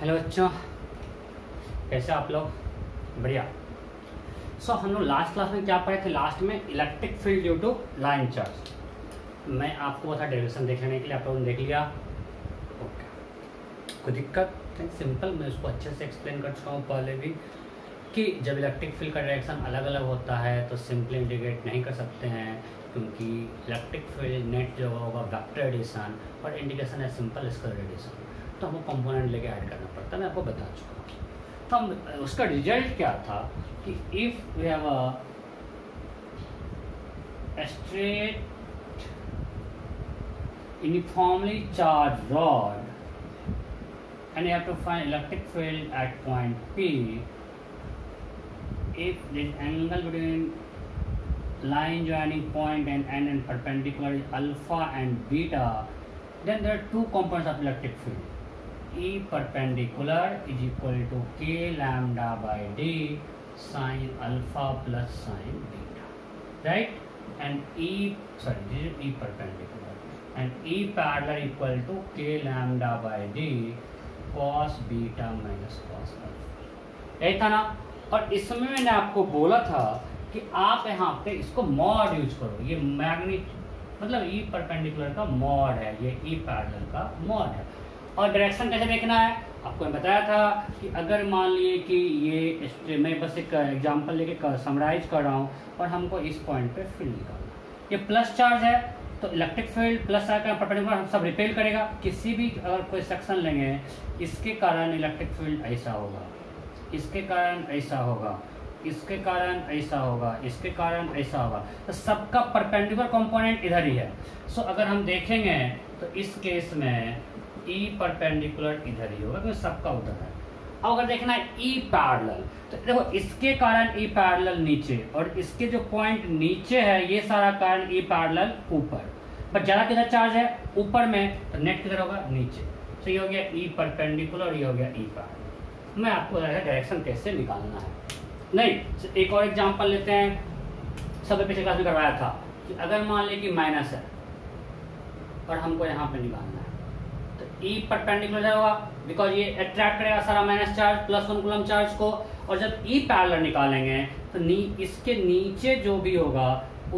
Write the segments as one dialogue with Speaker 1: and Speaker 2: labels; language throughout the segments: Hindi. Speaker 1: हेलो बच्चों कैसे आप लोग बढ़िया सो so, हम लोग लास्ट क्लास में क्या पढ़े थे लास्ट में electric field due to line charge मैं आपको बता डेरिवेशन देख लेने के लिए आप लोगों ने देख लिया ओके कोई दिक्कत सिंपल मैं उसको अच्छे से एक्सप्लेन कर चुका हूँ पहले भी कि जब इलेक्ट्रिक फील्ड का डायरेक्शन अलग अलग होता है तो सिंपली इंडिकेट नहीं कर सकते हैं क्योंकि इलेक्ट्रिक फील्ड नेट जो होगा वैक्टर एडिशन और इंडिकेशन है सिंपल स्कल रेडिशन तो हमको कंपोनेंट लेके ऐड करना पड़ता है मैं आपको बता चुका हूँ तो हम उसका रिजल्ट क्या था कि if we have a straight uniformly charge rod and you have to find electric field at point P if this angle between line joining point and and and perpendicular alpha and beta then there are two components of electric field E perpendicular is equal to K lambda by D sine alpha plus sine beta. Right? And E, sorry, this is E perpendicular. And E parallel equal to K lambda by D cos beta minus cos alpha. यही था ना और इसमें मैंने आपको बोला था कि आप यहाँ पे इसको मॉड यूज करो ये मैग्नेट मतलब ई परपेंडिकुलर का मॉड है ये ई पैरल का मॉड है और डायरेक्शन कैसे देखना है आपको मैं बताया था कि अगर मान लिए कि ये मैं बस एक एग्जांपल लेके समराइज कर रहा हूँ और हमको इस पॉइंट पे फील्ड निकालना ये प्लस चार्ज है तो इलेक्ट्रिक फील्ड प्लस आकर परपेंडिकुलर हम सब रिपेल करेगा किसी भी अगर कोई सेक्शन लेंगे इसके कारण इलेक्ट्रिक फील्ड ऐसा होगा इसके कारण ऐसा होगा इसके कारण ऐसा होगा इसके कारण ऐसा होगा तो सबका परपेंडिकुलर कंपोनेंट इधर ही है सो so, अगर हम देखेंगे तो इस केस में ई e परपेंडिकुलर इधर ही होगा क्योंकि सबका उधर है अगर देखना है ई e पैरल तो देखो इसके कारण ई e पैरल नीचे और इसके जो पॉइंट नीचे है ये सारा कारण ई पैरल ऊपर पर ज्यादा किधर चार्ज है ऊपर में तो नेट किधर होगा नीचे तो ये हो गया ई परपेंडिकुलर ये हो गया ई पैरल तो मैं आपको डायरेक्शन कैसे निकालना है नहीं तो एक और एग्जाम्पल लेते हैं सब पीछे का में करवाया था कि अगर मान लें कि माइनस है और हमको यहाँ पे निकालना है ई परपेंडिकुलर बिकॉज ये अट्रैक्ट करेगा सारा minus charge plus one coulomb charge को और जब ई e निकालेंगे तो नी, इसके नीचे जो भी होगा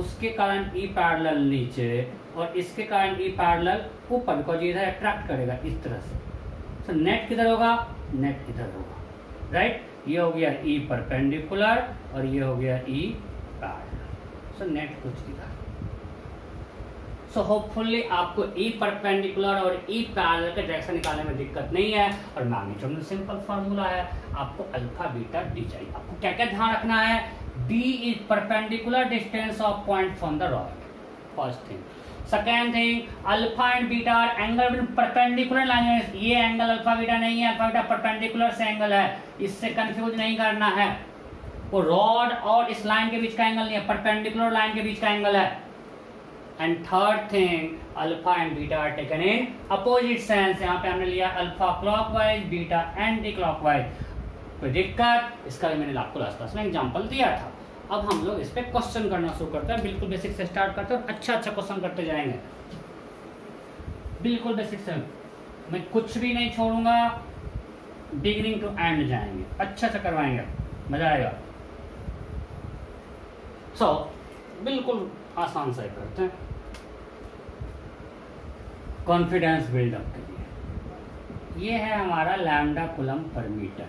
Speaker 1: उसके कारण ई e पैरल नीचे और इसके कारण ई e पैरल ऊपर बिकॉज ये इधर अट्रैक्ट करेगा इस तरह से तो नेट किधर होगा नेट इधर होगा राइट ये हो गया ई परपेंडिकुलर और ये हो गया ई पैरलर सो नेट कुछ इधर सो so होपफुली आपको ई e परपेंडिकुलर और ई पैरल का डायरेक्शन निकालने में दिक्कत नहीं है और मैग्नीट्यूड में सिंपल फॉर्मूला है आपको अल्फा बीटा डी चाहिए आपको क्या क्या ध्यान रखना है B is perpendicular distance of point from the rod first thing second thing alpha and beta और एंगल परपेंडिकुलर लाइन ये एंगल अल्फा बीटा नहीं है अल्फा बीटा परपेंडिकुलर से एंगल है इससे कंफ्यूज नहीं करना है वो रॉड और इस लाइन के बीच का एंगल नहीं है परपेंडिकुलर लाइन के बीच का एंगल है and third thing alpha and beta are taken in opposite sense यहाँ पे हमने लिया alpha clockwise beta anti clockwise predict कर इसका भी मैंने आपको लास्ट क्लास में एग्जाम्पल दिया था अब हम लोग इस पर क्वेश्चन करना शुरू करते हैं बिल्कुल बेसिक से स्टार्ट करते हैं और अच्छा अच्छा क्वेश्चन करते जाएंगे बिल्कुल बेसिक से मैं कुछ भी नहीं छोड़ूंगा बिगिनिंग टू एंड जाएंगे अच्छा अच्छा करवाएंगे मजा आएगा सो so, बिल्कुल आसान सा करते हैं कॉन्फिडेंस बिल्डअप के लिए ये है हमारा लैमडा कुलम पर मीटर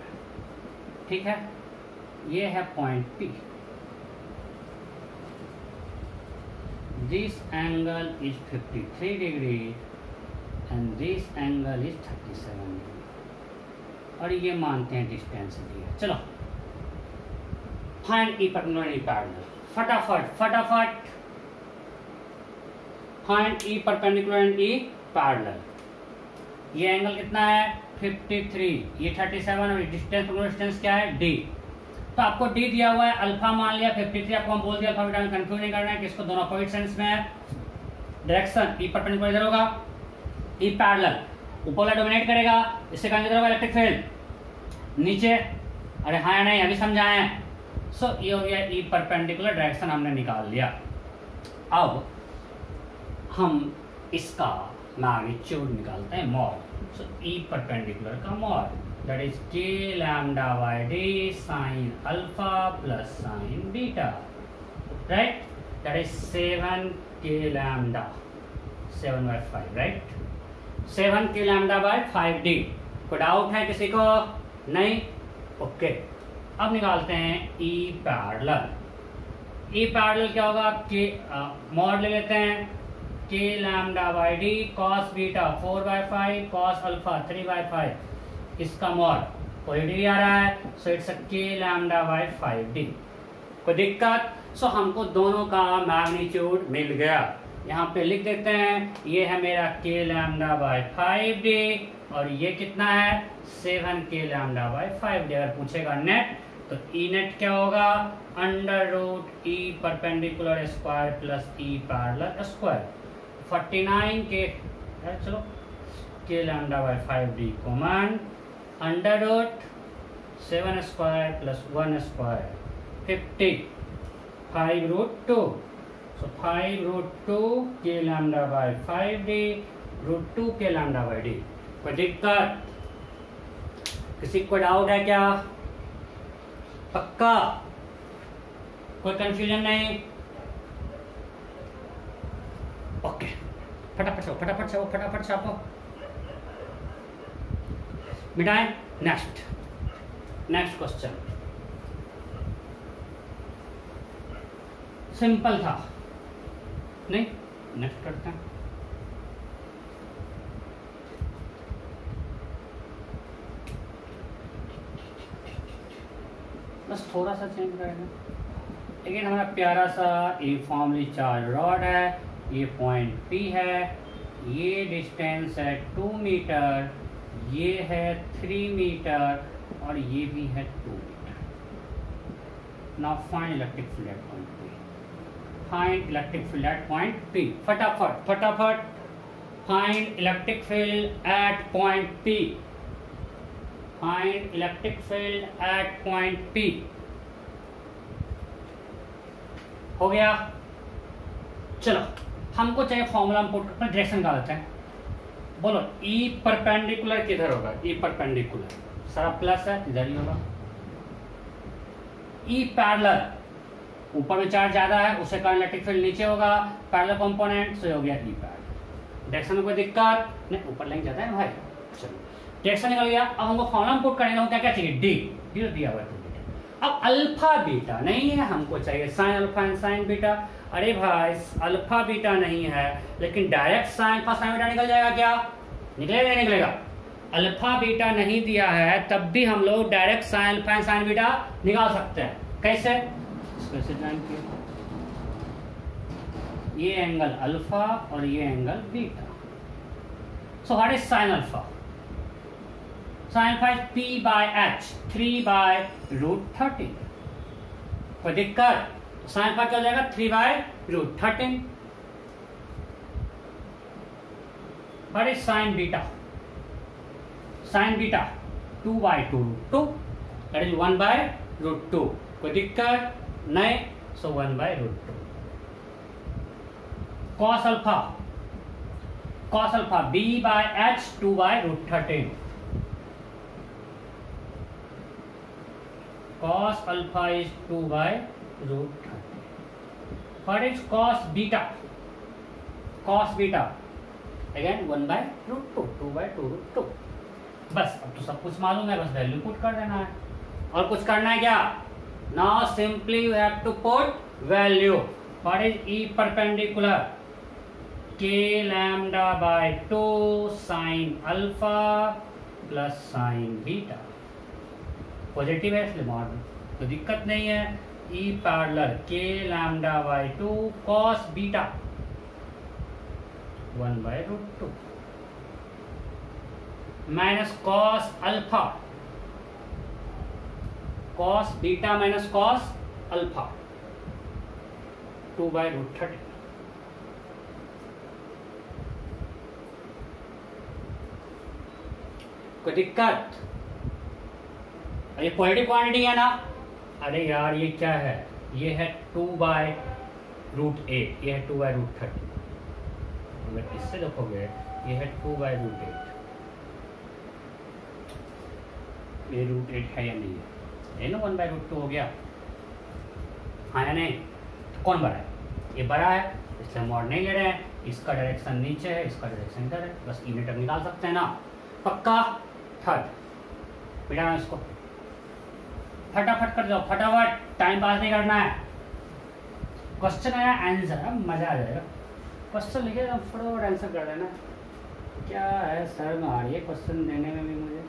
Speaker 1: ठीक है ये है point P this angle is 53 degree and this angle is 37 degree और ये मानते हैं डिस्टेंस डी चलो फाइन ई पर्टिकुलर पैरेलल फटाफट फटाफट find E perpendicular and E parallel ये एंगल कितना है 53 ये 37 और डिस्टेंस डिस्टेंस क्या है डी तो आपको डी दिया हुआ है अल्फा मान लिया 53 आपको हम बोल दिया अल्फा बीटा में कंफ्यूज नहीं करना है किसको दोनों अपोजिट सेंस में है डायरेक्शन ई परपेंडिकुलर इधर होगा ई e पैरल ऊपर वाला डोमिनेट करेगा इससे होगा इलेक्ट्रिक फील्ड नीचे अरे हाँ नहीं अभी समझाएं सो ये हो गया ई परपेंडिकुलर डायरेक्शन हमने निकाल लिया अब हम इसका मैग्नीट्यूड निकालते हैं मॉल सो ई परपेंडिकुलर का मॉल दैट इज के lambda by D sine alpha plus sine beta right that is seven K lambda seven by five right seven K lambda by five D को डाउट है किसी को नहीं ओके okay. अब निकालते हैं ई पैरल ई पैरल क्या होगा के मॉड uh, ले लेते हैं के lambda by D cos beta four by five cos alpha three by five इसका मॉड डी आ रहा है सो it's K lambda by five D कोई दिक्कत सो हमको दोनों का मैग्नीट्यूड मिल गया यहाँ पे लिख देते हैं ये है मेरा K lambda by five D और ये कितना है seven K lambda by five D अगर पूछेगा नेट तो ई e नेट क्या होगा under root E perpendicular square plus E parallel square forty K चलो के lambda by five D common under root seven square plus one square fifty five root two so five root two के lambda by five D root two के लैमडा बाई डी कोई दिक्कत किसी को डाउट है क्या पक्का कोई कंफ्यूजन नहीं ओके फटाफट से फटाफट से फटाफट से आपको मिटाए नेक्स्ट नेक्स्ट क्वेश्चन सिंपल था नहीं नेक्स्ट करते हैं बस थोड़ा सा चेंज रहेगा लेकिन हमारा प्यारा सा यूनिफॉर्मली चार्ज रॉड है ये पॉइंट पी है ये डिस्टेंस है टू मीटर ये है थ्री मीटर और ये भी है टू मीटर ना find electric flat point P find electric flat point P फटाफट फटाफट find electric field at point P find electric field at point P हो गया चलो हमको चाहिए फॉर्मूला हम पुट करना डायरेक्शन का देते हैं बोलो ई e परपेंडिकुलर किधर होगा ई e परपेंडिकुलर सारा प्लस है इधर ही होगा ई e पैरलर ऊपर में चार्ज ज्यादा है उसे कारण इलेक्ट्रिक फील्ड नीचे होगा पैरलर कंपोनेंट सो हो गया ई पैरलर डायरेक्शन में कोई दिक्कत नहीं ऊपर लाइन ज्यादा है भाई रिएक्शन निकल गया अब हमको फॉर्म पुट करने का क्या क्या चाहिए डी डी तो दिया हुआ है तो अब अल्फा बीटा नहीं है हमको चाहिए sine alpha and sine beta अरे भाई अल्फा बीटा नहीं है लेकिन direct sine alpha sine beta निकल जाएगा क्या निकलेगा नहीं निकलेगा अल्फा बीटा नहीं दिया है तब भी हम लोग direct sine alpha and sine beta निकाल सकते हैं कैसे ये एंगल अल्फा और ये angle beta so here is sine alpha sine five P by H three by root thirteen कोई दिक्कत तो साइन फाइव क्या हो जाएगा थ्री बाय रूट थर्टीन बड़े sine beta sine beta two by two root two that is one by root two कोई दिक्कत नहीं so one by root to cos alpha cos alpha B by H two by root thirteen cos alpha is 2 by root 30. What is cos beta? Cos beta again 1 by root 2, 2 by 2 root 2. बस अब तो सब कुछ मालूम है बस वैल्यू पुट कर देना है और कुछ करना है क्या now simply you have to put value for is E perpendicular के lambda by two sine alpha plus sine beta positive है इसलिए में तो दिक्कत नहीं है E parallel K lambda by two cos beta one by root two minus cos alpha cos beta minus cos alpha two by root thirty कोई दिक्कत ये पॉजिटिव क्वांटिटी है ना अरे यार ये क्या है ये है टू बाय रूट एट ये है टू बाय रूट थर्टी अगर इससे देखोगे ये है टू बाय रूट एट ये रूट एट है या नहीं है ना वन बाय रूट टू हो गया हाँ या नहीं तो कौन बड़ा है ये बड़ा है इसलिए हम और नहीं ले रहे हैं इसका डायरेक्शन नीचे है इसका डायरेक्शन इधर है बस यूनिट e निकाल सकते हैं ना पक्का थर्ड मिटाना इसको फटाफट कर जाओ फटाफट टाइम पास नहीं करना है क्वेश्चन आया आंसर मज़ा आ जाएगा क्वेश्चन लिखे फटाफट आंसर कर देना क्या है सर मार आ रही है क्वेश्चन देने में भी मुझे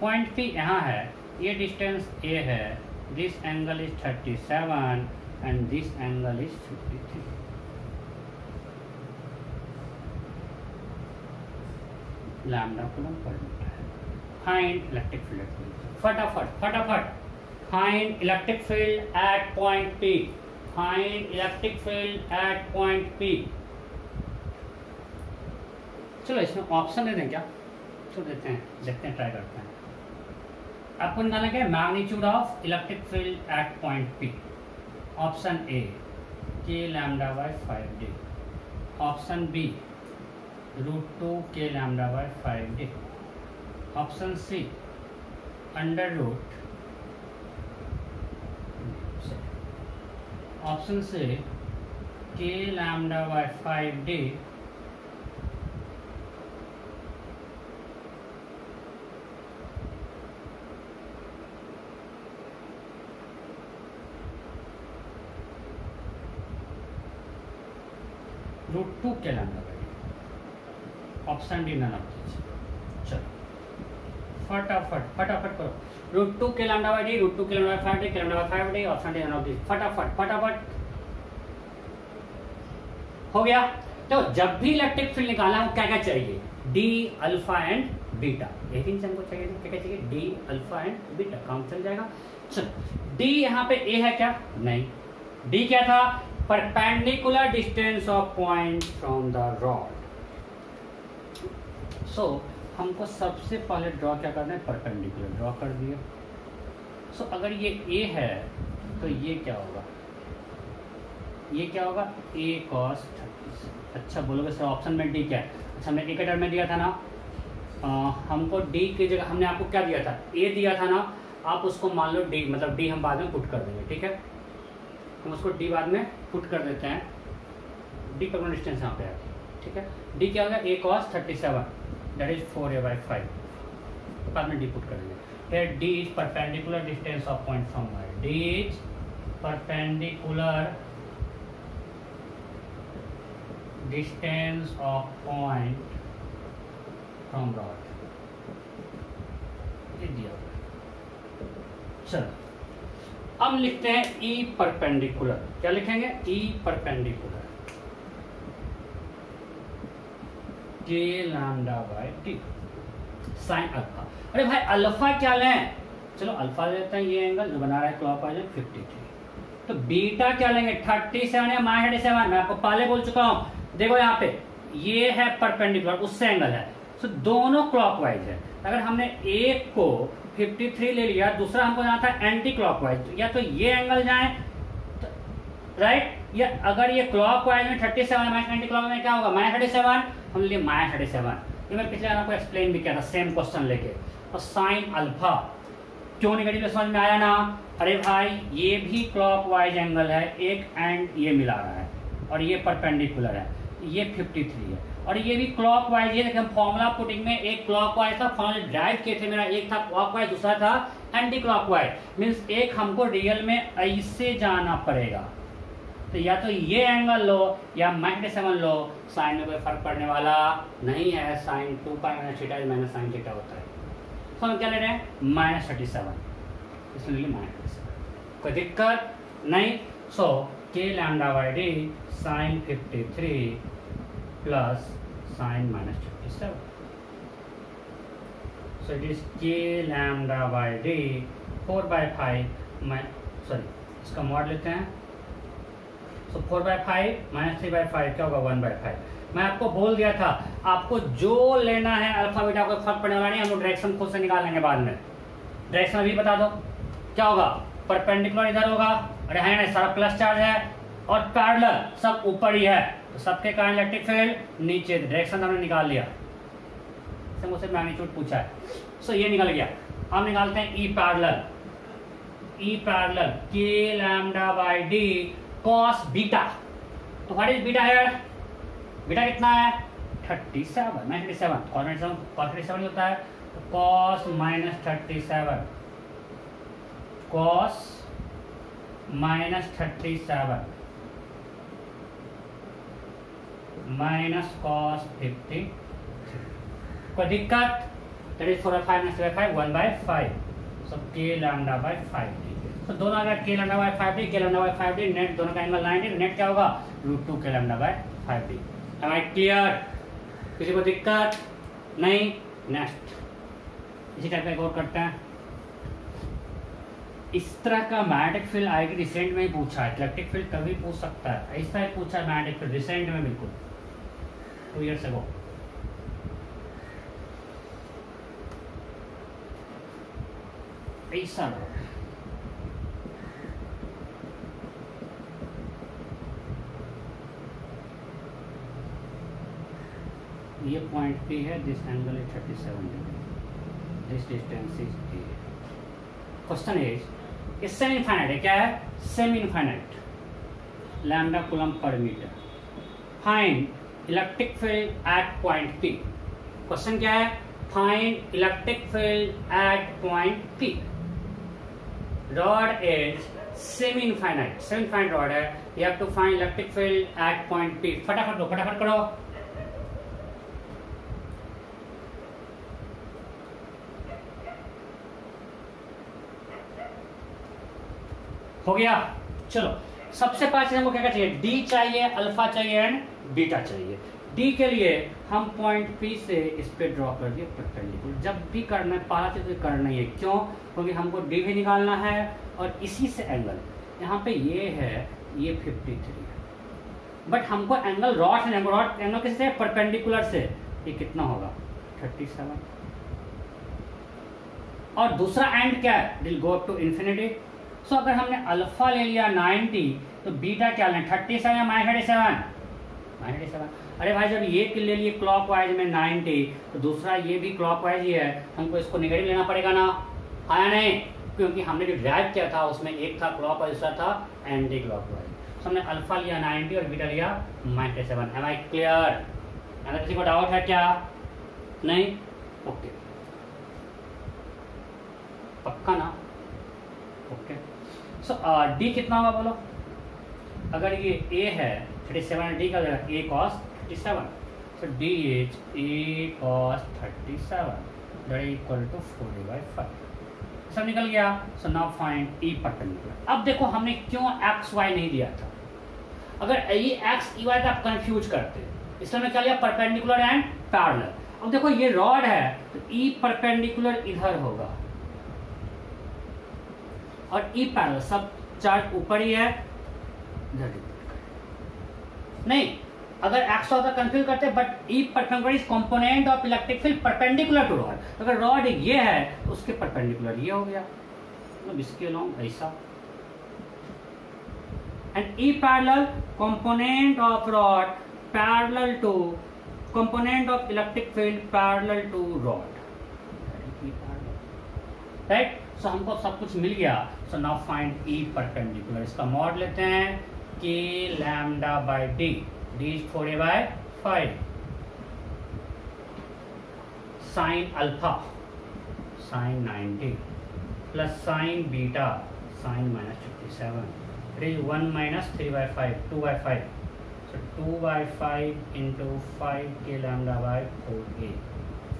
Speaker 1: पॉइंट पी यहाँ है ये डिस्टेंस ए है this angle is thirty seven and this angle is fifty lambda coulomb पर मीटर है फाइंड इलेक्ट्रिक फील्ड फटाफट फटाफट find electric field at point P find electric field at point P चलो इसमें ऑप्शन दे दें क्या चलो तो देते हैं देखते हैं ट्राई करते हैं आपको निकालना क्या magnitude of electric field at point P option ए के lambda by five D option B root two के लैमडा बाय फाइव देखो option C under root option से K lambda by five D root two के लैमडा ऑप्शन डी ना चलो फटाफट फटाफट करो रूट टू के lambda by D root two के lambda five D K by five D option D not D फटाफट फटाफट हो गया तो जब भी इलेक्ट्रिक फील्ड निकाला हम क्या क्या चाहिए डी अल्फा एंड बीटा यही चीज हमको चाहिए तो क्या क्या चाहिए डी अल्फा एंड बीटा काम चल जाएगा चलो डी यहाँ पे ए है क्या नहीं डी क्या था perpendicular distance of point from the rod so so, हमको सबसे पहले ड्रॉ क्या करना है परपेंडिकुलर ड्रॉ कर दिया सो so, अगर ये ए है तो ये क्या होगा ये क्या होगा ए कॉस थर्टी अच्छा बोलोगे सर ऑप्शन में डी क्या है अच्छा हमने एक टर्म में दिया था ना आ, हमको डी की जगह हमने आपको क्या दिया था ए दिया था ना आप उसको मान लो डी मतलब डी हम बाद में पुट कर देंगे ठीक है हम उसको डी बाद में पुट कर देते हैं डी परमानेंट डिस्टेंस यहाँ पे है ठीक है डी क्या होगा ए cos thirty seven that is four A by five बाद में डी पुट कर लेंगे फिर D is perpendicular distance of point from Y D is perpendicular distance of point from rod ये दिया चलो अब लिखते हैं ई e परपेंडिकुलर क्या लिखेंगे ई e परपेंडिकुलर के lambda by T sine alpha अरे भाई अल्फा क्या लें चलो अल्फा लेते हैं ये एंगल बना रहा है क्लॉक वाइज फिफ्टी थ्री तो बीटा क्या लेंगे थर्टी सेवन या माइनस सेवन मैं आपको पहले बोल चुका हूँ देखो यहाँ पे ये है परपेंडिकुलर उससे एंगल है सो so, दोनों क्लॉकवाइज है अगर हमने एक को 53 ले लिया दूसरा हमको जाना था एंटी क्लॉकवाइज या तो ये एंगल जाए तो, राइट या अगर ये क्लॉकवाइज में 37 सेवन माइनस एंटी क्लॉक में क्या होगा माइनस थर्टी सेवन ओनली लिया माया थर्टी सेवन ये मैंने पिछले आपको एक्सप्लेन भी किया था सेम क्वेश्चन लेके और साइन अल्फा क्यों निगेटिव समझ में आया ना अरे भाई ये भी क्लॉक वाइज एंगल है एक एंड ये मिला रहा है और ये परपेंडिकुलर है ये 53 है और ये भी क्लॉक वाइज ये हम फॉर्मूला पुटिंग में एक क्लॉक वाइज था फॉर्मूला ड्राइव किए थे मेरा एक था क्लॉक वाइज दूसरा था एंटी क्लॉक वाइज मीन्स एक हमको रियल में ऐसे जाना पड़ेगा तो या तो ये एंगल लो या माइनस सेवन लो साइन में कोई फर्क पड़ने वाला नहीं है sine two pi minus theta minus sine theta होता है तो हम क्या ले रहे हैं माइनस थर्टी सेवन इसमें लिखिए माइनस कोई दिक्कत नहीं सो के lambda by D sine fifty three plus sine minus thirty seven so it is के lambda by D four by five sorry इसका मॉड लेते हैं तो four by five minus three by five क्या होगा वन बाय फाइव मैं आपको बोल दिया था आपको जो लेना है अल्फा बीटा कोई फर्क पड़ने वाला नहीं हम डायरेक्शन खुद से निकालेंगे बाद में डायरेक्शन अभी बता दो क्या होगा परपेंडिकुलर इधर होगा और यहाँ सारा प्लस चार्ज है और पैरलर सब ऊपर ही है तो सबके कारण इलेक्ट्रिक फील्ड नीचे डायरेक्शन हमने निकाल लिया मुझसे मैग्नीट्यूड पूछा है सो ये निकल गया हम निकालते हैं ई पैरलर ई पैरलर के lambda by D cos beta तो what is beta here beta कितना है thirty seven ninety seven cos ninety seven cos thirty seven होता है cos minus thirty seven cos minus thirty seven minus cos fifty कोई दिक्कत thirty four five minus five one 5 five 5 के by 5 फाइव तो दोनों अगर k lambda by five D के lambda by five D net दोनों का एंगल नाइनटी नेट क्या होगा रूट टू के lambda by five D am I clear किसी को दिक्कत नहीं नेक्स्ट इसी टाइप का एक और करते हैं इस तरह का मैग्नेटिक फील्ड आएगी रिसेंट में ही पूछा है इलेक्ट्रिक फील्ड कभी पूछ सकता है ऐसा ही पूछा है मैग्नेटिक फील्ड रिसेंट में बिल्कुल टू ईयर्स अगो ऐसा ये पॉइंट पे है this angle is 37 degree this distance is D question is इस सेम इनफाइनाइट है क्या है सेम इनफाइनाइट लैमडा कुलम पर metre find electric field at point P question क्या है find electric field at point P rod is semi infinite semi infinite rod है you have to find electric field at point P फटाफट करो फटाफट करो हो गया चलो सबसे पांच हमको क्या क्या चाहिए डी चाहिए अल्फा चाहिए एंड बीटा चाहिए डी के लिए हम पॉइंट पी से इस पर ड्रॉ कर दिए परपेंडिकुलर जब भी करना है पारा तो करना ही है क्यों क्योंकि हमको डी भी निकालना है और इसी से एंगल यहाँ पे ये है ये 53 है बट हमको एंगल रॉट है रॉट एंगल किससे परपेंडिकुलर से ये कितना होगा 37 और दूसरा एंड क्या है will go up to infinity so अगर हमने अल्फा ले लिया 90 तो बीटा क्या लेना thirty seven minus thirty seven अरे भाई जब ये ले लिए क्लॉक वाइज में 90 तो दूसरा ये भी क्लॉक वाइज ही है हमको इसको निगेटिव लेना पड़ेगा ना आया नहीं क्योंकि हमने जो ड्राइव किया था उसमें एक था क्लॉक वाइज दूसरा था एंटी क्लॉक वाइज तो हमने अल्फा लिया 90 और बीटा लिया minus seven am I clear अगर किसी को डाउट है क्या नहीं ओके पक्का ना सो so, डी uh, कितना होगा बोलो अगर ये ए है थर्टी सेवन डी का ए cos thirty seven so D H A cos thirty seven that equal to four D by five सब निकल गया सो नाउ फाइंड ई निकल अब देखो हमने क्यों एक्स वाई नहीं दिया था अगर ये एक्स ई वाई का आप कन्फ्यूज करते इसलिए हमने क्या लिया परपेंडिकुलर एंड पैरल अब देखो ये रॉड है तो ई e परपेंडिकुलर इधर होगा और ई e पैरल सब चार्ट ऊपर ही है नहीं अगर एक्स होता कंफ्यूज करते but E perpendicular is component of electric field perpendicular to rod अगर रॉड ये है तो उसके परपेंडिकुलर ये हो गया मतलब इसके लॉन्ग ऐसा and E parallel component of rod parallel to component of electric field parallel to rod right so हमको सब कुछ मिल गया so now find E perpendicular इसका मॉड लेते हैं के lambda by D D four A by five sine alpha sine ninety plus sine beta sine minus fifty seven it is one minus three by five two by five so two by five into five के lambda by four A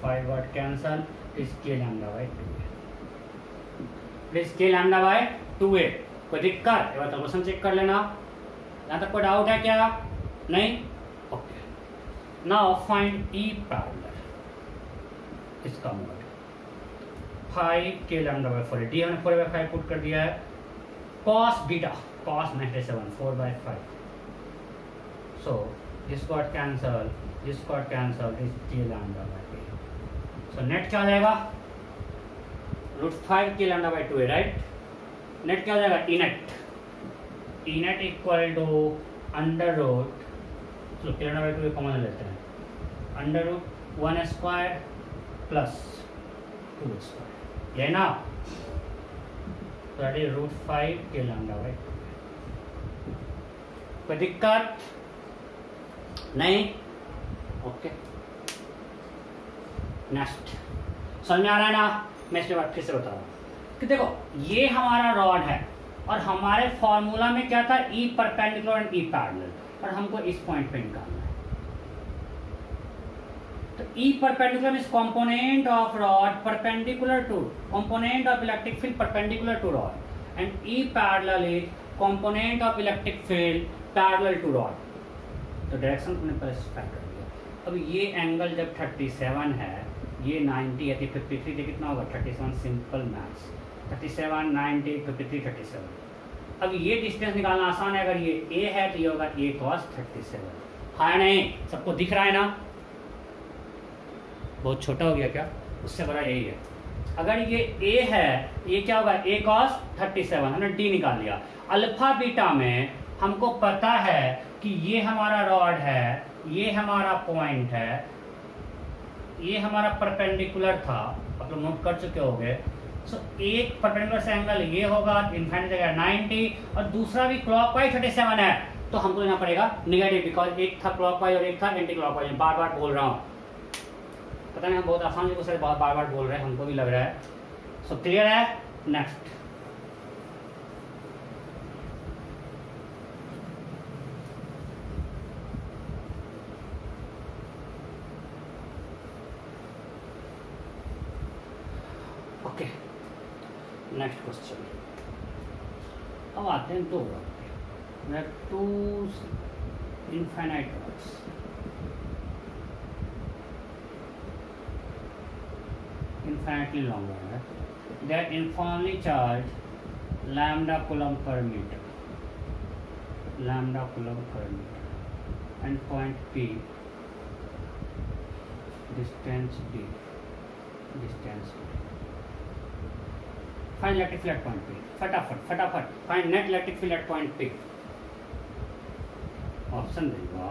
Speaker 1: five what cancel is के लैमडा बाय टू प्लस के लैमडा बाय टू ए कोई दिक्कत एक बार क्वेश्चन चेक कर लेना यहाँ तक कोई डाउट है क्या नहीं okay now find E parallel इसका मोड फाइव के लैमडा बाय फोर डी हमने फोर बाय फाइव पुट कर दिया है cos beta cos ninety seven four by five so this got cancel this got cancel this के लैमडा बाय सो नेट क्या आ जाएगा रूट फाइव के लैमडा बाई टू है राइट नेट क्या हो जाएगा net इनेट net equal to under root चलो के लैमडा बाई टू कॉमन लेते हैं under root one square plus two square ये ना तो रूट फाइव के लैमडा बाई टू कोई दिक्कत नहीं ओके नेक्स्ट समझ आ रहा है ना मैं इसके बाद फिर से बता रहा हूँ कि देखो ये हमारा रॉड है और हमारे फॉर्मूला में क्या था E perpendicular and E parallel और हमको इस पॉइंट पे निकालना है तो E perpendicular is component of rod perpendicular to component of electric field perpendicular to rod and E parallel is component of electric field parallel to rod तो डायरेक्शन कर दिया अब ये एंगल जब सेवन है ये 90 है फिफ्टी थ्री तो कितना होगा thirty seven simple maths thirty seven ninety fifty three thirty seven अब ये डिस्टेंस निकालना आसान है अगर ये ए है तो ये होगा ए कॉस थर्टी सेवन हाँ नहीं सबको दिख रहा है ना बहुत छोटा हो गया क्या उससे बड़ा यही है अगर ये ए है ये क्या होगा ए कॉस थर्टी सेवन हमने डी निकाल लिया अल्फा बीटा में हमको पता है कि ये हमारा रॉड है ये हमारा पॉइंट है ये हमारा परपेंडिकुलर था आप लोग नोट कर चुके होंगे सो एक परपेंडिकुलर से एंगल ये होगा इनफाइनाइट जगह नाइनटी और दूसरा भी क्लॉकवाइज 37 है तो हमको लेना पड़ेगा निगेटिव बिकॉज एक था क्लॉकवाइज और एक था एंटी क्लॉकवाइज बार बार बोल रहा हूँ पता नहीं हम बहुत आसान से बार बार बोल रहे हैं हमको भी लग रहा है सो क्लियर है नेक्स्ट नेक्स्ट क्वेश्चन अब आते हैं दो two infinite words infinitely long word है that informally charge lambda coulomb पर मीटर लैमडा कुलम पर metre and point P distance D distance D find electric flat point पे फटाफट फटाफट find net electric flat point पे ऑप्शन देगा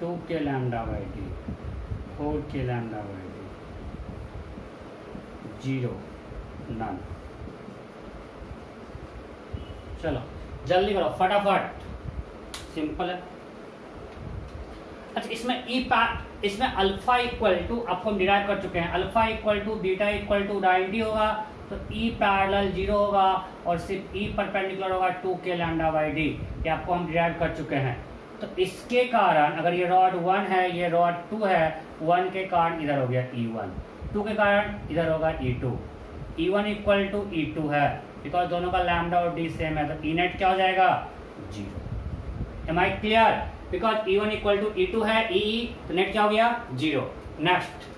Speaker 1: टू के लैमडा वाई डी फोर के lambda by D zero none चलो जल्दी करो फटाफट सिंपल है अच्छा इसमें ई e पार इसमें अल्फा इक्वल टू आपको हम डिराइव कर चुके हैं alpha equal to beta equal to ninety होगा तो E पैरल जीरो होगा और सिर्फ E परपेंडिकुलर होगा टू के लैंडा बाई डी ये आपको हम डिराइव कर चुके हैं तो इसके कारण अगर ये रॉड वन है ये रॉड टू है वन के कारण इधर हो गया ई वन टू के कारण इधर होगा E two E one equal to E two है बिकॉज दोनों का लैमडा और डी सेम है तो ई e नेट क्या हो जाएगा zero am I clear because E one equal to E two है ई e e, तो नेट क्या हो गया zero next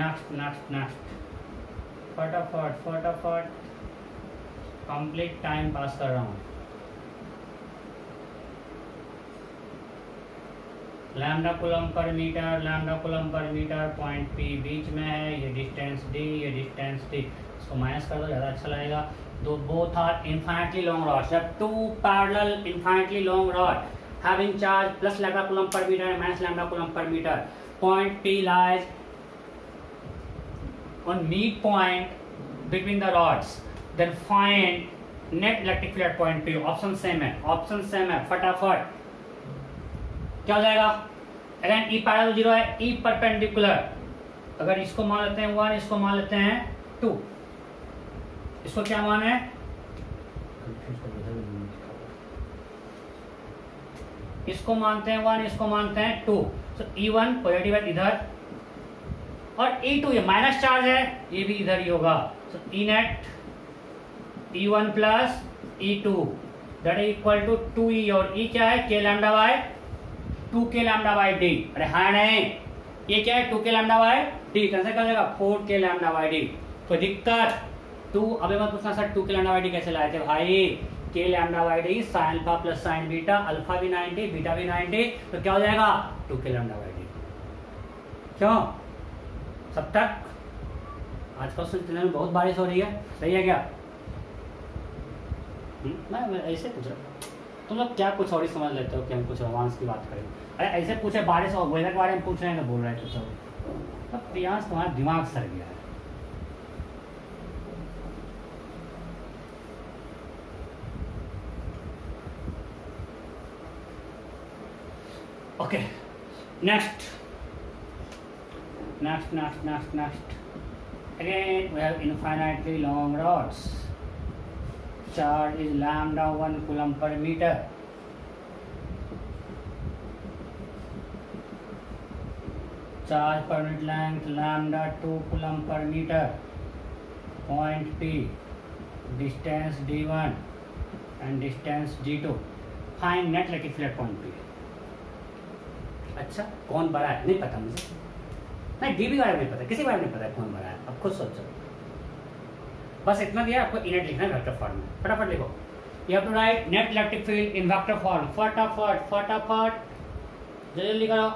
Speaker 1: next next next फटाफट फटाफट कंप्लीट टाइम पास कर रहा हूँ लैमडा कुलम पर मीटर लैमडा कुलम पर मीटर पॉइंट पी बीच में है ये डिस्टेंस डी ये डिस्टेंस डी इसको माइनस कर दो ज़्यादा अच्छा लगेगा दो both are infinitely long rod जब two parallel infinitely long rod having charge plus lambda coulomb पर मीटर माइनस लैमडा कुलम पर metre point P lies on meet point between the rods then find net electric field at point p option same hai option same hai फटाफट क्या हो जाएगा अगर e parallel zero है e perpendicular अगर इसको मान लेते हैं वन इसको मान लेते हैं टू इसको क्या मान है इसको मानते हैं वन इसको मानते हैं two so E one positive है इधर और ई टू ये माइनस चार्ज है ये भी इधर ही होगा so E net E one plus E two that is equal to two E और ई e क्या है के लैमडा वाई टू के लैमडा वाई डी अरे हाँ नहीं ये क्या है टू के लैमडा वाई डी कैसे कर लेगा फोर के लैमडा वाई डी तो दिक्कत टू अभी मैं पूछना सर टू के लैमडा वाई डी कैसे लाए थे भाई K lambda by D sine alpha plus sine beta alpha भी नाइनटी बीटा भी नाइनटी तो क्या हो जाएगा टू के लैमडा वाई डी क्यों तब तक आज कल सिलसिले में बहुत बारिश हो रही है सही है क्या हम्म, मैं, ऐसे पूछ रहा हूँ तुम लोग क्या कुछ और ही समझ लेते हो कि हम कुछ रोमांस की बात करें अरे ऐसे पूछे बारिश और वेदर के बारे में पूछ रहे हैं ना तो बोल रहे हैं कुछ और तो प्रियांश तुम्हारा दिमाग सर गया है okay next next next next next again we have infinitely long rods charge is lambda 1 coulomb per meter charge per unit length lambda 2 coulomb per meter point p distance d1 and distance d2 find net लकी फ्लैट point P. अच्छा कौन बड़ा है नहीं पता मुझे नहीं डीबी बारे में नहीं पता किसी बारे में नहीं पता कौन बना है अब खुद सोचो बस इतना दिया आपको इनट लिखना वेक्टर फॉर्म में फटाफट लिखो you have to write net electric field in vector form फटाफट फटाफट जल्दी लिख करो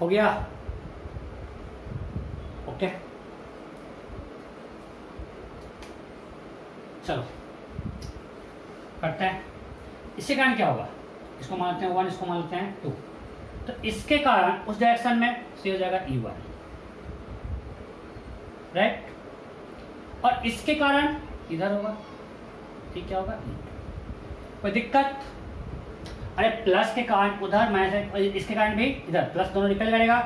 Speaker 1: हो गया ओके चलो कटता है इसके कारण क्या होगा इसको मान लेते हैं वन इसको मान लेते हैं टू तो इसके कारण उस डायरेक्शन में सी हो जाएगा ई वन राइट और इसके कारण इधर होगा ठीक क्या होगा कोई दिक्कत अरे प्लस के कारण उधर माइनस इसके कारण भी इधर प्लस दोनों निकल करेगा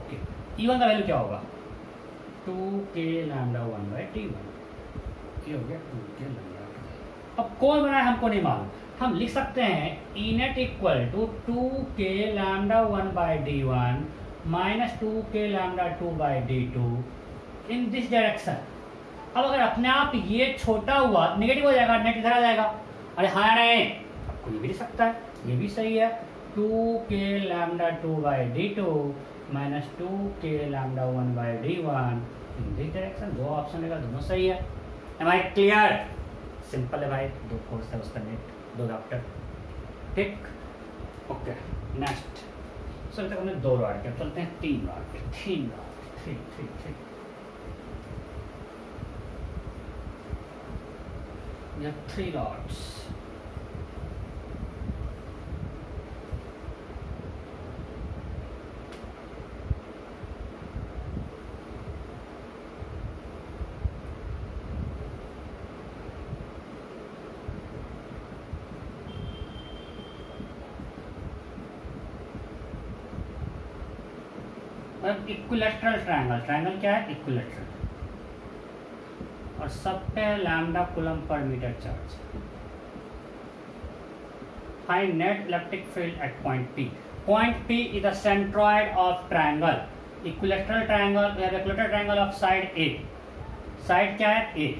Speaker 1: ओके ई वन का वैल्यू क्या होगा टू के lambda one by T one ये हो गया टू के लैमडा अब कौन बना है हमको नहीं मालूम हम लिख सकते हैं E net equal to two के lambda one by D one minus two के lambda two by D two in this direction अब अगर अपने आप ये छोटा हुआ नेगेटिव हो जाएगा नेट इधर आ जाएगा अरे हाँ नहीं आपको ये भी लिख सकता है ये भी सही है टू के lambda two by D two minus two के lambda one by D one in this direction दो ऑप्शन रहेगा दोनों सही है एम आई क्लियर सिंपल है भाई दो कोर्स है उसका नेट दो डॉक्टर ठीक ओके नेक्स्ट सो तक हमने दो रॉड के चलते हैं तीन रॉड के तीन रॉड ठीक ठीक ठीक या three rods equilateral triangle triangle क्या है इक्विलेटरल और सब पे लैम्डा कूलम पर metre charge find net electric field at point P point P is the centroid of triangle equilateral triangle या equilateral triangle of side A side क्या है ए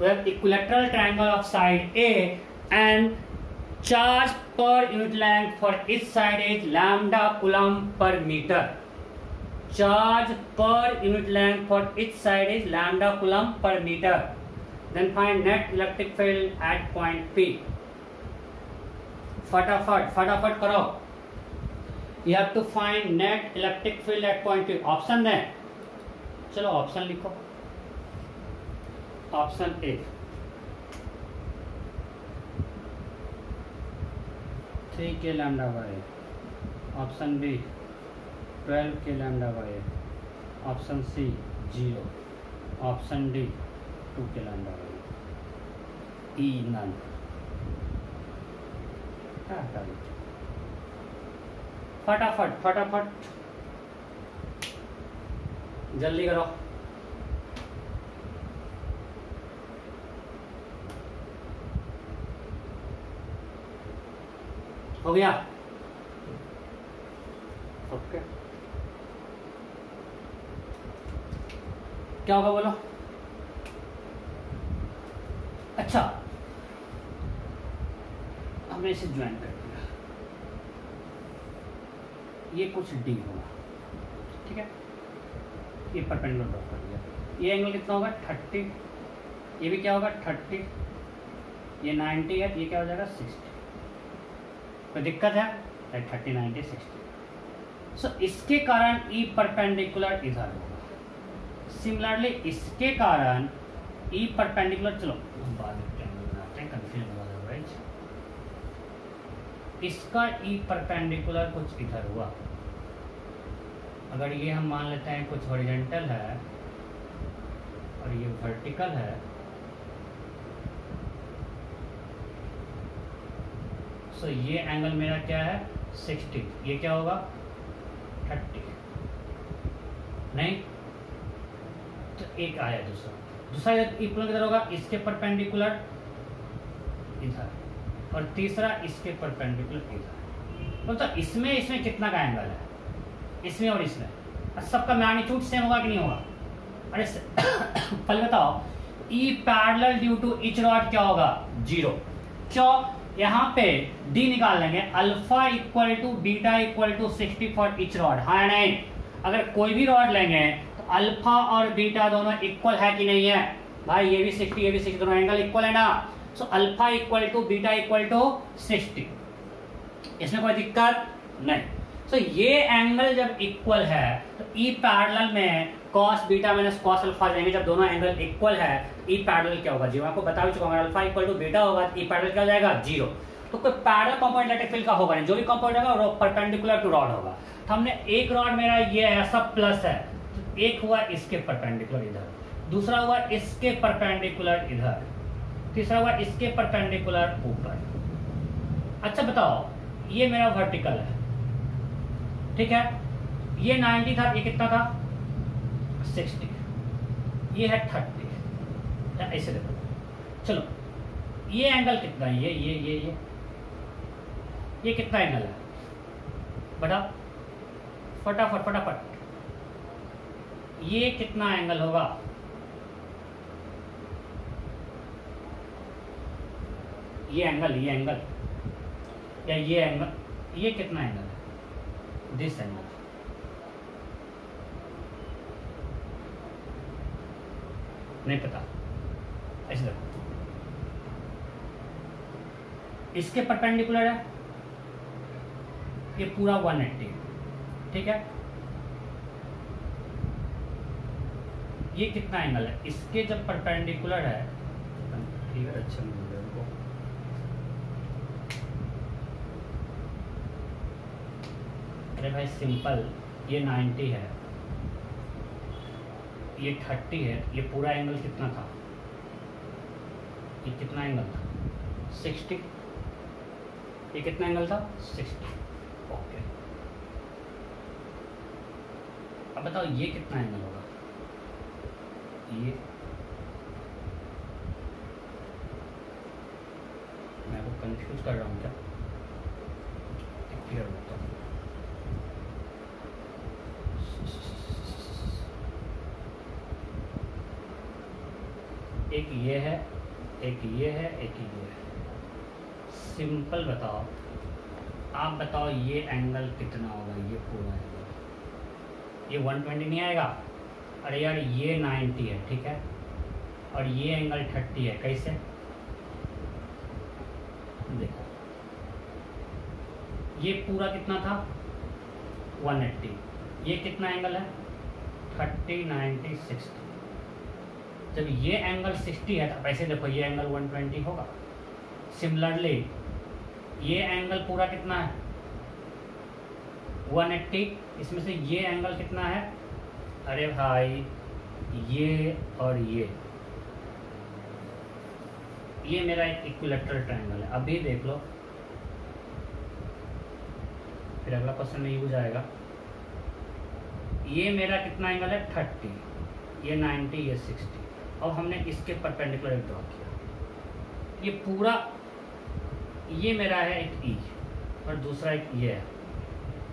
Speaker 1: where equilateral triangle of side A and charge per unit length for इस साइड इज लैमडा कुलम पर metre charge per unit length for each side is lambda coulomb पर metre then find net electric field at point P फटाफट फटाफट करो you have to find net electric field at point P option है चलो ऑप्शन लिखो ऑप्शन ए थ्री के lambda by option B twelve के lambda by option C zero option D two के लैमडा वाई ई नन फटाफट फटाफट जल्दी करो हो गया ओके क्या होगा बोलो अच्छा हमने इसे ज्वाइन कर दिया ये कुछ डी होगा ठीक है ये परपेंडुलर ड्रॉ कर दिया ये एंगल कितना होगा थर्टी ये भी क्या होगा थर्टी ये नाइन्टी है ये क्या हो जाएगा सिक्सटी कोई तो दिक्कत है right thirty ninety sixty so इसके कारण ई e परपेंडिकुलर इधर होगा सिमिलरली इसके कारण ई e परपेंडिकुलर चलो बाद इसका ई e परपेंडिकुलर कुछ इधर हुआ अगर ये हम मान लेते हैं कुछ ओरिजेंटल है और ये वर्टिकल है सो ये एंगल मेरा क्या है सिक्सटी ये क्या होगा थर्टी नहीं तो एक आया दूसरा दूसरा इक्वल किधर होगा इसके परपेंडिकुलर इधर और तीसरा इसके परपेंडिकुलर इधर तो, तो इसमें इसमें कितना का एंगल है इसमें और इसमें सबका मैग्नीट्यूड सेम होगा कि नहीं होगा अरे पहले बताओ E parallel due to each rod क्या होगा जीरो क्यों यहाँ पे डी निकाल लेंगे alpha equal to beta equal to sixty for each rod हाँ नहीं अगर कोई भी रॉड लेंगे तो अल्फा और बीटा दोनों इक्वल है कि नहीं है भाई ये भी सिक्सटी ये भी सिक्सटी दोनों एंगल इक्वल है ना so alpha equal to beta equal to sixty इसमें कोई दिक्कत नहीं सो so, ये एंगल जब इक्वल है ई e पैरल में cos beta minus cos alpha जाएंगे जब दोनों एंगल इक्वल है तो ई पैरल क्या होगा जीरो आपको बता चुका हूँ अल्फा इक्वल टू बीटा होगा तो ई पैरल क्या हो जाएगा जीरो तो कोई पैरल कंपाउंड इलेक्ट्रिक फील्ड का होगा नहीं जो भी कंपाउंड होगा वो परपेंडिकुलर टू रॉड होगा तो हमने एक रॉड मेरा ये है सब प्लस है तो एक हुआ इसके परपेंडिकुलर इधर दूसरा हुआ इसके परपेंडिकुलर इधर तीसरा हुआ इसके परपेंडिकुलर ऊपर अच्छा बताओ ये मेरा वर्टिकल है ठीक है ये 90 था ये कितना था 60 ये है 30 ऐसे देखो चलो ये एंगल कितना है ये ये ये ये ये कितना एंगल है बटा फटाफट फटाफट ये कितना एंगल होगा ये एंगल ये एंगल या ये एंगल ये कितना एंगल है दिस एंगल नहीं पता ऐसे देखो इसके परपेंडिकुलर है ये पूरा 180 ठीक है ये कितना एंगल है इसके जब परपेंडिकुलर है ठीक है अच्छा अरे भाई सिंपल ये 90 है ये थर्टी है ये पूरा एंगल कितना था ये कितना एंगल था सिक्सटी ये कितना एंगल था सिक्सटी ओके अब बताओ ये कितना एंगल होगा ये मैं को कंफ्यूज कर रहा हूँ क्या क्लियर एक ये है एक ये है एक ये है सिंपल बताओ आप बताओ ये एंगल कितना होगा ये पूरा एंगल ये 120 नहीं आएगा अरे यार ये 90 है ठीक है और ये एंगल 30 है कैसे देखो ये पूरा कितना था 180 ये कितना एंगल है 30 90 60 जब ये एंगल 60 है तो वैसे देखो ये एंगल 120 होगा सिमिलरली ये एंगल पूरा कितना है 180 इसमें से ये एंगल कितना है अरे भाई ये और ये ये मेरा एक इक्विलेटरल ट्रायंगल है अभी देख लो फिर अगला क्वेश्चन में यूज आएगा ये मेरा कितना एंगल है थर्टी ये 90 ये सिक्सटी और हमने इसके परपेंडिकुलर एक ड्रॉ किया ये पूरा ये मेरा है एक ई e और दूसरा एक ये है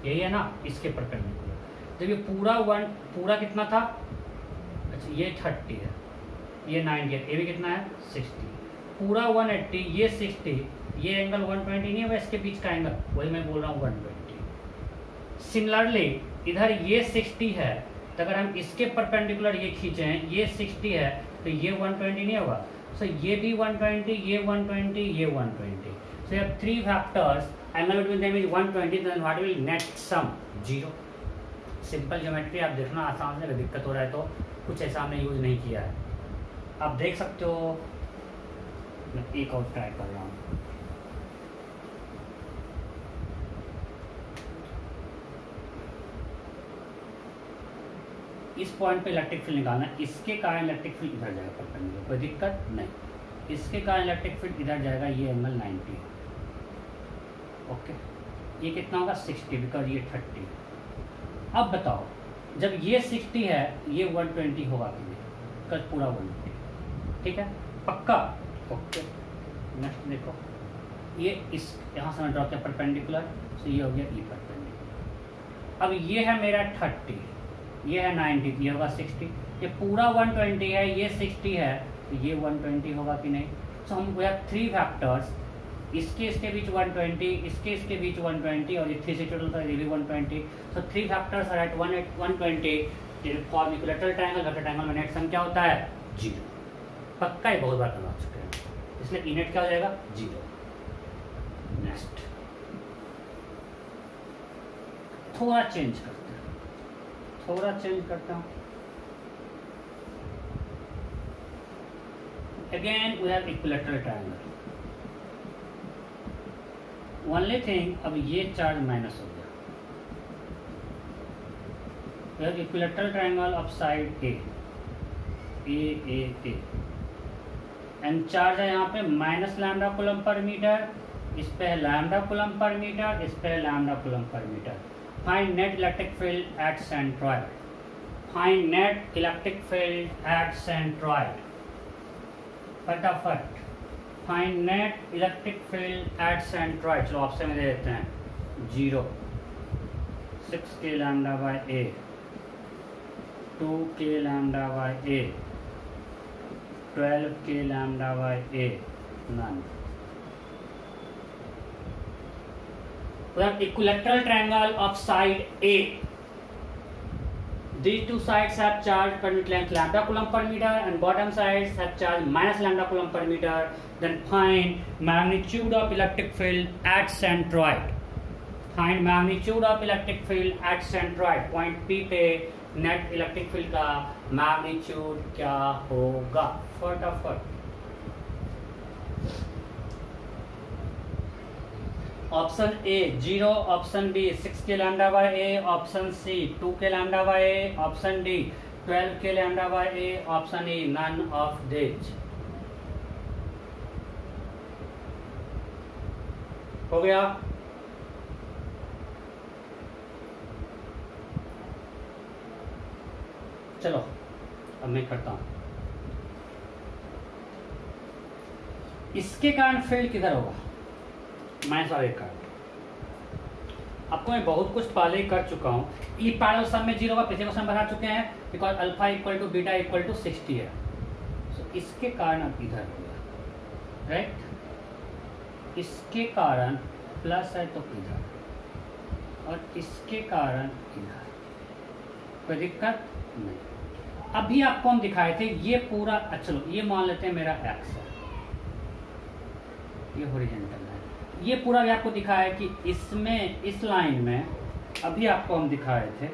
Speaker 1: यही है ना इसके परपेंडिकुलर जब ये पूरा वन पूरा कितना था अच्छा ये थर्टी है ये नाइनटी है ये भी कितना है सिक्सटी पूरा वन एट्टी ये सिक्सटी ये एंगल वन ट्वेंटी नहीं है इसके बीच का एंगल वही मैं बोल रहा हूँ वन ट्वेंटी सिमिलरली इधर ये सिक्सटी है तो अगर हम इसके परपेंडिकुलर ये खींचे हैं ये सिक्सटी है तो ये 120 नहीं होगा सो ये भी 120 ये 120 ये 120 so you have three factors and now between them is 120 then what will net sum zero simple geometry आप देखना आसान से दिक्कत हो रहा है तो कुछ ऐसा हमने यूज नहीं किया है आप देख सकते हो मैं एक और ट्राई कर रहा हूँ इस पॉइंट पे इलेक्ट्रिक फील्ड निकालना इसके कारण इलेक्ट्रिक फील्ड इधर जाएगा परपेंडिकुलर कोई दिक्कत नहीं इसके कारण इलेक्ट्रिक फील्ड इधर जाएगा ये एंगल नाइन्टी ओके ये कितना होगा सिक्सटी बिकॉज ये थर्टी अब बताओ जब ये सिक्सटी है ये वन ट्वेंटी होगा कि नहीं कल पूरा ट्वेंटी ठीक है पक्का ओके नेक्स्ट देखो ये इस यहाँ से मैं ड्रॉ किया परपेंडिकुलर सो तो ये हो गया ई e परपेंडिकुलर अब ये है मेरा थर्टी ये है नाइन्टी ये होगा सिक्सटी ये पूरा वन ट्वेंटी है ये सिक्सटी है तो ये वन ट्वेंटी होगा कि नहीं सो हम वे थ्री फैक्टर्स इसके इसके बीच ट्वेंटी इसके इसके बीच ट्वेंटी और ये थ्री से टोटल था one twenty so three factors are at 120 form equilateral triangle vector में नेट सम क्या होता है जीरो पक्का ही बहुत बार कमा चुके हैं इसलिए इनेट क्या हो जाएगा जीरो नेक्स्ट थोड़ा चेंज कर थोड़ा चेंज करता हूं again we have equilateral triangle only thing अब ये चार्ज माइनस हो गया we have equilateral triangle of side A A A A and charge है यहाँ पे माइनस लैमडा कुलम पर मीटर इस पे है लैमडा कुलम पर मीटर इस पे है लैमडा कुलम पर metre Find net electric field at centroid. Find net electric field at centroid. फटाफट find net electric field at centroid चलो ऑप्शन में दे देते हैं जीरो सिक्स के लैमडा बाय ए टू के लैमडा बाय ए ट्वेल्व के lambda by A nine equilateral triangle of side A the two sides have charge per metre length lambda coulomb पर metre and bottom side have charge minus lambda coulomb पर metre then find magnitude of electric field at centroid find magnitude of electric field at centroid point P पे नेट इलेक्ट्रिक फील्ड का मैग्नीट्यूड क्या होगा फटाफट ऑप्शन ए जीरो ऑप्शन बी सिक्स के lambda by A option C two के lambda by A option D twelve के lambda by A option E none of these हो गया चलो अब मैं करता हूं इसके कारण फेल किधर होगा मैं सावेकर आपको तो मैं बहुत कुछ पहले ही कर चुका हूँ ई पारो सब में जीरो का पिछले क्वेश्चन बता चुके हैं because alpha equal to beta equal to sixty है सो so, इसके कारण आप इधर हो गया राइट इसके कारण प्लस है तो इधर और इसके कारण इधर कोई दिक्कत नहीं अभी आपको हम दिखाए थे ये पूरा अच्छा ये मान लेते हैं मेरा एक्स है ये होरिजेंटल ये पूरा भी आपको दिखाया है कि इसमें इस लाइन में अभी आपको हम दिखाए थे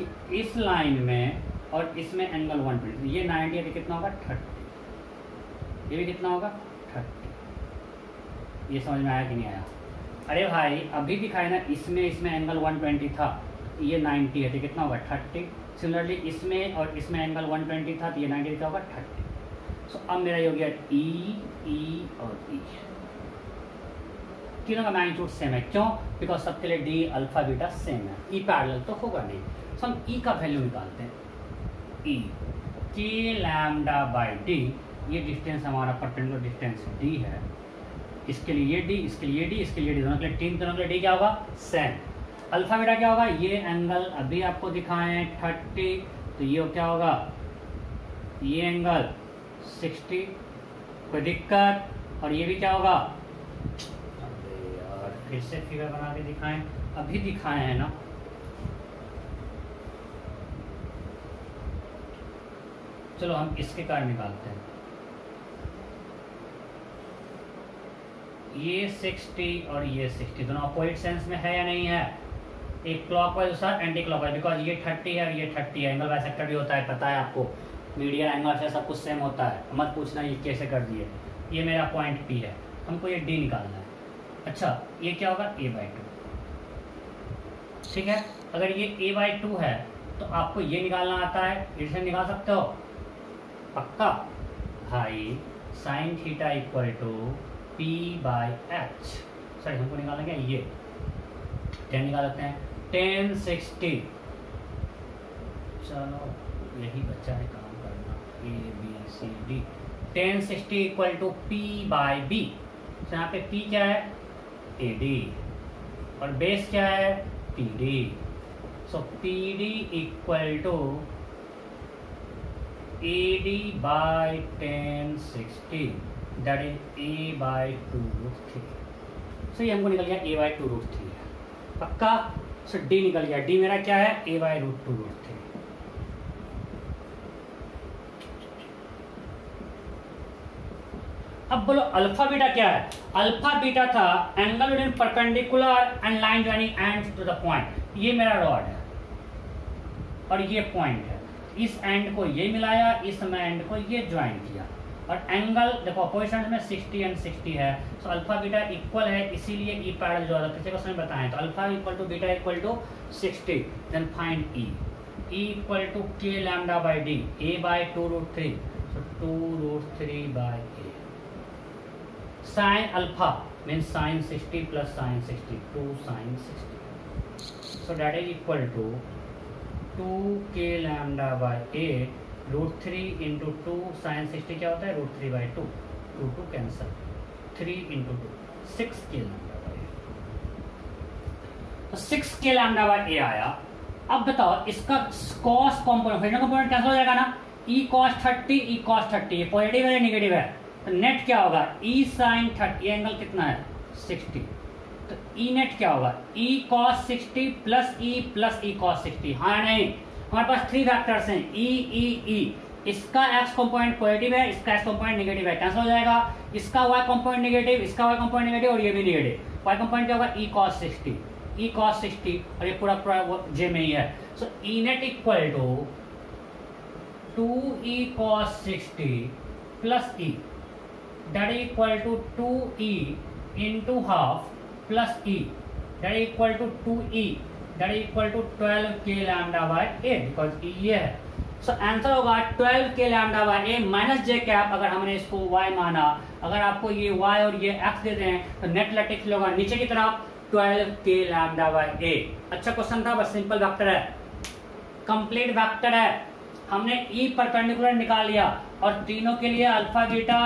Speaker 1: कि इस लाइन में और इसमें एंगल वन ट्वेंटी ये नाइनटी अभी कितना होगा थर्टी ये भी कितना होगा थर्टी ये समझ में आया कि नहीं आया अरे भाई अभी दिखाया ना इसमें इसमें एंगल 120 था ये 90 है तो कितना होगा 30 सिमिलरली इसमें और इसमें एंगल 120 था तो ये 90 कितना तो होगा 30 सो so, अब मेरा ये हो गया ई e, ई e और ई e। तीनों का मैग्नीट्यूड सेम है क्यों बिकॉज सबके लिए डी अल्फा बीटा सेम है ई e पैरल तो होगा नहीं सो हम ई e का वैल्यू निकालते हैं ई के लैमडा बाई डी ये डिस्टेंस हमारा परपेंडिकुलर डिस्टेंस डी है इसके लिए ये डी इसके लिए डी इसके लिए डी दोनों के लिए तीन दोनों के लिए डी क्या होगा सेम अल्फा बीटा क्या होगा ये एंगल अभी आपको दिखाए थर्टी तो ये क्या होगा ये एंगल सिक्सटी कोई दिक्कत और ये भी क्या होगा फिर से फिगर बना के दिखाएं अभी दिखाए हैं ना चलो हम इसके कारण निकालते हैं ये 60 और ये 60 दोनों अपोजिट सेंस में है या नहीं है एक क्लॉक वाइज दूसरा एंटी क्लॉक वाइज बिकॉज ये 30 है और ये 30 है एंगल सेक्टर भी होता है पता है आपको मीडिया एंगल से सब कुछ सेम होता है मत पूछना ये कैसे कर दिए ये मेरा पॉइंट पी है हमको ये डी निकालना है अच्छा ये क्या होगा ए बाई टू ठीक है अगर ये ए बाई टू है तो आपको ये निकालना आता है इसे निकाल सकते हो पक्का भाई sine theta equal to P by H sir हमको निकालना क्या ये टेन निकाल लेते हैं टेन सिक्सटी चलो यही बच्चा है काम करना A B C D tan sixty equal to P by B यहाँ पे पी क्या है ए डी और बेस क्या है P D so P D equal to A D by tan sixty that is A by two root three so ये हमको निकल गया ए बाय टू रूट थ्री पक्का सो डी निकल गया डी मेरा क्या है ए बाय रूट टू रूट अब बोलो अल्फा बीटा क्या है अल्फा बीटा था angle in perpendicular and line joining end to the point ये मेरा रॉड है और ये पॉइंट है इस एंड को ये मिलाया इस में एंड को ये ज्वाइन किया और एंगल देखो अपोजिशन में 60 एंड 60 है सो अल्फा बीटा इक्वल है इसीलिए ई e पैरल जो पिछले क्वेश्चन में बताएं तो alpha equal to beta equal to 60 then find E E equal to के lambda by D A by two root three so two root three by sine alpha means sine 60 plus sine 60 2 sine 60 so that is equal to 2k lambda by 8 root 3 into 2 sine 60 क्या होता है root 3 by 2 2 2 cancel 3 into 2 6k lambda by 8 तो 6k lambda by 8 आया अब बताओ इसका cos कंपोनेंट कंपोनेंट कैंसिल हो जाएगा ना e cos 30 e cos 30 ये पॉजिटिव है या नेगेटिव है तो नेट क्या होगा ई साइन थर्टी एंगल कितना है सिक्सटी तो ई e नेट क्या होगा E cos sixty plus E plus E cos sixty हाँ नहीं हमारे पास थ्री फैक्टर्स हैं ई ई ई इसका एक्स कंपोनेंट पॉजिटिव है इसका एक्स कंपोनेंट नेगेटिव है कैंसिल हो जाएगा इसका वाई कंपोनेंट नेगेटिव इसका वाई कंपोनेंट नेगेटिव और ये भी नेगेटिव वाई कंपोनेंट क्या होगा E cos sixty E cos sixty और ये पूरा पूरा जे में ही है सो E net equal to two E cos sixty plus E that equal to 2e into half plus e that equal to 2e that equal to 12 k lambda by a because e ये है सो आंसर होगा 12 के lambda by A minus J cap अगर हमने इसको y माना अगर आपको ये y और ये x दे दें तो नेट लेटिक्स होगा नीचे की तरफ 12 के लैम्डा बाय ए अच्छा क्वेश्चन था बस सिंपल वेक्टर है कंप्लीट वेक्टर है हमने ई e परपेंडिकुलर निकाल लिया और तीनों के लिए अल्फा बीटा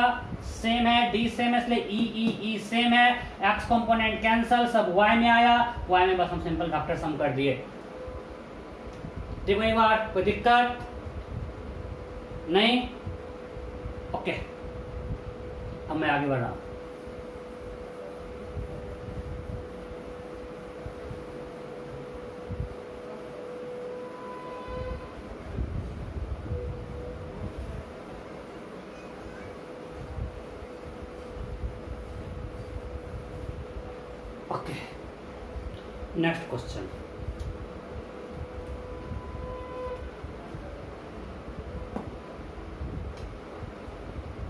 Speaker 1: सेम है डी सेम है इसलिए ई ई ई सेम है एक्स कंपोनेंट कैंसल सब वाई में आया वाई में बस हम सिंपल फैक्टर सम कर दिए देखो एक बार कोई दिक्कत नहीं ओके अब मैं आगे बढ़ रहा हूं next question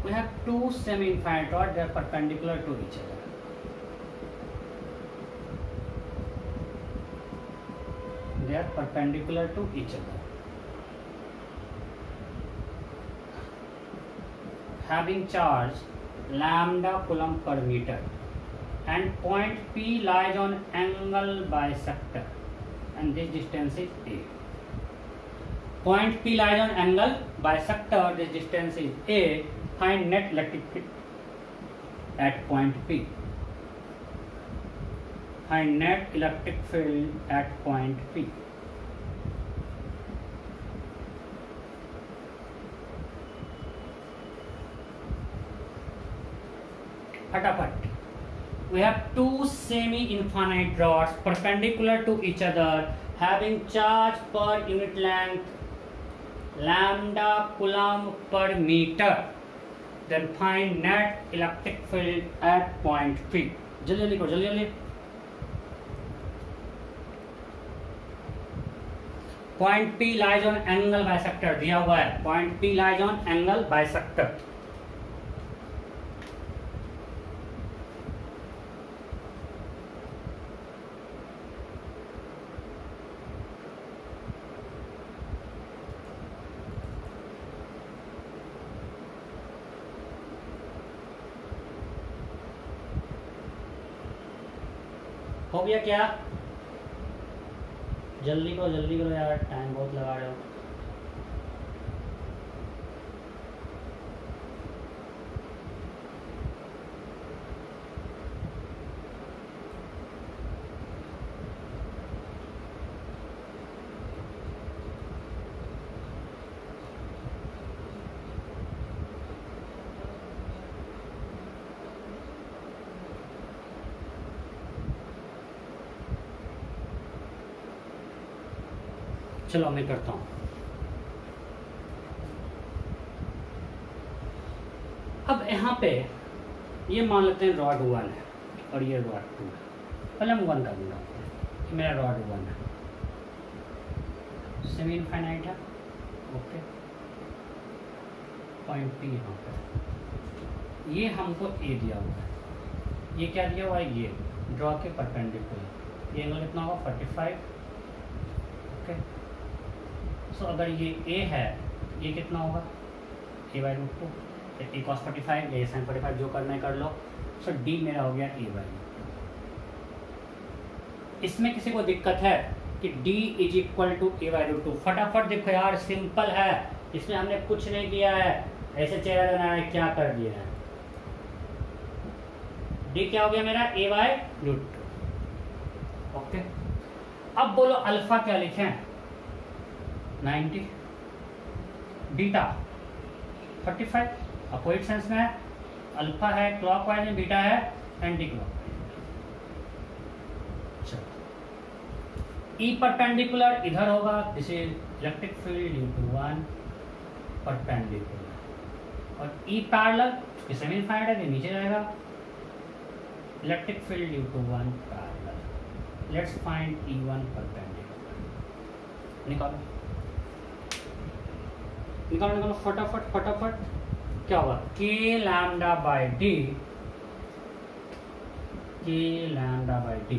Speaker 1: we have two semi-infinite rods that are perpendicular to each other they are perpendicular to each other having charge lambda coulomb per meter and point P lies on angle bisector and this distance is A. Point P lies on angle bisector, this distance is A. Find net electric field at point P. Find net electric field at point P. फटाफट we have two semi-infinite rods perpendicular to each other having charge per unit length lambda coulomb per meter then find net electric field at point p jaldi likho jaldi jaldi point p lies on angle bisector diya hua hai point p lies on angle bisector गया क्या जल्दी करो जल्दी करो यार टाइम बहुत लगा रहे हो चलो मैं करता हूं अब यहां पे ये मान लेते हैं रॉड वन है और ये रॉड टू है पहले हम वन कर दूंगा मेरा रॉड वन है सेमी इनफाइनाइट है ओके पॉइंट पी यहाँ पर ये हमको ए दिया हुआ है ये क्या दिया हुआ है ये ड्रॉ के परपेंडिकुलर ये एंगल कितना होगा 45 ओके okay. सो अगर ये ए है ये कितना होगा ए by root two A cos forty five A sine forty five जो करना है कर लो सो डी मेरा हो गया ए बाई इसमें किसी को दिक्कत है कि D is equal to A by root two फटाफट देखो यार सिंपल है इसमें हमने कुछ नहीं किया है ऐसे चेहरा बनाया है क्या कर दिया है डी क्या हो गया मेरा ए बाई रूट टू ओके अब बोलो अल्फा क्या लिखें 90 बीटा फाइव अपोजिट सेंस में है अल्फा है क्लॉक वाइज में बीटा है एंटी क्लॉक ई परपेंडिकुलर इधर होगा this is electric field due to one perpendicular और ई पैरल सेमी फाइंड है नीचे जाएगा electric field due to one parallel let's find E one perpendicular निकालो निकालो निकालो फटाफट फटाफट क्या होगा के लैमडा बाय डी के lambda by D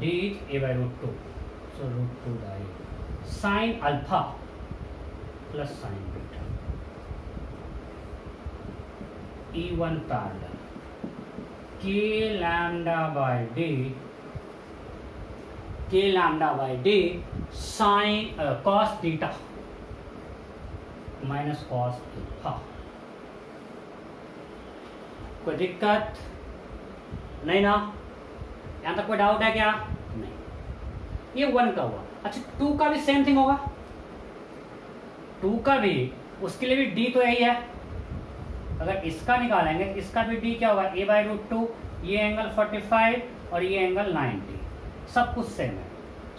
Speaker 1: D is A by root two so root two by sine alpha plus sine beta E one parallel के लैमडा बाय डी के lambda by D sine cos theta minus cos half कोई दिक्कत नहीं ना यहां तक कोई डाउट है क्या नहीं ये वन का हुआ अच्छा टू का भी सेम थिंग होगा टू का भी उसके लिए भी डी तो यही है अगर इसका निकालेंगे तो इसका भी डी क्या होगा ए बाय रूट टू ये एंगल 45 और ये एंगल 90 सब कुछ सेम है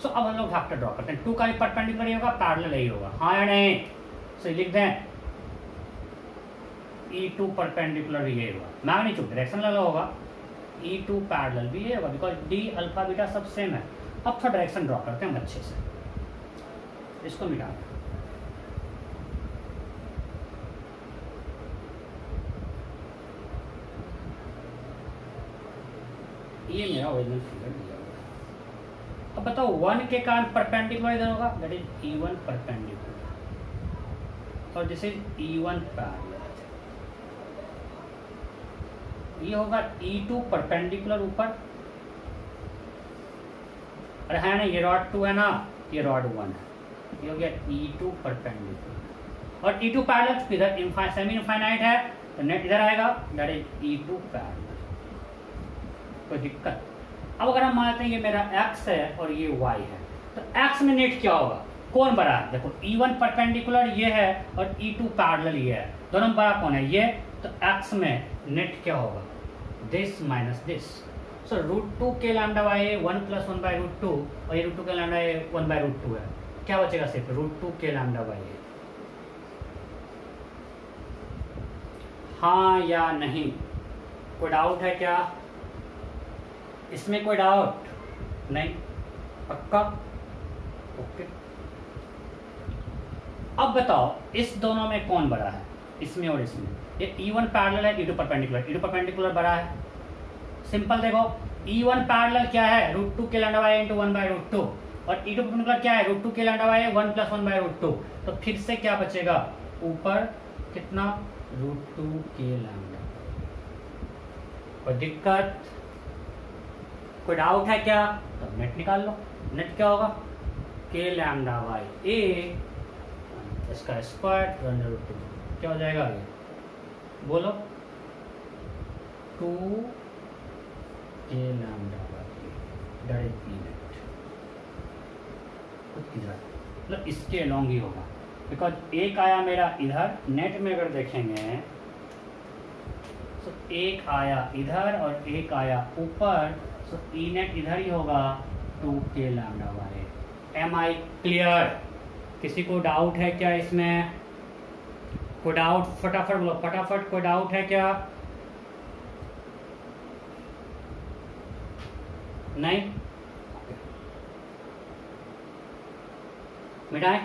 Speaker 1: सो so, अब हम लोग फैक्टर ड्रॉ करते हैं टू का भी परपेंडिकुलर ही होगा पैरेलल ही होगा हाँ या नहीं से लिख दें ई टू परपेंडिकुलर ये हुआ मैग्नीट्यूड डायरेक्शन लगा होगा ई टू पैरल भी यही होगा बिकॉज डी अल्फा बीटा सब सेम है अब थोड़ा डायरेक्शन ड्रॉ करते हैं अच्छे से इसको मिटा ये मेरा ओरिजिनल फिगर दिया हुआ है अब बताओ वन के कारण परपेंडिकुलर इधर होगा that is E one perpendicular और जैसे ई वन ये होगा ई टू परपेंडिकुलर ऊपर अरे है ना ये रॉड टू है ना ये रॉड वन है ये हो गया ई टू परपेंडिकुलर और ई टू पैरल इधर सेमी इनफाइनाइट है तो नेट इधर आएगा that is E two parallel कोई दिक्कत अब अगर हम मानते हैं ये मेरा X है और ये Y है तो X में नेट क्या होगा कौन बड़ा देखो E1 वन परपेंडिकुलर ये है और E2 टू पैरल ये है दोनों बड़ा कौन है ये तो x में नेट क्या होगा this minus this so root two के lambda Y one plus one by root two और ये रूट टू के lambda lambda one by root two है क्या बचेगा सिर्फ रूट टू के लैमडा बाई हाँ या नहीं कोई डाउट है क्या इसमें कोई डाउट नहीं पक्का ओके okay. अब बताओ इस दोनों में कौन बड़ा है इसमें और इसमें ये E1 वन पैरल है E two perpendicular E two perpendicular बड़ा है सिंपल देखो E1 वन पैरल क्या है रूट टू के lambda Y into one by root two और ई टू परपेंडिकुलर क्या है रूट टू के lambda Y one plus one by root two तो फिर से क्या बचेगा ऊपर कितना रूट टू के लंडा कोई दिक्कत कोई डाउट है क्या तो नेट निकाल लो नेट क्या होगा के लैमडा वाई ए इसका स्क्वायर अंडर रूट टू क्या हो जाएगा आगे बोलो टू के लैमडा मतलब इसके लॉन्ग ही होगा बिकॉज एक आया मेरा इधर नेट में अगर देखेंगे तो एक आया इधर और एक आया ऊपर तो ई नेट इधर ही होगा टू के लैमडा वाले एम आई क्लियर किसी को डाउट है क्या इसमें कोई डाउट फटाफट बोलो फटाफट कोई डाउट है क्या नहीं मिटाए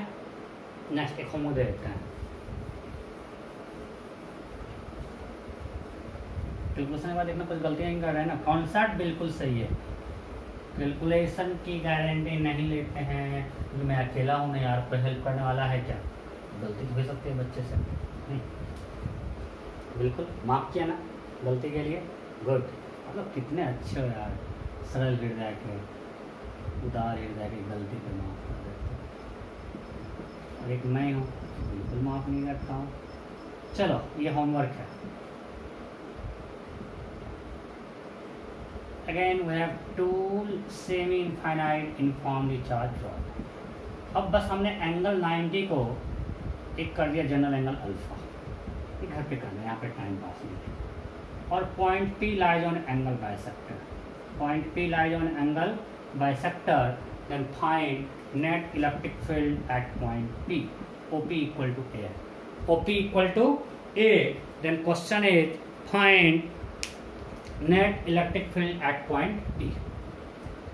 Speaker 1: नेक्स्ट एक होमवर्क दे देते हैं बिल्कुल के बाद देखना कुछ गलतियाँ कर रहे हैं ना कॉन्सेप्ट बिल्कुल सही है कैलकुलेशन की गारंटी नहीं लेते हैं क्योंकि मैं अकेला हूँ ना यार कोई हेल्प करने वाला है क्या गलती तो हो सकती है बच्चे से बिल्कुल माफ़ किया ना गलती के लिए गुड मतलब कितने अच्छे हो यार सरल हृदय के उदार हृदय की गलती पर माफ़ कर देते और एक मैं हूँ बिल्कुल माफ़ नहीं करता हूँ चलो ये होमवर्क है again we have to semi infinite informally charge rod अब बस हमने एंगल 90 को एक कर दिया जनरल एंगल अल्फा ये घर पे करना है यहाँ पे टाइम पास नहीं है और point P lies on angle by point P lies on angle by sector then find net electric field at point P O P equal to A O P equal to A then question is find net electric field at point D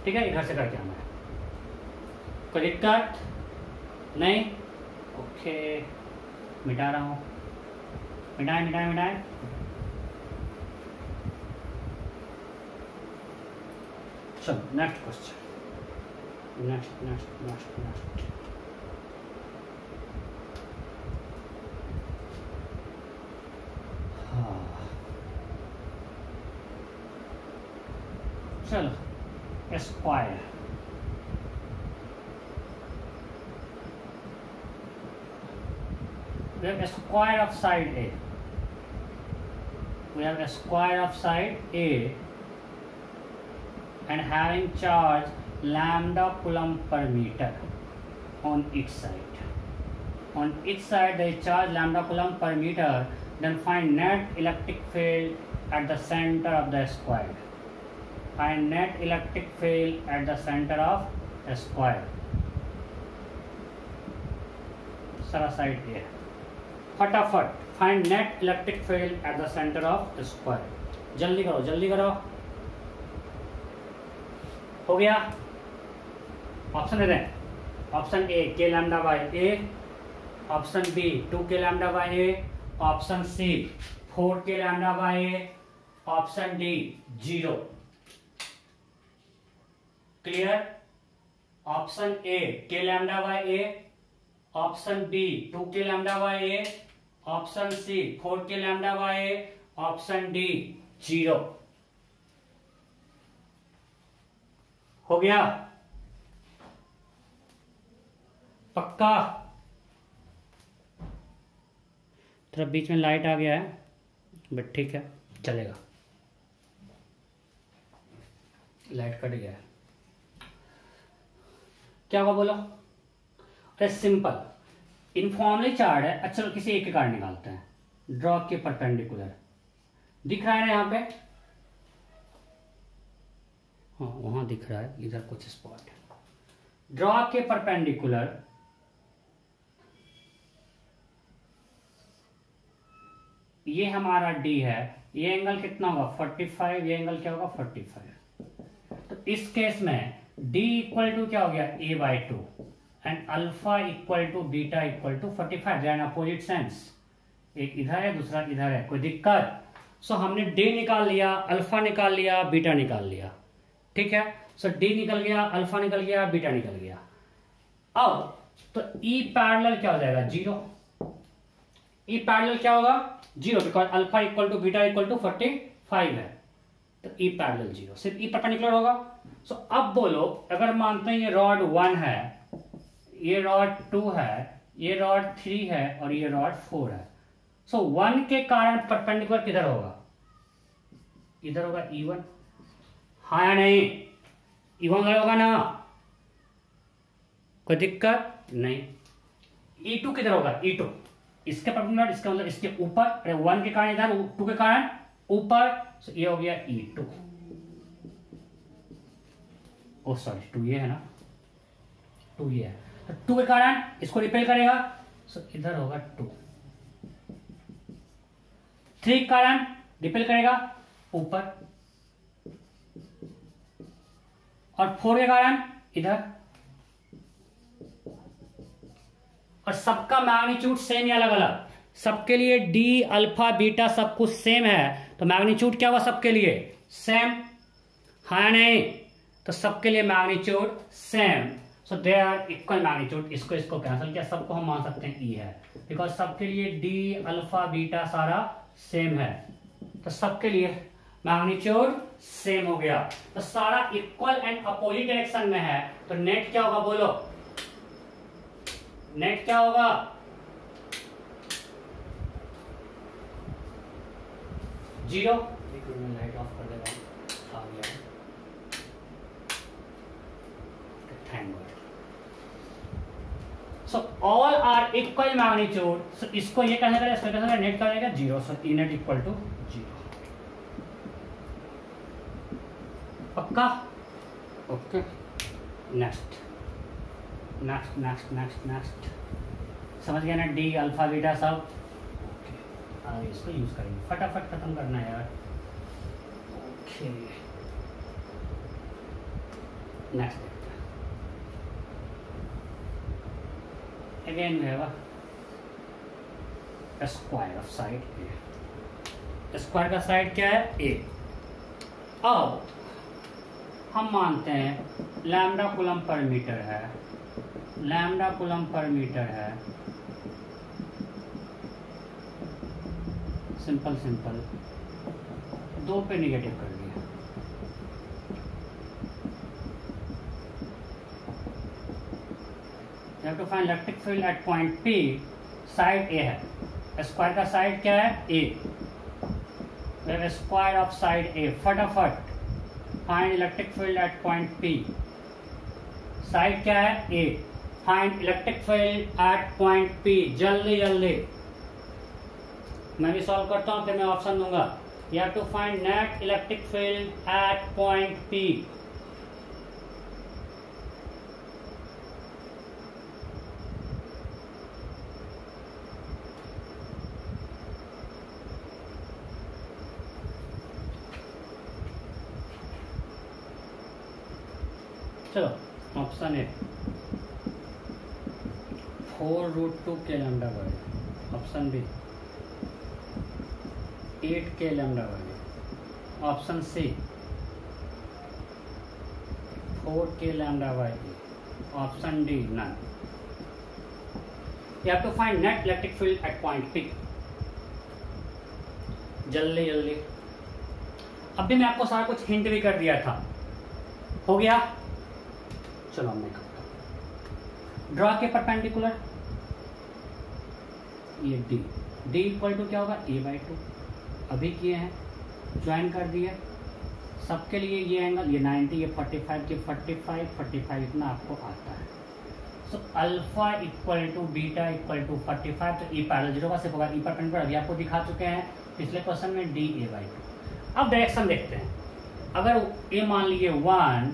Speaker 1: ठीक है इधर से करके आना है कोई दिक्कत नहीं ओके मिटा रहा हूँ मिटाए मिटाए मिटाए चलो next question next next next next हाँ Mitchell We have square of side A. We have square of side A and having charge lambda coulomb per meter on each side. On each side they charge lambda coulomb per meter then find net electric field at the center of the square. find net electric field at the center of square सारा साइड दिया फटाफट find net electric field at the centre of square जल्दी करो जल्दी करो हो गया ऑप्शन दे दें ऑप्शन ए के lambda by A option B two के lambda by A option C four के lambda by A option D zero clear option ए के lambda by A option B two के lambda by A option C four के lambda by A option D zero हो गया पक्का थोड़ा बीच में लाइट आ गया है बट ठीक है चलेगा लाइट कट गया है क्या होगा बोलो अरे सिंपल इनफॉर्मली चार्ट है अच्छा किसी एक के कार्ड निकालते हैं ड्रॉ के परपेंडिकुलर दिख रहा है ना यहां पे हाँ वहां दिख रहा है इधर कुछ स्पॉट है ड्रॉ के परपेंडिकुलर ये हमारा डी है ये एंगल कितना होगा 45 ये एंगल क्या होगा 45 तो इस केस में डी इक्वल टू क्या हो गया ए by two and alpha equal to beta equal to forty five and opposite sense एक इधर है दूसरा इधर है कोई दिक्कत सो so, हमने डी निकाल लिया अल्फा निकाल लिया बीटा निकाल लिया ठीक है सो so, डी निकल गया अल्फा निकल गया बीटा निकल गया अब तो ई e पैरेलल क्या हो जाएगा जीरो ई e पैरेलल क्या होगा zero because alpha equal to beta equal to forty five है तो ई e पैरेलल जीरो सिर्फ ई e पर्पेंडिकुलर होगा सो so, अब बोलो अगर मानते हैं ये रॉड वन है ये रॉड टू है ये रॉड थ्री है और ये रॉड फोर है सो so, वन के कारण परपेंडिकुलर किधर होगा इधर होगा ई वन हा या नहीं ई e वन होगा ना कोई दिक्कत नहीं ई e टू किधर होगा ई e टू इसके परपेंडिकुलर इसके मतलब इसके ऊपर वन के कारण इधर टू के कारण ऊपर so, ये हो गया ई टू सॉरी टू ये है ना टू ये है टू तो के कारण इसको रिपेयर करेगा सो इधर होगा टू थ्री के कारण रिपेयर करेगा ऊपर और फोर के कारण इधर और सबका मैग्नीट्यूड सेम या अलग अलग सबके लिए डी अल्फा बीटा सब कुछ सेम है तो मैग्नीट्यूड क्या हुआ सबके लिए सेम हाँ नहीं तो सबके लिए magnitude same so they are equal magnitude इसको इसको कैंसिल किया सबको हम मान सकते हैं ई e है बिकॉज सबके लिए डी अल्फा बीटा सारा सेम है तो सबके लिए मैग्नीट्यूड सेम हो गया तो सारा इक्वल एंड अपोजिट डायरेक्शन में है तो नेट क्या होगा बोलो नेट क्या होगा जीरो ऑफ कर देगा so all are equal magnitude so इसको ये कहने का इसको कैसे नेट का करेगा zero so E net equal to zero पक्का okay next next next next next समझ गया ना डी अल्फा बीटा सब okay. इसको यूज करेंगे फटाफट खत्म करना है यार okay next again we have a, a square of side A. Square का साइड क्या है ए अब हम मानते हैं लैमडा कुलम पर मीटर है लैमडा कुलम पर मीटर है सिंपल सिंपल दो पे निगेटिव कर you have to electric field at point P side ए है स्क्वायर का साइड क्या है ए स्क्वायर ऑफ साइड ए फटाफट find electric field at point P side क्या है ए find electric field at point P जल्दी जल्दी मैं भी सॉल्व करता हूँ फिर मैं ऑप्शन दूंगा you have to find net electric field at point P अच्छा, ऑप्शन ए फोर रूट टू के लैमडा वर्ग ऑप्शन बी एट के लैमडा वर्ग ऑप्शन सी फोर के लैमडा वर्ग option D none you have to find net electric field at point P जल्दी जल्दी अभी मैं आपको सारा कुछ हिंट भी कर दिया था हो गया चलो हमने ड्रॉ के परपेंडिकुलर ये डी डी इक्वल टू क्या होगा ए बाई टू अभी किए हैं ज्वाइन कर दिए सबके लिए ये एंगल ये 90 ये 45 ये 45 45 इतना आपको आता है so alpha equal to beta equal to 45 तो ई पैरल जीरो का सिर्फ होगा ई e परपेंडिकुलर अभी आपको दिखा चुके हैं पिछले क्वेश्चन में डी ए बाई टू अब डायरेक्शन देखते हैं अगर ए मान लीजिए one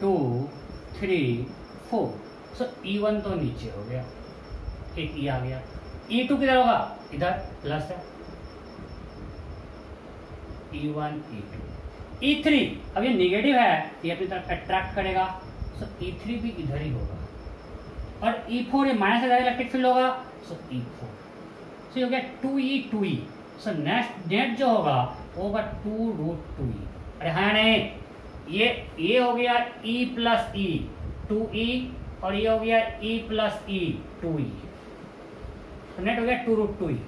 Speaker 1: two three four so E one तो नीचे हो गया एक ई e आ गया ई e टू किधर होगा इधर प्लस है E one E two E three अब ये निगेटिव है ये अपनी तरफ अट्रैक्ट करेगा सो ई थ्री भी इधर ही होगा और ई e फोर ये माइनस इधर इलेक्ट्रिक फील्ड होगा सो ई फोर सो ये हो गया two E two E so next net जो होगा वो होगा टू रूट टू ई अरे हाँ नहीं ये ये हो गया e plus E two E और ये हो गया e plus E two E net हो गया two root two E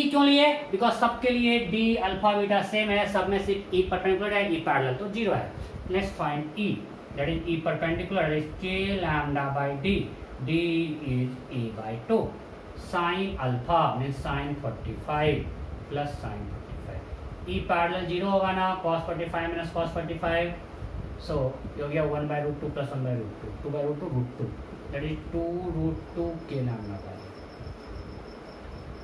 Speaker 1: e क्यों लिए बिकॉज सबके लिए d अल्फा बीटा सेम है सब में सिर्फ ई e परपेंडिकुलर है ई e पैरल तो जीरो है let's find e that is E perpendicular is के lambda by D D is E by two sine alpha mean sine forty five plus sine E parallel zero होगा ना cos forty five minus cos forty five so हो गया one by root two plus one by root two two by root two root two that is two root two k नाम लगा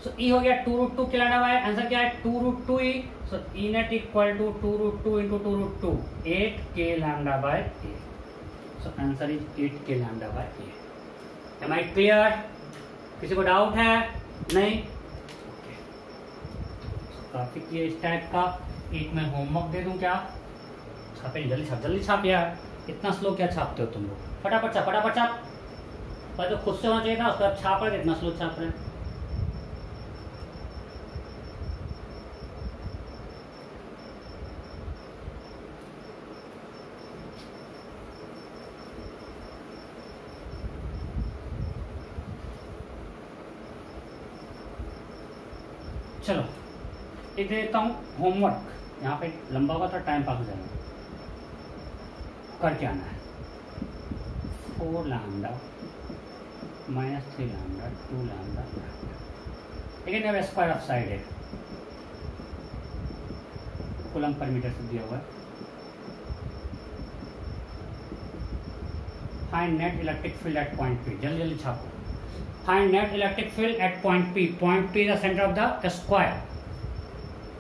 Speaker 1: सो ई हो गया टू रूट टू के लाना हुआ आंसर क्या है two root two E so E net equal to two root two into two root two eight के lambda by eight so answer is eight के lambda by eight am I clear किसी को डाउट है नहीं काफ़ी किया इस टाइप का एक मैं होमवर्क दे दूं क्या छापे जल्दी छाप जल्दी छाप यार इतना स्लो क्या छापते हो तुम लोग फटाफट छाप फटाफट छाप पर जो तो खुद से होना चाहिए था बाद छाप रहे इतना स्लो छाप रहे चलो एक दे देता हूँ होमवर्क यहाँ पे लंबा हुआ था टाइम पास हो जाएगा करके आना है four lambda minus three lambda two lambda लेकिन अब स्क्वायर ऑफ साइड है कुलम पर मीटर से दिया हुआ है find net electric field at point P जल्दी जल्दी छापो find net electric field at point P point P the centre of the square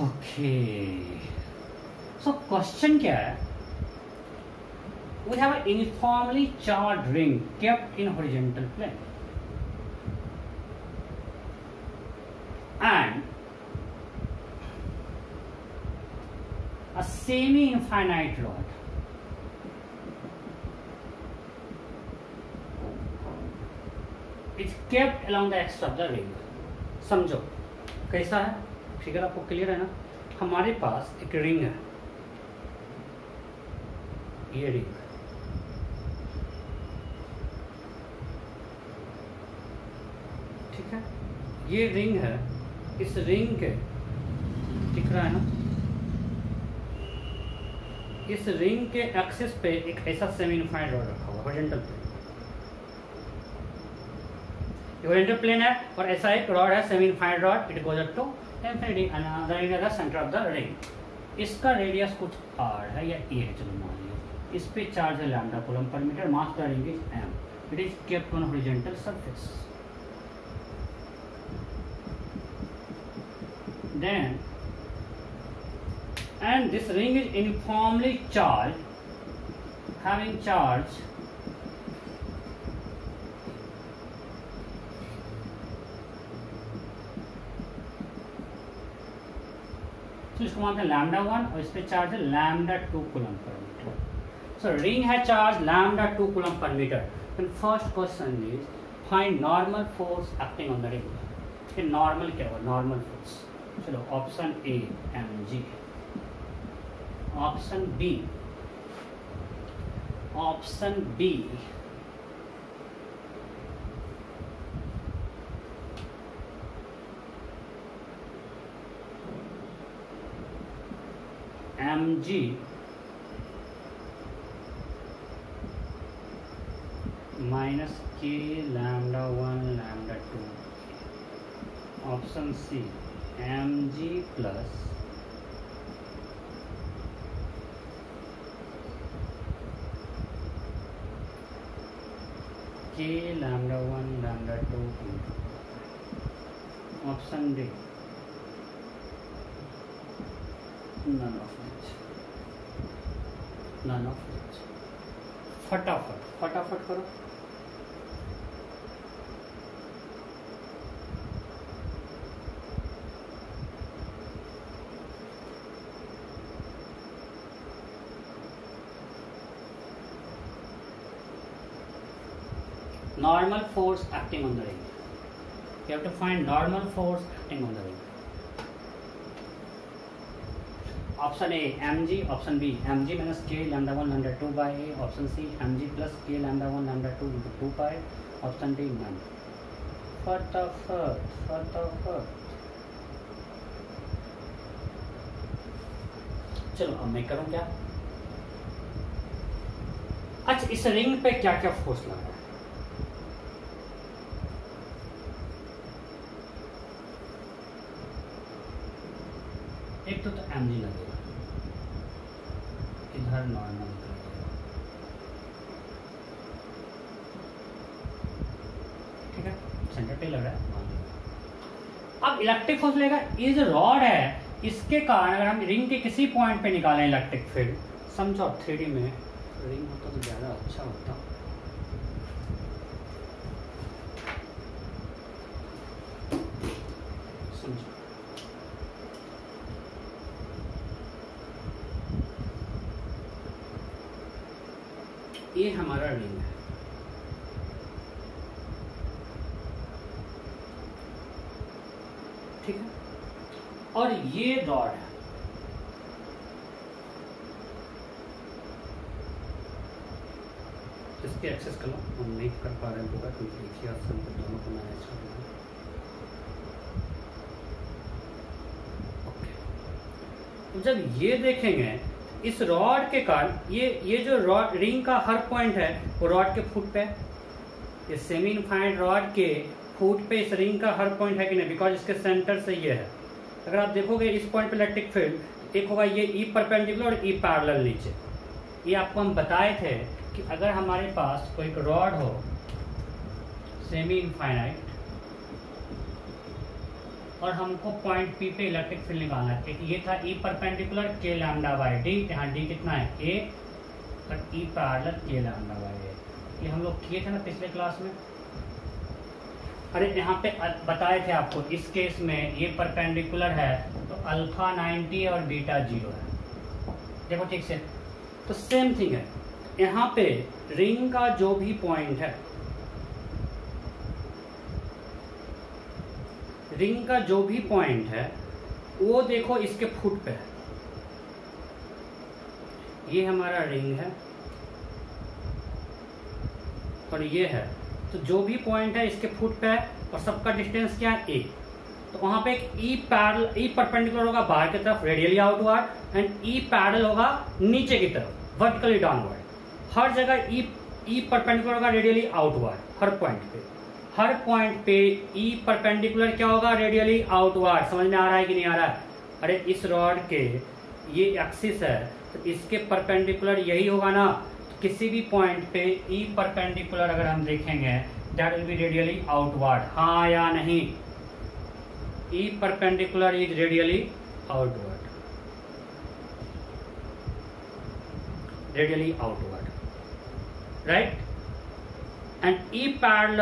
Speaker 1: okay so question क्या है we have informally charged ring kept in horizontal plane and a semi infinite rod it's kept along the axis of the ring समझो कैसा है फिगर आपको क्लियर है ना हमारे पास एक रिंग है ये रिंग ठीक है ये रिंग है इस रिंग के दिख रहा है ना इस रिंग के एक्सिस पे एक ऐसा सेमी इनफाइंड रॉड रखा हुआ हॉरिजॉन्टल प्लेन हॉरिजेंटल प्लेन है और ऐसा एक रॉड है semi infinite rod it goes up to एम्फेडी रविनगर सेंटर ऑफ द रिंग इसका रेडियस कुछ आर है या ए है चलो मान लो इस पे चार्ज है lambda coulomb per metre mass का ring is M it is kept on horizontal surface then and this ring is uniformly charge having charge तो इसको मानते हैं लैमडा वन और इस पर चार्ज है लैमडा टू कुलम पर मीटर सो रिंग है चार्ज लैमडा टू कुलम पर metre first question is find normal force acting on the ring ring normal क्या हुआ नॉर्मल फोर्स चलो option A M G option B option B M G minus के lambda one lambda two option C M G plus के lambda one lambda two option D none of which none of which फटाफट फटाफट करो normal force acting on the ring. You have to find normal force acting on the ring. Option A M G option B M G minus के lambda one lambda two by A option C M G plus के lambda one lambda two into two by option D none चलो अब मैं करूं क्या अच्छा इस रिंग पे क्या क्या फोर्स लग रहा है एक तो, तो एम जी लगेगा है नॉन ठीक है सेंटर पे लग रहा है अब इलेक्ट्रिक फोर्स लेगा ये जो रॉड है इसके कारण अगर हम रिंग के किसी पॉइंट पे निकालें इलेक्ट्रिक फील्ड समझो थ्री डी में रिंग होता तो ज़्यादा अच्छा होता समझो ये हमारा रिंग है ठीक है और ये दौड़ है इसके एक्सेस कर लो हम नहीं कर पा रहे होगा तो क्योंकि लिखिए ऑप्शन को तो दोनों को मैनेज कर ओके जब ये देखेंगे इस रॉड के कारण ये ये जो रॉड रिंग का हर पॉइंट है वो रॉड के फुट पे है सेमी इनफाइनाइट रॉड के फुट पे इस रिंग का हर पॉइंट है कि नहीं बिकॉज इसके सेंटर से ये है अगर आप देखोगे इस पॉइंट पे इलेक्ट्रिक फील्ड एक होगा ये ई e परपेंडिकुलर और ई e पैरल नीचे ये आपको हम बताए थे कि अगर हमारे पास कोई रॉड हो सेमी इनफाइनाइट और हमको पॉइंट पी पे इलेक्ट्रिक फील्ड निकालना है ये था ई परपेंडिकुलर के लैमडा बाई डी यहाँ डी कितना है ए और ई पार्ल के लैमडा बाई ए ये हम लोग किए थे ना पिछले क्लास में अरे यहाँ पे बताए थे आपको इस केस में ये परपेंडिकुलर है तो अल्फा 90 और बीटा जीरो है देखो ठीक से तो सेम थिंग है यहाँ पे रिंग का जो भी पॉइंट है रिंग का जो भी पॉइंट है वो देखो इसके फुट पे है ये हमारा रिंग है और ये है तो जो भी पॉइंट है इसके फुट पे है और सबका डिस्टेंस क्या है ए तो वहाँ पे एक ई पैरल ई परपेंडिकुलर होगा बाहर की तरफ radially outward and E parallel होगा नीचे की तरफ वर्टिकली डाउनवर्ड हर जगह ई ई परपेंडिकुलर होगा रेडियली आउटवर्ड हर पॉइंट पे हर पॉइंट पे ई e परपेंडिकुलर क्या होगा रेडियली आउटवर्ड समझ में आ रहा है कि नहीं आ रहा है अरे इस रॉड के ये एक्सिस है तो इसके परपेंडिकुलर यही होगा ना तो किसी भी पॉइंट पे ई e परपेंडिकुलर अगर हम देखेंगे that will be radially outward हाँ या नहीं E perpendicular is radially outward radially outward right and E parallel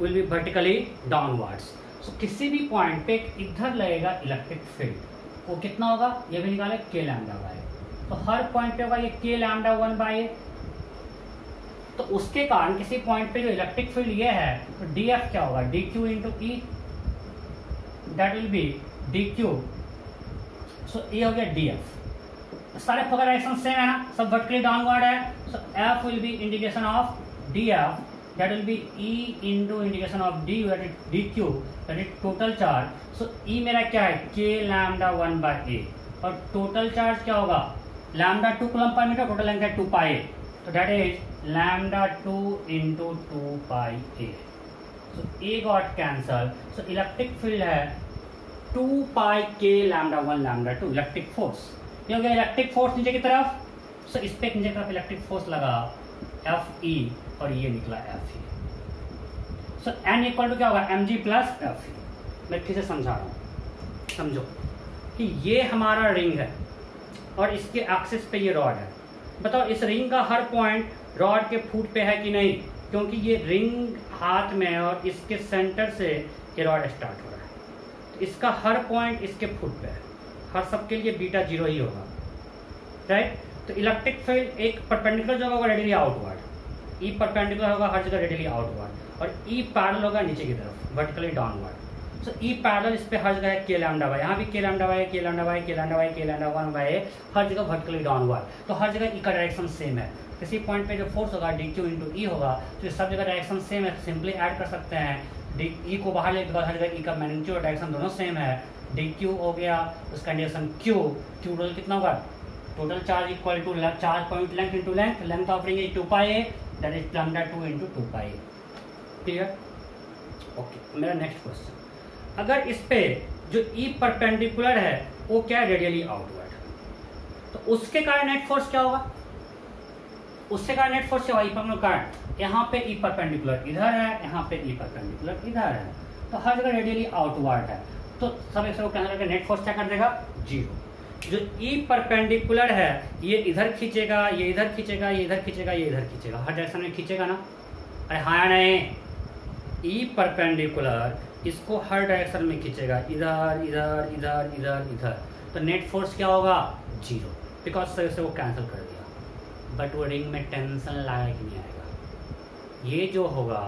Speaker 1: will be vertically downwards so किसी भी पॉइंट पे इधर लगेगा इलेक्ट्रिक फील्ड वो कितना होगा ये भी निकाले के लैमडा बाय तो हर पॉइंट पे होगा ये के लैमडा वन बाय तो उसके कारण किसी पॉइंट पे जो इलेक्ट्रिक फील्ड ये है तो डी एफ क्या होगा D Q into E that will be D Q so ए हो गया डी एफ सारे फोकल सेम है ना सब वर्टिकली डाउनवर्ड है so F will be indication of D F that will be E into indication of D that is dq that is total charge so E मेरा क्या है k lambda one by a और total charge क्या होगा लैमडा टू कुलम पर मीटर टोटल लेंथ है टू पाई तो that is lambda two into two pi A so A got cancel so electric field है टू पाई के lambda one lambda two electric force ये हो गया इलेक्ट्रिक फोर्स नीचे की तरफ सो so, इस पर नीचे की तरफ इलेक्ट्रिक फोर्स लगा एफ ई e. और ये निकला F E so N equal to क्या होगा M G plus F E मैं फिर से समझा रहा हूँ समझो कि ये हमारा रिंग है और इसके एक्सिस पे ये रॉड है बताओ इस रिंग का हर पॉइंट रॉड के फूट पे है कि नहीं क्योंकि ये रिंग हाथ में है और इसके सेंटर से ये रॉड स्टार्ट हो रहा है तो इसका हर पॉइंट इसके फुट पे है हर सबके लिए बीटा जीरो ही होगा राइट तो इलेक्ट्रिक फील्ड एक परपेंडिकुलर जगह होगा रेडिली आउट हुआ ई e परपेंडिकुलर होगा हर जगह रेडियली आउटवर्ड और ई e पैरल होगा नीचे की तरफ vertically downward so E parallel इस पर हर जगह के लैंडा वाई यहाँ भी के लैंडा वाई के लैंडा वाई के लैंडा वाई के लैंडा वन वाई हर जगह वर्टिकली डाउनवर्ड तो हर जगह ई e का डायरेक्शन सेम है किसी पॉइंट पे जो फोर्स होगा डी क्यू इंटू ई होगा तो सब जगह डायरेक्शन सेम है सिंपली ऐड कर सकते हैं डी ई को बाहर लेते हर जगह ई का मैग्नीट्यूड डायरेक्शन दोनों सेम है डी क्यू हो गया उसका डायरेक्शन क्यू क्यू टोटल कितना होगा total charge equal to charge point length into length length of ring two pi that is lambda two into two pi clear okay मेरा नेक्स्ट क्वेश्चन अगर इस पे जो ई e परपेंडिकुलर है वो क्या है रेडियली आउटवर्ड तो उसके कारण नेट फोर्स क्या होगा उससे कारण नेट फोर्स क्या होगा e कारण यहाँ पे ई e परपेंडिकुलर इधर है यहाँ पे ई e परपेंडिकुलर इधर है तो हर जगह रेडियली आउटवर्ड है तो सब एक सब कहना नेट फोर्स क्या कर देगा जीरो जो ई e परपेंडिकुलर है ये इधर खींचेगा ये इधर खींचेगा ये इधर खींचेगा ये इधर खींचेगा हर डायरेक्शन में खींचेगा ना अरे हाँ नहीं ई e परपेंडिकुलर इसको हर डायरेक्शन में खींचेगा इधर इधर इधर इधर इधर तो नेट फोर्स क्या होगा जीरो बिकॉज सर से वो कैंसिल कर दिया बट वो रिंग में टेंशन लाया कि नहीं आएगा ये जो होगा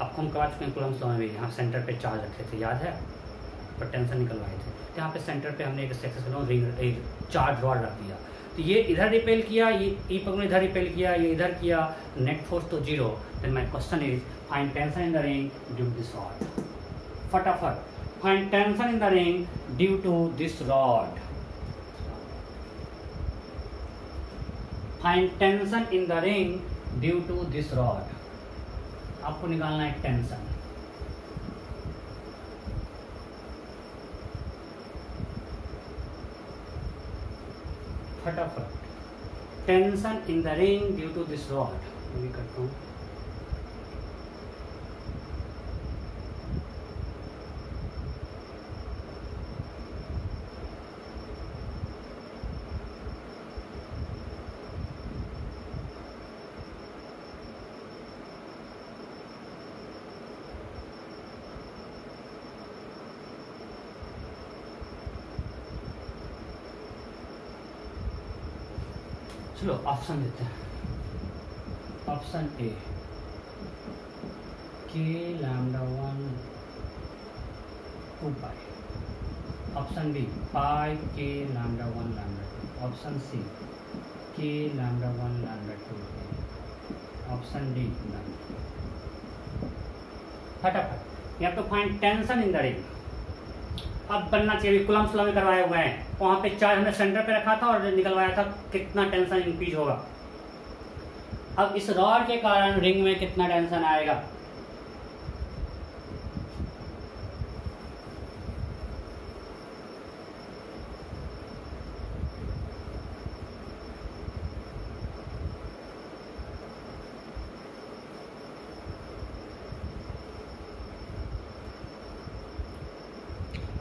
Speaker 1: आपको हम कहा चुके हैं कुलम स्लो में भी यहाँ सेंटर पे चार्ज रखे थे याद है पर टेंशन निकलवाए थे यहाँ पे सेंटर पे हमने एक सक्सेसफुल रिंग एक चार्ज रॉड रख दिया तो ये इधर रिपेल किया ये ई पग इधर रिपेल किया ये इधर किया नेट फोर्स तो zero then my question is find tension in the ring due this rod फटाफट find tension in the ring due to this rod find tension in the ring due to this rod आपको निकालना है टेंशन फटाफट tension in the ring due to this rod मैं करता हूँ चलो ऑप्शन देते हैं ऑप्शन ए के lambda one two pi option B pi के lambda one lambda two option C के lambda one lambda two option D फटाफट you have to find tension in the ring अब बनना चाहिए कुलम सुलम करवाए हुए हैं वहाँ पे चार्ज हमने सेंटर पे रखा था और निकलवाया था कितना टेंशन इंक्रीज होगा अब इस रॉड के कारण रिंग में कितना टेंशन आएगा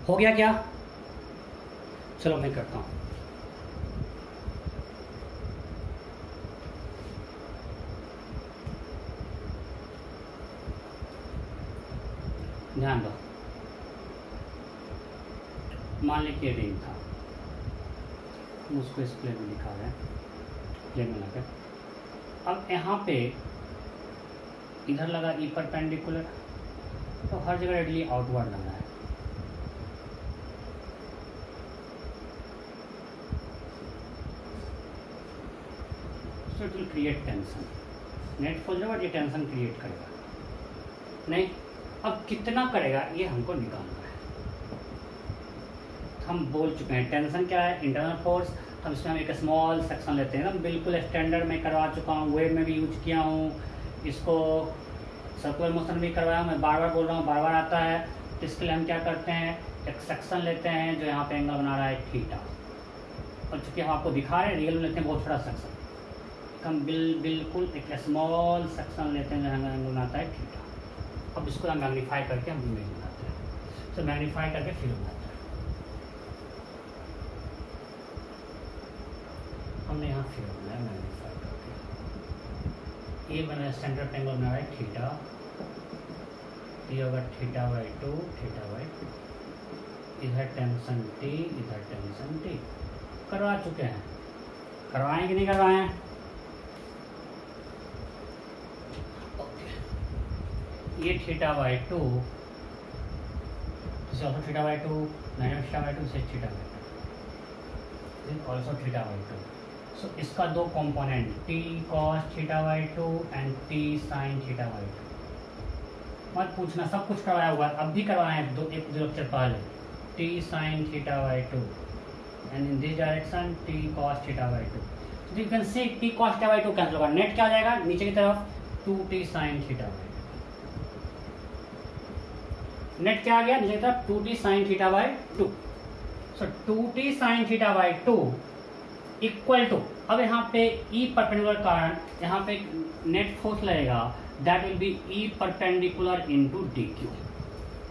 Speaker 1: हो गया क्या चलो मैं करता हूं ध्यान दो मान ली के रिंग था हम उसको इस प्ले में दिखा रहे हैं प्ले में लगा अब यहाँ पे इधर लगा ई पेंडिकुलर तो हर जगह एडली आउटवर्ड लगा है so it will create tension net खोल देगा ये टेंशन क्रिएट करेगा नहीं अब कितना करेगा ये हमको निकालना है हम बोल चुके हैं टेंशन क्या है इंटरनल फोर्स हम इसमें हम एक स्मॉल सेक्शन लेते हैं ना बिल्कुल स्टैंडर्ड में करवा चुका हूँ वेब में भी यूज किया हूँ इसको सर्कुलर मोशन भी करवाया हूँ मैं बार बार बोल रहा हूँ बार बार आता है तो इसके लिए हम क्या करते हैं एक सेक्शन लेते हैं जो यहाँ पे एंगल बना रहा है थीटा और चूँकि हम आपको दिखा रहे हैं रियल में लेते हैं बहुत बड़ा सेक्शन हम बिल बिल्कुल एक स्मॉल सेक्शन लेते हैं जहाँ एंगल बनाता है ठीक अब इसको हम मैग्नीफाई करके हम इमेज बनाते हैं तो मैग्नीफाई करके फिर बनाते हैं हमने यहाँ फिर बनाया मैग्नीफाई करके ये बनाया सेंटर एंगल बना रहा है ठीटा ये होगा theta by two theta by two इधर टेंशन टी इधर टेंशन टी करवा चुके हैं करवाएं कि नहीं करवाएं ए theta by two is also theta by two minus theta by two is theta by two is also theta by two so इसका दो component T cos theta by two and T sine theta by two मत पूछना सब कुछ करवाया हुआ अब भी करवाए दो एक लेक्चर पहले T sine theta by two and in this direction T cos theta by two you can see T cos theta by two cancel होगा नेट क्या हो जाएगा नीचे की तरफ two T sine theta by net क्या आ गया नीचे था two T sine theta by two so two T sine theta by two equal to अब यहाँ पे ई परपेंडिकुलर कारण यहाँ पे नेट फोर्स लगेगा that will be E perpendicular to D Q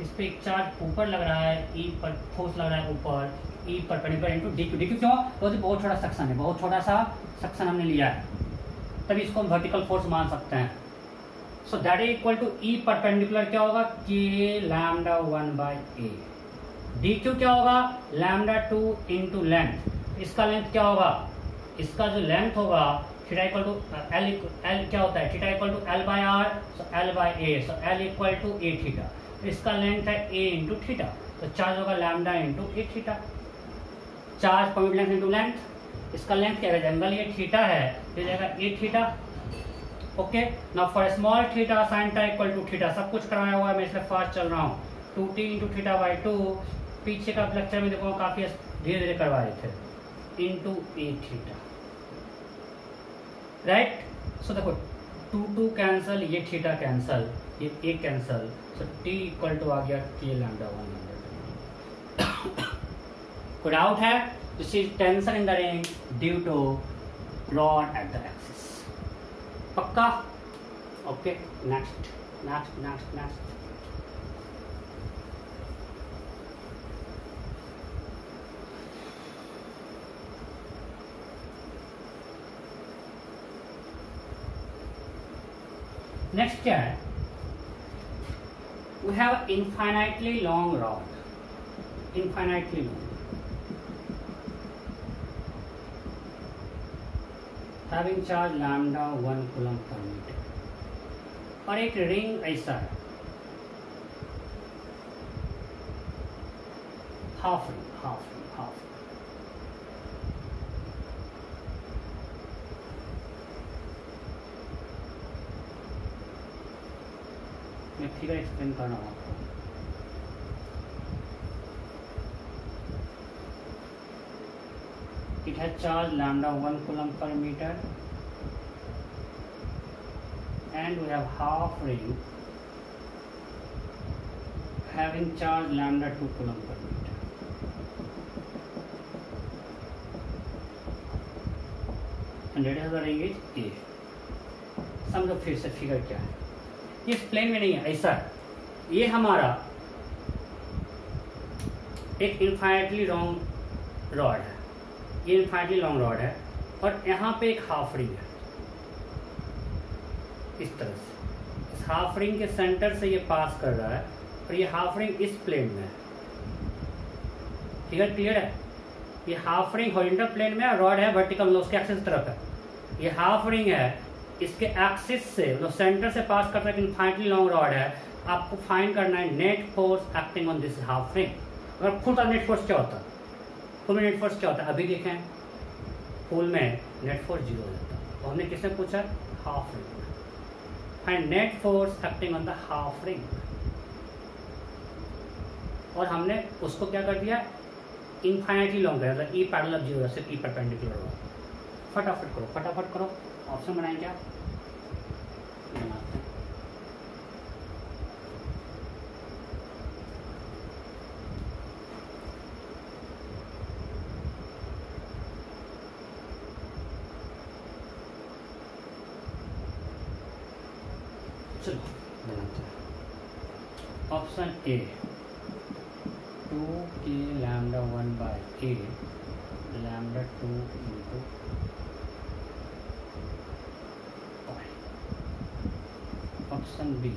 Speaker 1: इस पर एक चार्ज ऊपर लग रहा है ई e पर फोर्स लग रहा है ऊपर E perpendicular to D Q D Q क्यों तो बहुत छोटा सेक्शन है बहुत छोटा सा सक्शन हमने लिया है तभी इसको हम वर्टिकल फोर्स मान सकते हैं so that is equal to E perpendicular क्या होगा के lambda one by A D Q क्या होगा लैमडा टू इंटू लेंथ इसका लेंथ क्या होगा इसका जो लेंथ होगा theta equal to L L क्या होता है theta equal to L by R so L by A so L equal to A theta इसका लेंथ है ए इंटू थीटा तो चार्ज होगा lambda into A theta charge point length into length इसका लेंथ क्या है एंगल ये थीटा है ये जाएगा ए थीटा ओके ना for small theta sine theta equal to theta सब कुछ कराया हुआ है मैं इसलिए फास्ट चल रहा हूँ two T into theta by two पीछे का लेक्चर में देखो काफ़ी धीरे धीरे करवा रहे थे into A theta right so देखो टू टू कैंसल ये थीटा कैंसल ये A cancel so T equal to आ गया के लैमडा वन कोई डाउट है tension in the range due to long at the पक्का okay next next next next next क्या है we have infinitely long rod infinitely long having charge lambda one coulomb पर मीटर और एक रिंग ऐसा है half ring half ring half ring मैं फिगर एक्सप्लेन करना हूँ आपको है charge lambda one coulomb per metre and we have half ring having charge lambda two coulomb per metre ए समझो फिर से फिगर क्या है इस प्लेन में नहीं है ऐसा ये हमारा एक इंफाइनेटली रॉन्ग रॉड है ये इन्फाइनली लॉन्ग रॉड है और यहाँ पे एक हाफ रिंग है इस तरह से इस हाफ रिंग के सेंटर से ये पास कर रहा है और ये हाफ रिंग इस प्लेन में है ठीक है क्लियर है ये हाफ रिंग हॉरिजेंटल प्लेन में रॉड है वर्टिकल मतलब उसके एक्सिस तरफ है ये हाफ रिंग है इसके एक्सिस से मतलब सेंटर से पास करता है इन्फाइनली लॉन्ग रॉड है आपको फाइंड करना है net force acting on this half ring अगर खुद का नेट फोर्स क्या होता है फुल नेट फोर्स क्या होता है अभी देखें फुल में नेट फोर्स जीरो हो जाता है और तो हमने किसने पूछा half ring and net force acting on the half ring और हमने उसको क्या कर दिया इनफाइनाइटली लॉन्ग कर दिया ई पैडल ऑफ जीरो जैसे ई परपेंडिकुलर हो फटाफट करो फटाफट करो ऑप्शन बनाएंगे क्या बनाते हैं ए टू के lambda one by A lambda two into option B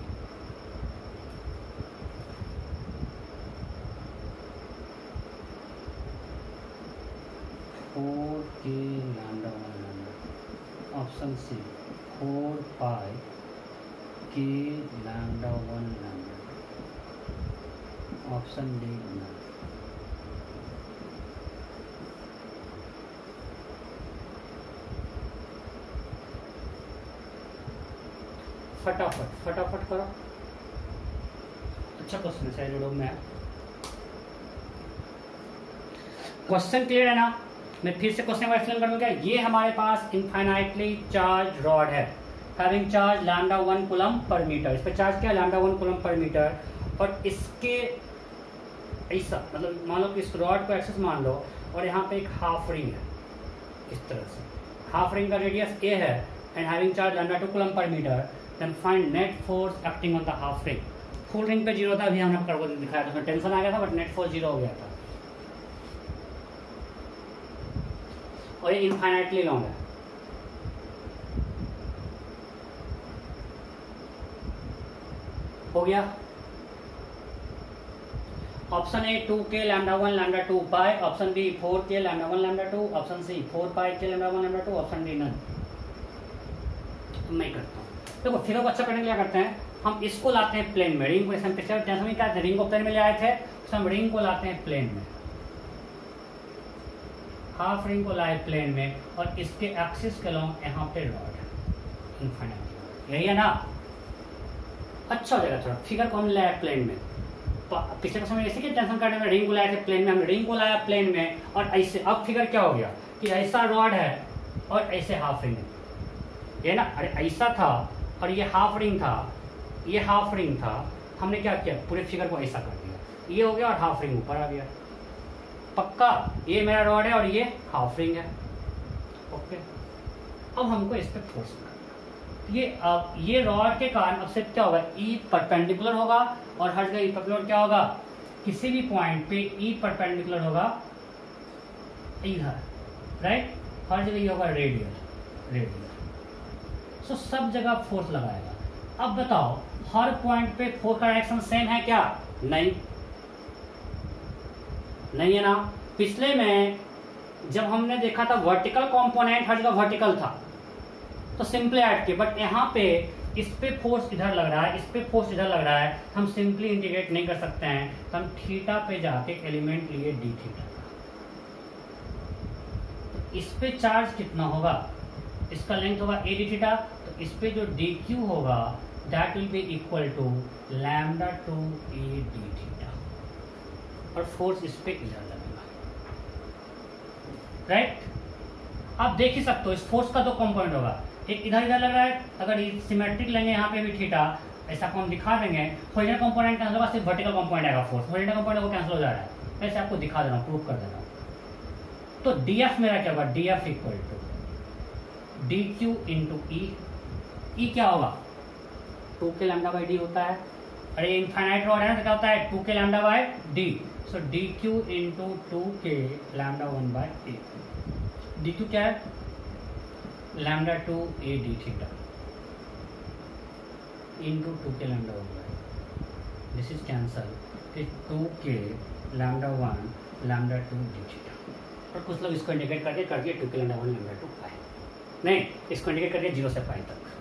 Speaker 1: four के लैमडा वन लैमडा ऑप्शन सी फोर फाइव के lambda one lambda option D बना फटाफट फटाफट करो अच्छा क्वेश्चन है शायद लोग में क्वेश्चन क्लियर है ना मैं फिर से क्वेश्चन एक्सप्लेन कर दूंगा ये हमारे पास इनफाइनाइटली चार्ज रॉड है having charge lambda one coulomb पर मीटर इस पर चार्ज क्या है लैमडा वन कुलम पर मीटर और इसके ऐसा मतलब मान लो कि इस रॉड को एक्सेस मान लो और यहाँ पे एक हाफ रिंग है इस तरह से हाफ रिंग का रेडियस ए है and having charge under two coulomb पर metre then find net force acting on the half ring full ring पे जीरो था अभी हमने आपको दिखाया था उसमें टेंशन आ गया था बट नेट फोर्स जीरो हो गया था और ये इनफाइनाइटली लॉन्ग है हो गया ऑप्शन ए टू के lambda one lambda two pi option B four के lambda one lambda two option सी फोर पाए के lambda one lambda two option D none तो मैं करता हूँ देखो तो फिगर को अच्छा करने के लिए करते हैं हम इसको लाते हैं प्लेन में रिंग क्वेश्चन पिक्चर जैसे हम क्या रिंग को प्लेन में ले आए थे तो हम रिंग को लाते हैं प्लेन में हाफ रिंग को लाए प्लेन में और इसके एक्सिस के लॉन्ग यहाँ पे रॉड यही है ना अच्छा हो जाएगा थोड़ा फिगर को हम लाए प्लेन में पिछले समय ऐसे जैसे कि टेंशन करने में रिंग को लाया थे प्लेन में हमने रिंग को लाया प्लेन में और ऐसे अब फिगर क्या हो गया कि ऐसा रॉड है और ऐसे हाफ रिंग ये ना अरे ऐसा था और ये हाफ रिंग था ये हाफ रिंग था हमने क्या किया पूरे फिगर को ऐसा कर दिया ये हो गया और हाफ रिंग ऊपर आ गया पक्का ये मेरा रॉड है और ये हाफ रिंग है ओके अब हमको इस पर फोर्स करना ये अब ये रॉड के कारण अब सिर्फ क्या होगा ई e परपेंडिकुलर होगा और हर जगह ई e परपेंडिकुलर क्या होगा किसी भी पॉइंट पे ई e परपेंडिकुलर होगा इधर राइट हर जगह ये होगा रेडियल रेडियल सो सब जगह फोर्स लगाएगा अब बताओ हर पॉइंट पे फोर्स का डायरेक्शन सेम है क्या नहीं नहीं है ना पिछले में जब हमने देखा था वर्टिकल कंपोनेंट हर जगह वर्टिकल था तो सिंपली ऐड किए बट यहाँ पे इस पे फोर्स इधर लग रहा है इस पे फोर्स इधर लग रहा है हम सिंपली इंटीग्रेट नहीं कर सकते हैं तो हम थीटा पे जाके एलिमेंट लिए डी थीटा इस पे चार्ज कितना होगा इसका लेंथ होगा ए डी थीटा तो इस पे जो डी क्यू होगा that will be equal to lambda two A D theta और फोर्स इस पे इधर लगेगा राइट आप देख ही सकते हो इस फोर्स का दो तो कॉम्पोनेंट होगा एक इधर इधर लग रहा है अगर सिमेट्रिक लेंगे यहाँ पे भी थीटा ऐसा को हम दिखा देंगे होजन कंपोनेंट कैंसिल होगा सिर्फ वर्टिकल कंपोनेंट आएगा फोर्स होरिजन कंपोनेंट वो कैंसिल हो जा रहा है ऐसे आपको दिखा दे रहा हूँ प्रूव कर दे रहा हूँ तो डी एफ मेरा क्या होगा D F equal to D Q into E E क्या होगा टू के लैमडा बाई डी होता है अरे इन्फाइनाइट रॉड है ना तो क्या होता है टू के lambda by D so D Q into two के lambda one by A D Q क्या है lambda two A D theta into two के lambda one this is cancel फिर टू के lambda one lambda two D theta और कुछ लोग इसको इंडिकेट करके करके टू के lambda one lambda two pi नहीं इसको इंडिकेट करके जीरो से पाए तक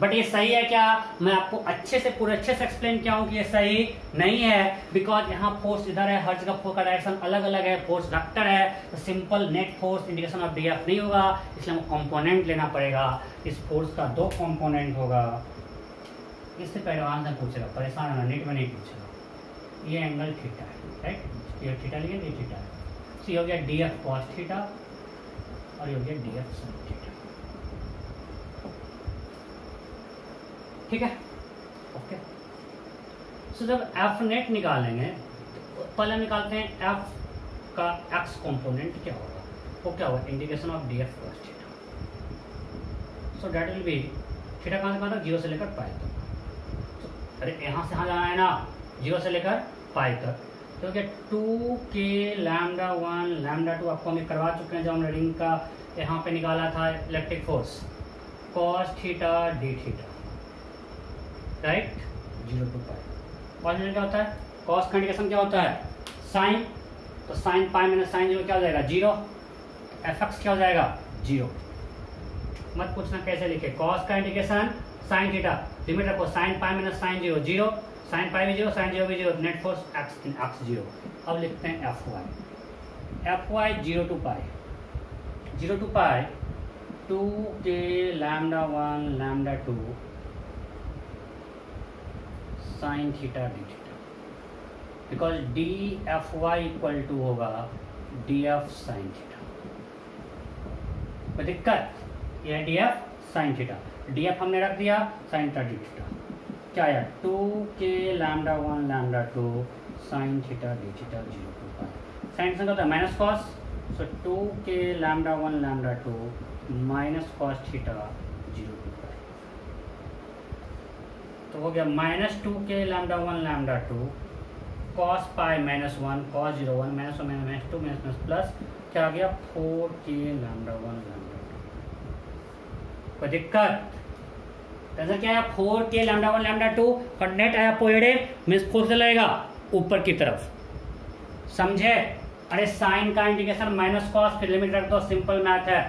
Speaker 1: बट ये सही है क्या मैं आपको अच्छे से पूरे अच्छे से एक्सप्लेन किया हूँ कि ये सही नहीं है बिकॉज यहाँ फोर्स इधर है हर जगह फोर्स का डायरेक्शन अलग अलग है फोर्स डॉक्टर है तो simple net force indication of D F नहीं होगा इसलिए हमको कॉम्पोनेंट लेना पड़ेगा इस फोर्स का दो कॉम्पोनेंट होगा इससे पहले आंसर पूछेगा परेशान होना नेट में नहीं पूछेगा ये एंगल थीटा है राइट ये थीटा लिया ये थीटा है सी हो गया डी एफ कॉस थीटा और ये हो गया डी एफ साइन ठीक है ओके सो जब एफ नेट निकालेंगे तो पहले निकालते हैं एफ का एक्स कंपोनेंट क्या होगा वो क्या होगा indication of D F theta so that will be theta कहाँ से कहाँ तक जीरो से लेकर पाई तक तो, अरे यहाँ से यहाँ जाना है ना जीरो से लेकर पाई तक तो क्या टू के लैमडा वन लैमडा टू आपको हमें करवा चुके हैं जब हम रिंग का यहाँ पे निकाला था electric force cos theta D theta right zero to pi cos क्या होता है कॉस का इंडिकेशन क्या होता है साइन तो sine pi minus sine zero क्या हो जाएगा जीरो एफ एक्स क्या हो जाएगा जीरो मत पूछना कैसे लिखे कॉस का इंडिकेशन साइन थीटा लिमिट रखो sine pi minus sine zero zero sine pi भी जीरो साइन जीरो भी zero net force X X zero अब लिखते हैं F Y F Y zero to pi zero to pi two के lambda one lambda two sine theta D theta because D F Y equal to होगा डी एफ साइन थीटा दिक्कत यह D F sine theta D F हमने रख दिया साइन थीटा डी थीटा क्या आया टू के lambda one lambda two sine theta D theta zero to pi sine से होता है माइनस कॉस सो टू के lambda one lambda two minus cos theta तो हो गया माइनस टू के lambda one lambda two cos pi minus one cos zero one minus one minus minus two minus minus plus क्या आ गया फोर के लैमडा वन लैमडा टू कोई दिक्कत आंसर क्या आया फोर के लैमडा वन लैमडा टू और नेट आया पोएडे मीन्स फोर से लगेगा ऊपर की तरफ समझे अरे साइन का इंडिकेशन माइनस कॉस फिर लिमिट रख दो सिंपल मैथ है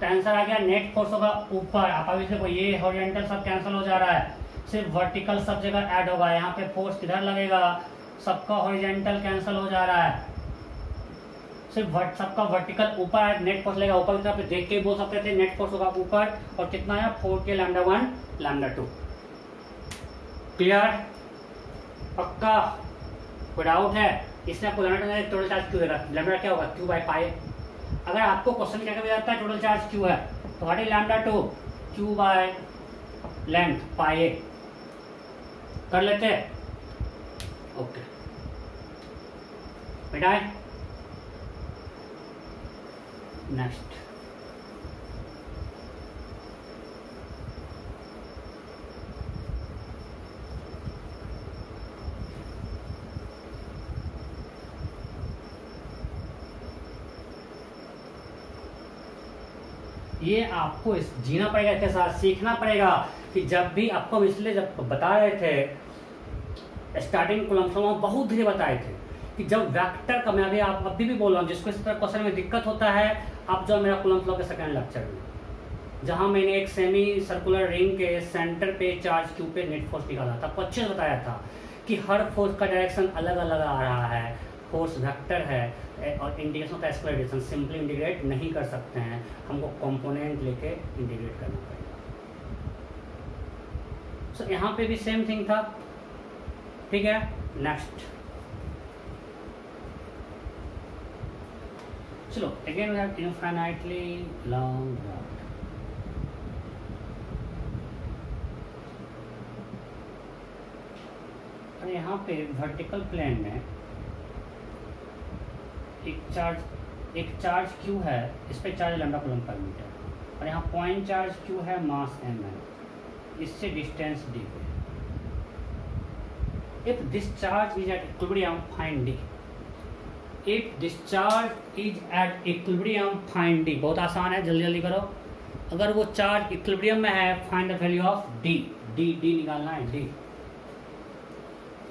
Speaker 1: तो आंसर आ गया नेट फोर्स होगा ऊपर आप अभी देखो ये हॉरिजॉन्टल सब कैंसिल हो जा रहा है सिर्फ वर्टिकल सब जगह ऐड होगा यहाँ पे फोर्स किधर लगेगा सबका हॉरिजेंटल कैंसिल हो जा रहा है सिर्फ वर्ट, सबका वर्टिकल ऊपर है नेट फोर्स लगेगा ऊपर की तरफ देख के बोल सकते थे नेट फोर्स होगा ऊपर और कितना है फोर के lambda one lambda two clear पक्का कोई डाउट है इसने आपको लैमडा टोटल चार्ज क्यों देगा लैमडा क्या होगा क्यू बाई फाइव अगर आपको क्वेश्चन क्या कभी जाता है टोटल चार्ज क्यू है तो what is lambda to Q by length पाए कर लेते हैं ओके बेटा नेक्स्ट ये आपको इस जीना पड़ेगा इसके साथ सीखना पड़ेगा कि जब भी आपको पिछले जब बता रहे थे स्टार्टिंग कोलम्सोमा बहुत धीरे बताए थे कि जब वैक्टर का मैं अभी आप अभी भी बोल रहा हूँ जिसको इस तरह क्वेश्चन में दिक्कत होता है आप जो मेरा कुलम फ्लो के सेकेंड लेक्चर में जहाँ मैंने एक सेमी सर्कुलर रिंग के सेंटर पे चार्ज क्यू पे नेट फोर्स निकाला था पच्चीस बताया था कि हर फोर्स का डायरेक्शन अलग अलग आ रहा है फोर्स वेक्टर है और इंटीग्रेशन का एक्सप्लेशन सिंपली इंटीग्रेट नहीं कर सकते हैं हमको कंपोनेंट लेके इंटीग्रेट करना पड़ेगा सो so, यहाँ पे भी सेम थिंग था ठीक है नेक्स्ट चलो again we have infinitely long यहाँ पे वर्टिकल प्लेन में एक चार्ज एक चार्ज क्यू है इस पर चार्ज लंबा कुलम पर मीटर और यहाँ पॉइंट चार्ज क्यू है मास एम है इससे डिस्टेंस डी पे if this charge is at equilibrium find D if discharge is at equilibrium find D बहुत आसान है जल्दी जल्दी करो अगर वो चार्ज इक्विब्रियम में है find the value of D D D निकालना है D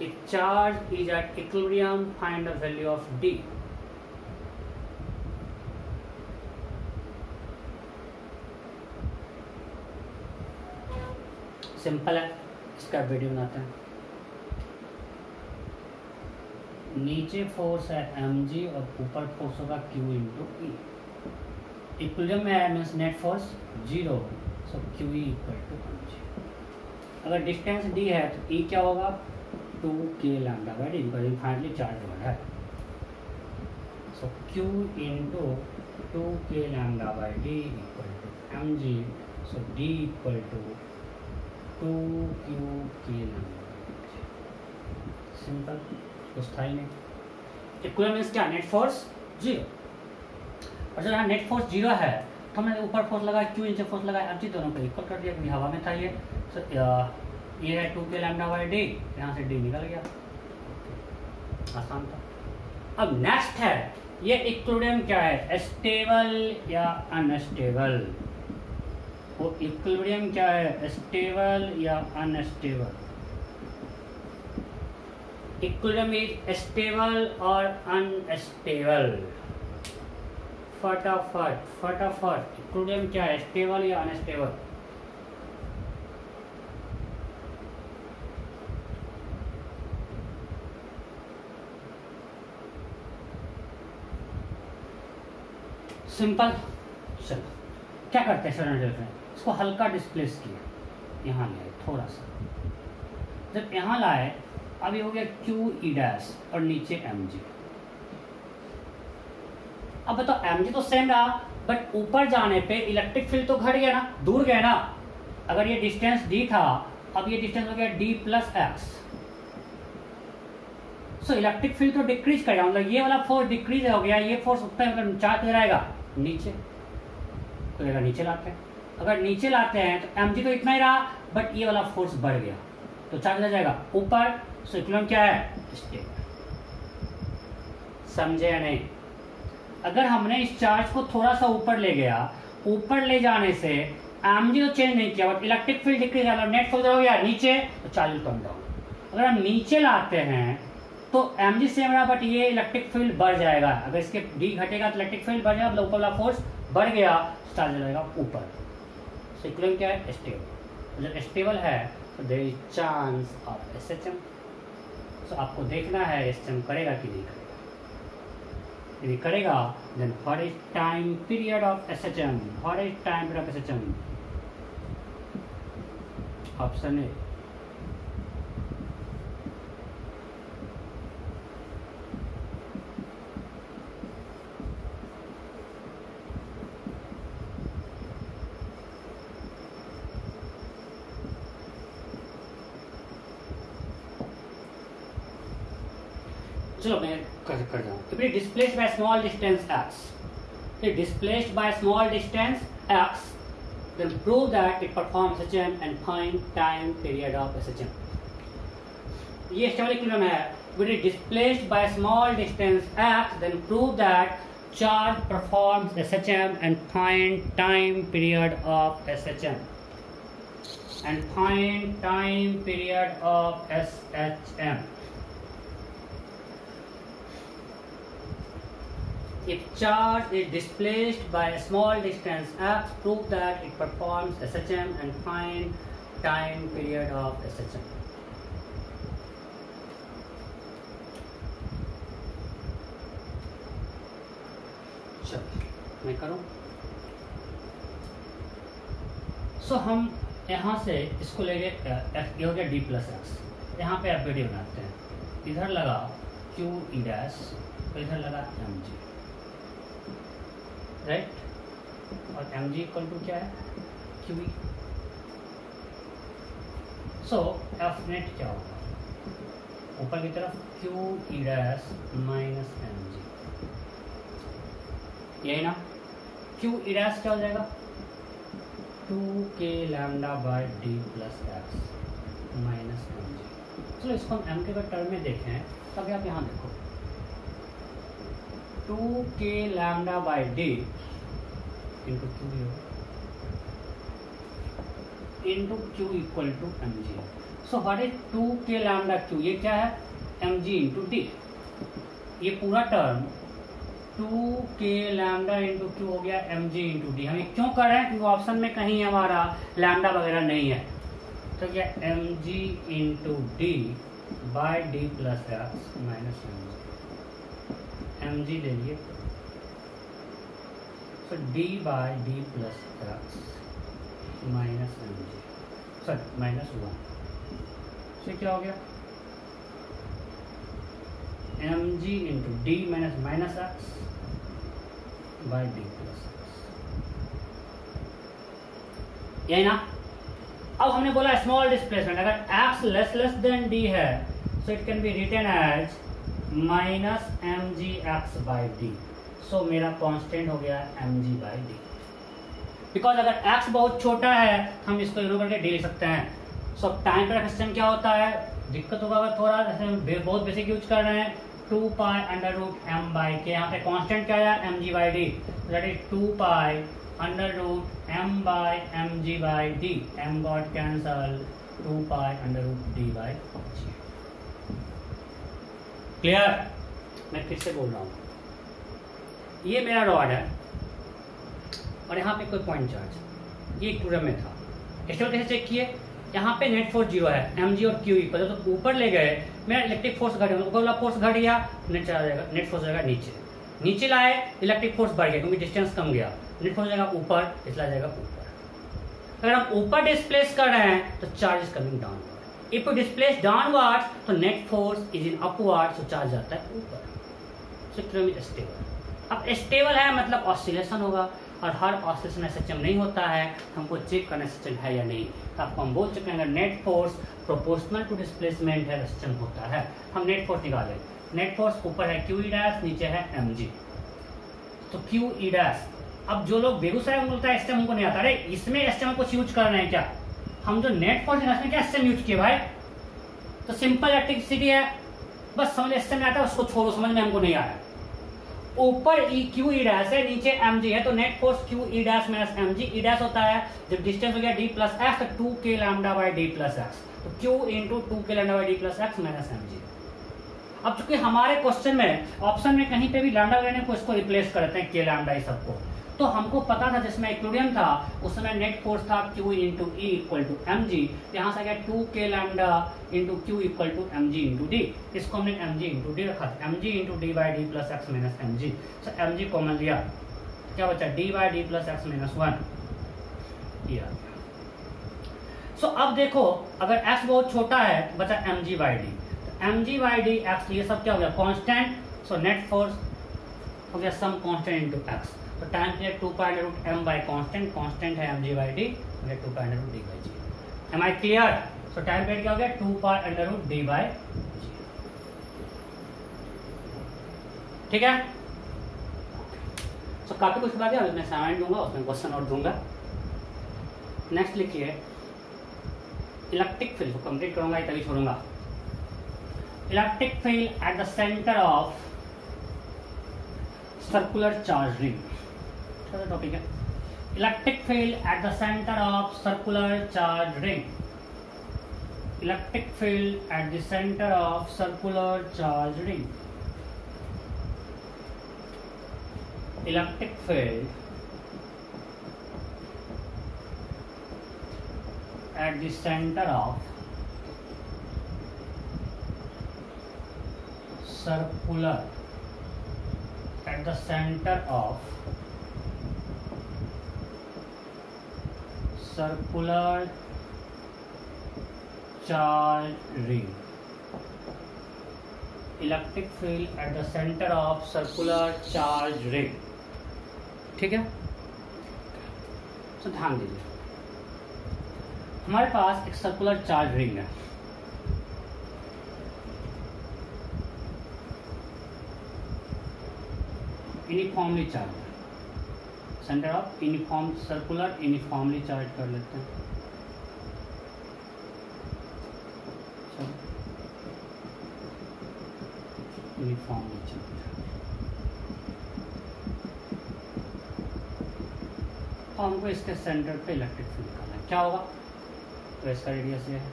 Speaker 1: if charge is at equilibrium find the value of d simple है इसका वीडियो बनाते हैं नीचे फोर्स है एम जी और ऊपर फोर्स होगा क्यू इन ई इक्वलियम में आया means net force zero so Q E equal to M G अगर डिस्टेंस डी है तो ई e क्या होगा टू के lambda by D because finally charge हो रहा है so Q in to two के lambda by D equal to M G so D equal to two Q के सिंपल कुछ था ही नहीं इक्वल मीन्स क्या नेट फोर्स जीरो और जब यहाँ नेट फोर्स जीरो है तो हमने ऊपर फोर्स लगाया क्यू इंच फोर्स लगाया अब जी दोनों को इक्वल कर दिया क्योंकि हवा में था ये तो ये है टू के लैमडा बाई डी यहाँ से डी निकल गया आसान था अब नेक्स्ट है ये इक्लोडियम क्या है स्टेबल या अनस्टेबल वो इक्विलिब्रियम क्या है स्टेबल या अनस्टेबल इक्विलिब्रियम इज स्टेबल और अनस्टेबल फटाफट फटाफट इक्विलिब्रियम क्या है स्टेबल या अनस्टेबल सिंपल चलो क्या करते हैं सर चलते हैं इसको हल्का डिस्प्लेस किया यहाँ लाए थोड़ा सा जब यहाँ लाए अब ये हो गया क्यू ई डैस और नीचे एम जी अब बताओ एम जी तो सेम रहा बट ऊपर जाने पे इलेक्ट्रिक फील्ड तो घट गया ना दूर गया ना अगर ये डिस्टेंस डी था अब ये डिस्टेंस हो गया D plus x so electric field तो डिक्रीज कर मतलब ये वाला फोर्स डिक्रीज हो गया ये फोर्स उतना मतलब चार्ज चार्ज रहेगा नीचे तो नीचे लाते हैं अगर नीचे लाते हैं तो एम तो इतना ही रहा बट ये वाला फोर्स बढ़ गया तो चार्ज चला जाएगा ऊपर सो क्या है स्टेबल समझे या नहीं अगर हमने इस चार्ज को थोड़ा सा ऊपर ले गया ऊपर ले जाने से एम जी तो चेंज नहीं किया but electric field decrease net force हो गया नीचे तो चार्ज कम डाउन अगर हम नीचे लाते हैं तो एम जी सेम रहा बट ये इलेक्ट्रिक फील्ड बढ़ जाएगा अगर इसके डी घटेगा तो इलेक्ट्रिक फील्ड बढ़ जाएगा मतलब ऊपर वाला फोर्स बढ़ गया चार्ज तो जाएगा ऊपर सिकुलम क्या है स्टेबल तो जब स्टेबल है तो there is chance of S H M सो आपको देखना है एस एम करेगा कि नहीं करेगा यदि करेगा then for is time period of S H M for is time period of S H M option A चलो मैं कर कर जाऊँ तो फिर displace by small distance x फिर displaced by small distance x then prove that it perform S and fine time period of S H M ये स्टेबलिक्रम है विट is displaced by small distance x then prove that charge performs S H and fine time period of S H and fine time period of S H M If chart is displaced by a small distance x, prove that it performs SHM and find time period of SHM. मैं करूं सो so, हम यहां से इसको ले गए हो गया डी प्लस एक्स यहाँ पे एफ बनाते हैं इधर लगा क्यू डैश इधर लगा एम जी राइट और एम जी इक्वल टू क्या है क्यू सो एफ नेट क्या होगा ऊपर की तरफ Q E minus M G यही ना क्यू ई e क्या हो जाएगा टू के lambda by D plus x minus M G चलो इसको हम एम के टर्म में देखें तभी आप यहाँ देखो टू के lambda by D into Q into Q equal to M G so what is two के लैमडा क्यू ये क्या है एम जी इंटू डी ये पूरा टर्म टू के लैमडा इंटू क्यू हो गया एम जी इंटू डी हम क्यों कर रहे हैं क्योंकि ऑप्शन में कहीं हमारा लैमडा वगैरह नहीं है तो क्या M G into D by D plus x minus M G M G ले लिए so D by D plus x minus M G sir minus one से क्या हो गया M G into D minus minus x by D plus x यही ना अब हमने बोला स्मॉल डिस्प्लेसमेंट अगर x less less then D है so it can be return as minus M G x by D so मेरा कांस्टेंट हो गया M G by D because अगर एक्स बहुत छोटा है हम इसको इग्नोर करके डी ले सकते हैं सो टाइम का सिस्टम क्या होता है दिक्कत होगा अगर थोड़ा जैसे बहुत बेसिक यूज कर रहे हैं two pi under root M by के यहाँ पे कॉन्स्टेंट क्या है M G by D that is two pi under root M by M G by D M got cancel two pi under root D by ji clear मैं फिर से बोल रहा हूँ ये मेरा रॉड है और यहाँ पे कोई पॉइंट चार्ज ये पूरा में था एक्चुअल कैसे चेक किए यहाँ पे नेट फोर्स जीरो है एम जी और क्यू ई पर जब तो ऊपर ले गए मेरा इलेक्ट्रिक फोर्स घट गया वाला फोर्स घट गया नेट चला जाएगा नेट फोर्स जाएगा नीचे नीचे लाए इलेक्ट्रिक फोर्स बढ़ गया क्योंकि डिस्टेंस कम गया नेट फोर्स जाएगा ऊपर इसला जाएगा ऊपर अगर हम ऊपर डिस्प्लेस कर रहे हैं तो charge is coming down if displace downwards तो net force is in upward तो चार्ज जाता है ऊपर सिक्रोम स्टेबल अब स्टेबल है मतलब ऑसिलेशन होगा और हर ऑसिलेशन सक्षम नहीं होता है हमको चेक करना सक्षम है या नहीं तो आपको हम बोल चुके हैं अगर net force proportional to displacement है सक्षम होता है हम नेट फोर्स निकाले नेट फोर्स ऊपर है क्यू ई डैश नीचे है एम जी तो क्यू ई डैश अब जो लोग बेगूसराय में बोलता है एस्टम हमको नहीं आता अरे इसमें एस्टम कुछ यूज कर रहे हैं क्या हम जो नेट फोर्स निकालते क्या एसएम यूज किए भाई तो सिंपल इलेक्ट्रिसिटी है बस समझ एस में आता है उसको छोड़ो समझ में हमको नहीं आ रहा है ऊपर ई क्यू ई डैश है नीचे एम जी है तो net force Q E dash minus M G E dash होता है जब डिस्टेंस हो गया डी प्लस एक्स तो टू के lambda by D plus x तो क्यू इंटू टू के lambda by D plus x minus M G अब चूंकि हमारे क्वेश्चन में ऑप्शन में कहीं पे भी लैमडा लेने को इसको रिप्लेस करते हैं के लैमडा ये सबको तो हमको पता था जिसमें इक्लोडियम था उस समय नेट फोर्स था Q into E equal to M G यहाँ से टू के lambda into Q equal to M G into D इसको हमने एम जी इंटू डी रखा था M G into D by D plus x minus M G so M G common लिया क्या बचा D by D plus x minus one so अब देखो अगर एक्स बहुत छोटा है बचा M G by D M G Y D x ये सब क्या हो गया कॉन्स्टेंट सो नेट फोर्स हो गया सम कॉन्स्टेंट इंटू एक्स तो टाइम से two point root M by constant constant है M G by D two point root D by G M I clear so time period क्या हो गया two point under root D by ठीक है सो so, काफी कुछ बात है मैं सामान दूंगा उसमें क्वेश्चन और दूंगा नेक्स्ट लिखिए इलेक्ट्रिक फील्ड को कंप्लीट करूंगा तभी छोड़ूंगा electric field at the centre of circular charge ring अच्छा टॉपिक है electric field at the centre of circular charge ring electric field at the centre of circular charge ring electric field at the centre of circular at the centre of circular charge ring electric field at the centre of circular charge ring ठीक है तो ध्यान दीजिए हमारे पास एक सर्कुलर चार्ज रिंग है यूनिफॉर्मली चार्ज है centre of uniform circular uniformly charge कर लेते हैं यूनिफॉर्मली चार्ट तो हमको इसके सेंटर पे इलेक्ट्रिक फील्ड करना है क्या होगा तो इसका रेडियस ये है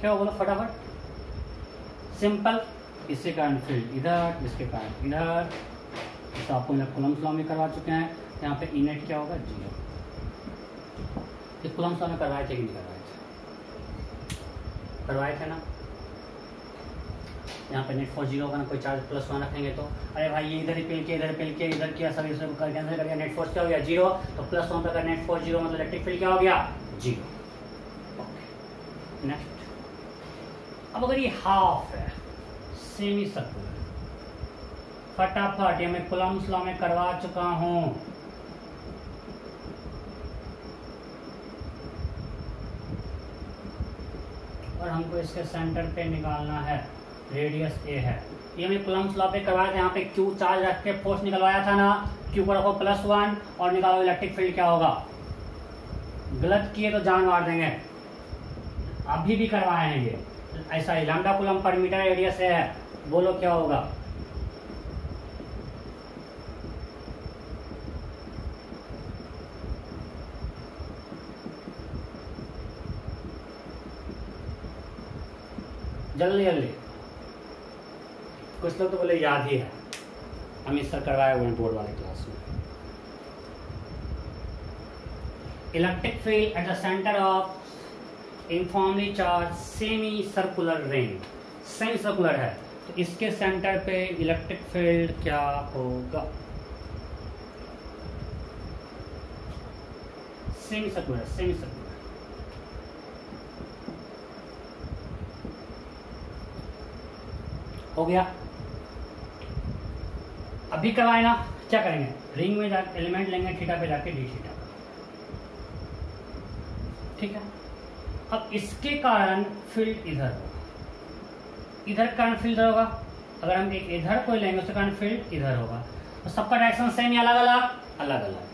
Speaker 1: क्या बोलो फटाफट सिंपल इसके कारण फील्ड इधर इसके कारण इधर तो आपको कुलम लॉ में करवा चुके हैं यहाँ पे इनेट e क्या होगा जीरो कुलम कुलम्स में करवाए थे कि नहीं करवाए थे करवाए थे ना यहाँ पे नेट फोर जीरो का ना कोई चार्ज प्लस वन रखेंगे तो अरे भाई ये इधर ही पिल किया इधर पिल किया इधर किया सब इसमें कर कैंसिल कर दिया नेट फोर्स क्या हो गया जीरो तो प्लस वन पर नेट फोर जीरो मतलब इलेक्ट्रिक फील्ड क्या हो गया जीरो नेक्स्ट अब अगर ये हाफ है सेमी सर्कुलर फटाफट या मैं खुला मुसला में करवा चुका हूं और हमको इसके सेंटर पे निकालना है रेडियस ए है ये मैं कुलम स्लॉप पे करवाया था यहाँ पे क्यू चार्ज रख के फोर्स निकलवाया था ना क्यू को रखो प्लस वन और निकालो इलेक्ट्रिक फील्ड क्या होगा गलत किए तो जान मार देंगे अभी भी करवाए हैं ये ऐसा ही लंबा कुलम पर मीटर रेडियस है बोलो क्या होगा जल्दी जल्दी कुछ लोग तो बोले याद ही है अमित सर करवाए हुए बोर्ड वाले क्लास में electric field at the centre of informally charge semi circular ring semi circular है तो इसके सेंटर पे इलेक्ट्रिक फील्ड क्या होगा सेमी सर्कुलर सेमी सर्कुलर हो गया अभी करवाए ना क्या करेंगे रिंग में जाकर एलिमेंट लेंगे थीटा पे जाके डी थीटा ठीक है अब इसके कारण फील्ड इधर इधर कारण फील्ड इधर होगा अगर हम एक इधर को लेंगे उसके कारण फील्ड इधर होगा तो सबका डायरेक्शन सेम या अलग अलग अलग अलग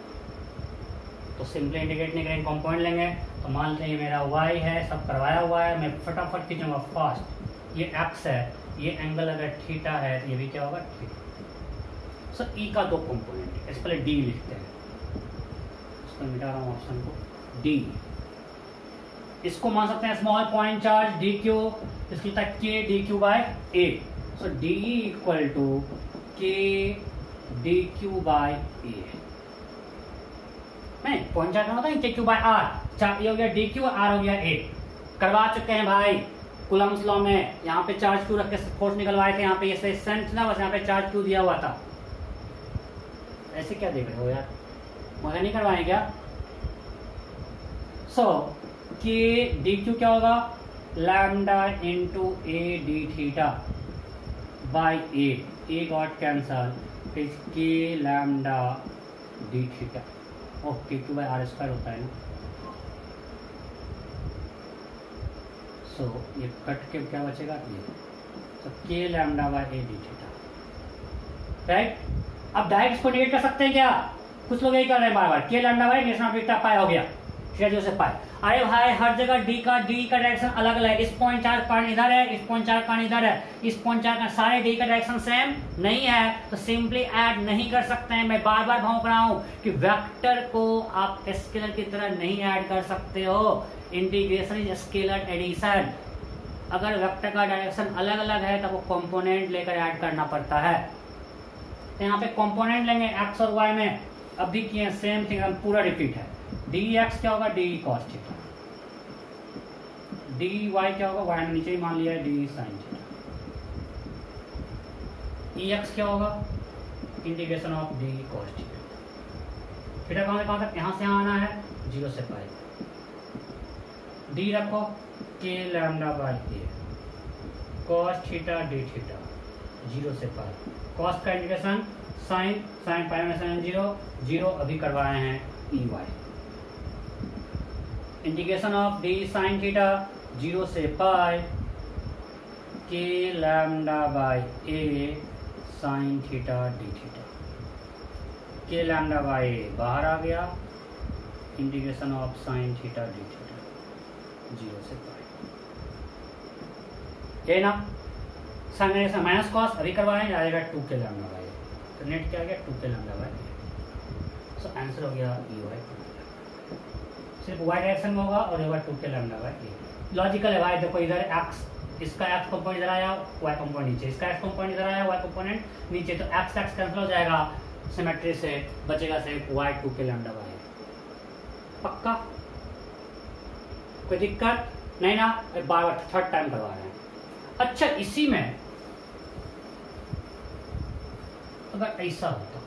Speaker 1: तो सिंपली इंडिकेट नहीं करेंगे कॉम्पोनेंट लेंगे तो मान लें ये मेरा वाई है सब करवाया हुआ है मैं फटाफट खींचूंगा फास्ट ये एक्स है ये एंगल अगर थीटा है ये भी क्या होगा थीटा सो ई का दो कंपोनेंट है इस पहले डी लिखते हैं इसको मिटा रहा हूँ ऑप्शन को डी इसको मान सकते हैं small point charge D Q इसको लिखता है के D Q by A so D equal to के डी क्यू बाय ए नहीं पॉइंट चार्ज होता है के क्यू बाय आर चार ये हो गया डी क्यू आर हो गया ए करवा चुके हैं भाई कुलम स्लॉ में यहाँ पे चार्ज क्यू रख के फोर्स निकलवाए थे यहाँ पे ये सेंट ना बस यहाँ पे चार्ज क्यू दिया हुआ था ऐसे क्या देख रहे हो यार मगर नहीं करवाए क्या सो so, कि डी क्यू क्या होगा lambda into A D theta by A A got cancel के lambda D theta okay Q by are square होता है ना सो so, ये कट के क्या बचेगा ये तो के lambda by A D theta right अब डायरेक्ट को निगेट कर सकते हैं क्या कुछ लोग यही कर रहे हैं बार बार के lambda by national theta pi हो गया थीटा जो से पाई अरे भाई हर जगह डी का डी का डायरेक्शन अलग अलग है इस पॉइंट चार पॉइंट इधर है इस पॉइंट चार पॉइंट इधर है इस पॉइंट चार का सारे डी का डायरेक्शन सेम नहीं है तो सिंपली ऐड नहीं कर सकते हैं मैं बार बार भौंक रहा हूं कि वेक्टर को आप स्केलर की तरह नहीं ऐड कर सकते हो इंटीग्रेशन इज स्केलर एडिशन अगर वेक्टर का डायरेक्शन अलग अलग है तो वो कंपोनेंट लेकर ऐड करना पड़ता है तो यहाँ पे कंपोनेंट लेंगे एक्स और वाई में अब भी किए सेम थिंग पूरा रिपीट है डी एक्स क्या होगा D cos theta D Y क्या होगा वाई नीचे ही मान लिया D sine theta E x क्या होगा integration of D cos theta theta कहाँ से कहाँ तक यहाँ से आना है जीरो से पाई डी रखो के लैमडा बाई के cos theta D theta zero से पाए कॉस का इंडिकेशन साइन साइन पाए में साइन जीरो जीरो अभी करवाए हैं E Y indication of D sine theta zero से पाए के lambda by A sine theta D theta के लैमडा बाई बाहर आ गया indication of sine theta D theta zero से यही ना सामने से माइनस कॉस अभी करवाएं आ जाएगा टू के लैमडा वाई तो नेट क्या आ गया टू के लैमडा वाई सो आंसर हो गया ई e वाई सिर्फ वाई डायरेक्शन में होगा और होगा टू के लैमडा वाई लॉजिकल है भाई देखो इधर एक्स इसका एक्स कंपोनेंट इधर आया वाई कंपोनेंट नीचे इसका एक्स कंपोनेंट इधर आया वाई कंपोनेंट नीचे तो एक्स एक्स कैंसिल हो जाएगा सिमेट्री से बचेगा सिर्फ वाई टू के लैमडा वाई पक्का कोई दिक्कत नहीं ना बार थर्ड टाइम करवा रहे हैं अच्छा इसी में अगर ऐसा होता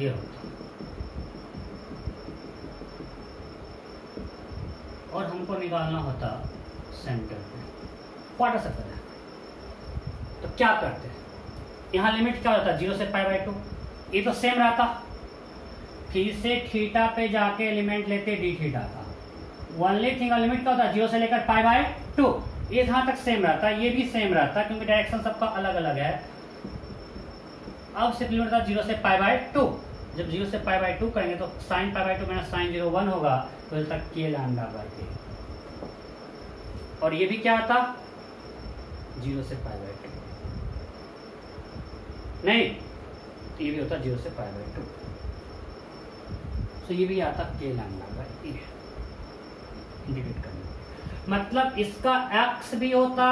Speaker 1: ये होता और हमको निकालना होता सेंटर पे क्वार्टर सर्कल है तो क्या करते हैं यहाँ लिमिट क्या होता है जीरो से पाई बाई टू ये तो सेम रहता फिर से थीटा पे जाके एलिमेंट लेते डी थीटा का वनली थिंग लिमिट क्या होता है जीरो से लेकर फाइव बाय टू ये यहाँ तक सेम रहता है ये भी सेम रहता है क्योंकि डायरेक्शन सबका अलग अलग है अब सिर्फ लिमिट होता जीरो से फाइव बाय टू जब जीरो से फाइव बाय टू करेंगे तो sine five by two minus sine zero one होगा तो तक के लैमडा बाय के और ये भी क्या आता जीरो से फाइव बाय टू नहीं ये भी होता जीरो से फाइव बाय टू सो तो ये भी आता के लैमडा बाई इंडिकेट करना मतलब इसका एक्स भी होता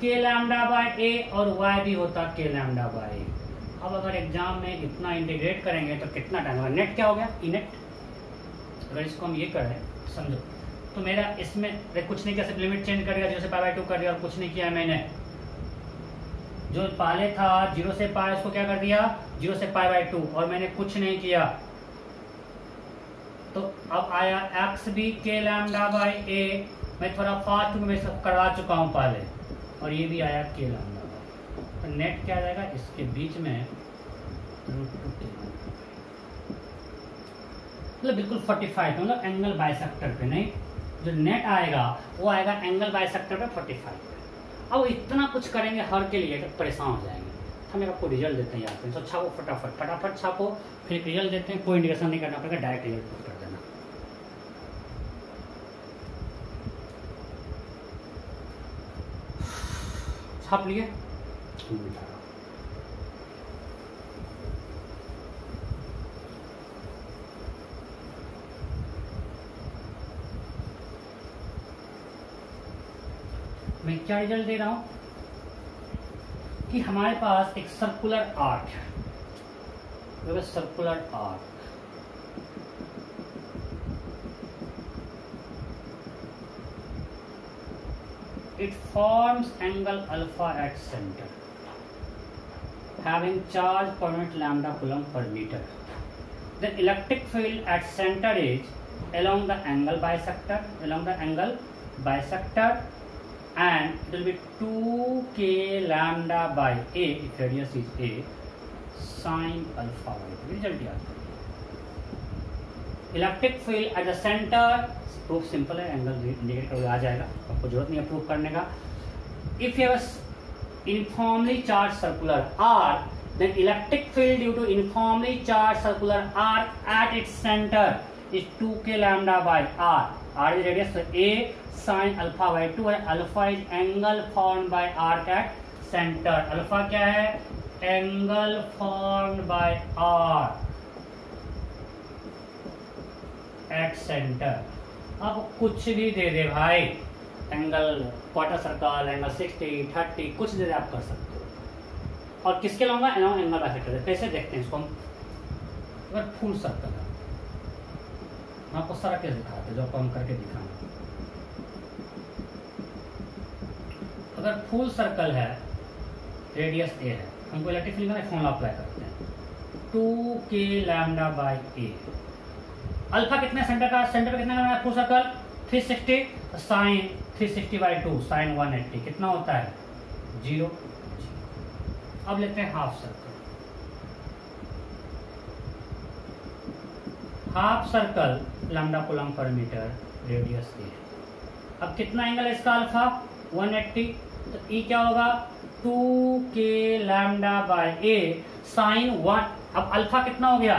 Speaker 1: के लैमडा बाय ए और वाई भी होता के लैमडा बाय ए अब अगर एग्जाम में इतना इंटीग्रेट करेंगे तो कितना टाइम होगा नेट क्या हो गया इनेट अगर इसको हम ये कर रहे समझो तो मेरा इसमें कुछ नहीं किया सिर्फ लिमिट चेंज कर दिया जीरो से पाई बाई टू कर दिया और कुछ नहीं किया मैंने जो पहले था जीरो से पाई उसको क्या कर दिया जीरो से पाई बाई टू और मैंने कुछ नहीं किया तो अब आया एक्स भी के लैमडा बाई ए मैं थोड़ा फास्ट में सब करा चुका हूँ पहले और ये भी आया के लैमडा तो नेट क्या रहेगा इसके बीच में मतलब बिल्कुल फोर्टी फाइव मतलब एंगल सेक्टर पे नहीं जो नेट आएगा वो आएगा एंगल सेक्टर पे फोर्टी फाइव अब इतना कुछ करेंगे हर के लिए तो परेशान हो जाएंगे हम आपको रिजल्ट देते हैं यहाँ पे तो छापो फटाफट फटाफट छापो फिर रिजल्ट देते हैं कोई इंडिकेशन नहीं करना पड़ेगा डायरेक्ट रिजल्ट पुट कर देना छाप लिए मैं क्या रिजल्ट दे रहा हूँ कि हमारे पास एक सर्कुलर आर्क है circular arc it forms angle alpha at centre having charge per minute lambda coulomb पर metre the electric field at centre is along the angle by sector along the angle by sector and it will be 2k lambda by a if radius is a sine alpha y result yaad electric field at the centre proof simple है एंगल इंडिकेट करोगे आ जाएगा आपको जरूरत नहीं है प्रूफ करने का if you uniformly charged circular r then electric field due to uniformly charged circular r at its center is 2k lambda by r r is radius so a sine alpha by two है alpha is angle form by arc at centre alpha क्या है angle form by are at centre अब कुछ भी दे दे भाई angle quarter circle angle sixty thirty कुछ दे दे आप कर सकते हो और किसके लाऊंगा एनाउ एंगल बाय सेक्टर कैसे देखते हैं इसको हम अगर फुल सर्कल है आपको सारा केस दिखाते जो आपको हम करके दिखाएंगे अगर फुल सर्कल है रेडियस ए है हमको इलेक्ट्रिक फील्ड में फॉर्मला अप्लाई करते हैं टू के लैमडा बाई ए अल्फा कितने सेंटर का सेंटर पर कितना है full circle 360 sine three sixty by two sine 180 कितना होता है जीरो अब लेते हैं half circle half circle lambda coulomb per metre radius ए अब कितना एंगल है इसका अल्फा 180 तो e ई क्या होगा टू के lambda by a sine one अब अल्फा कितना हो गया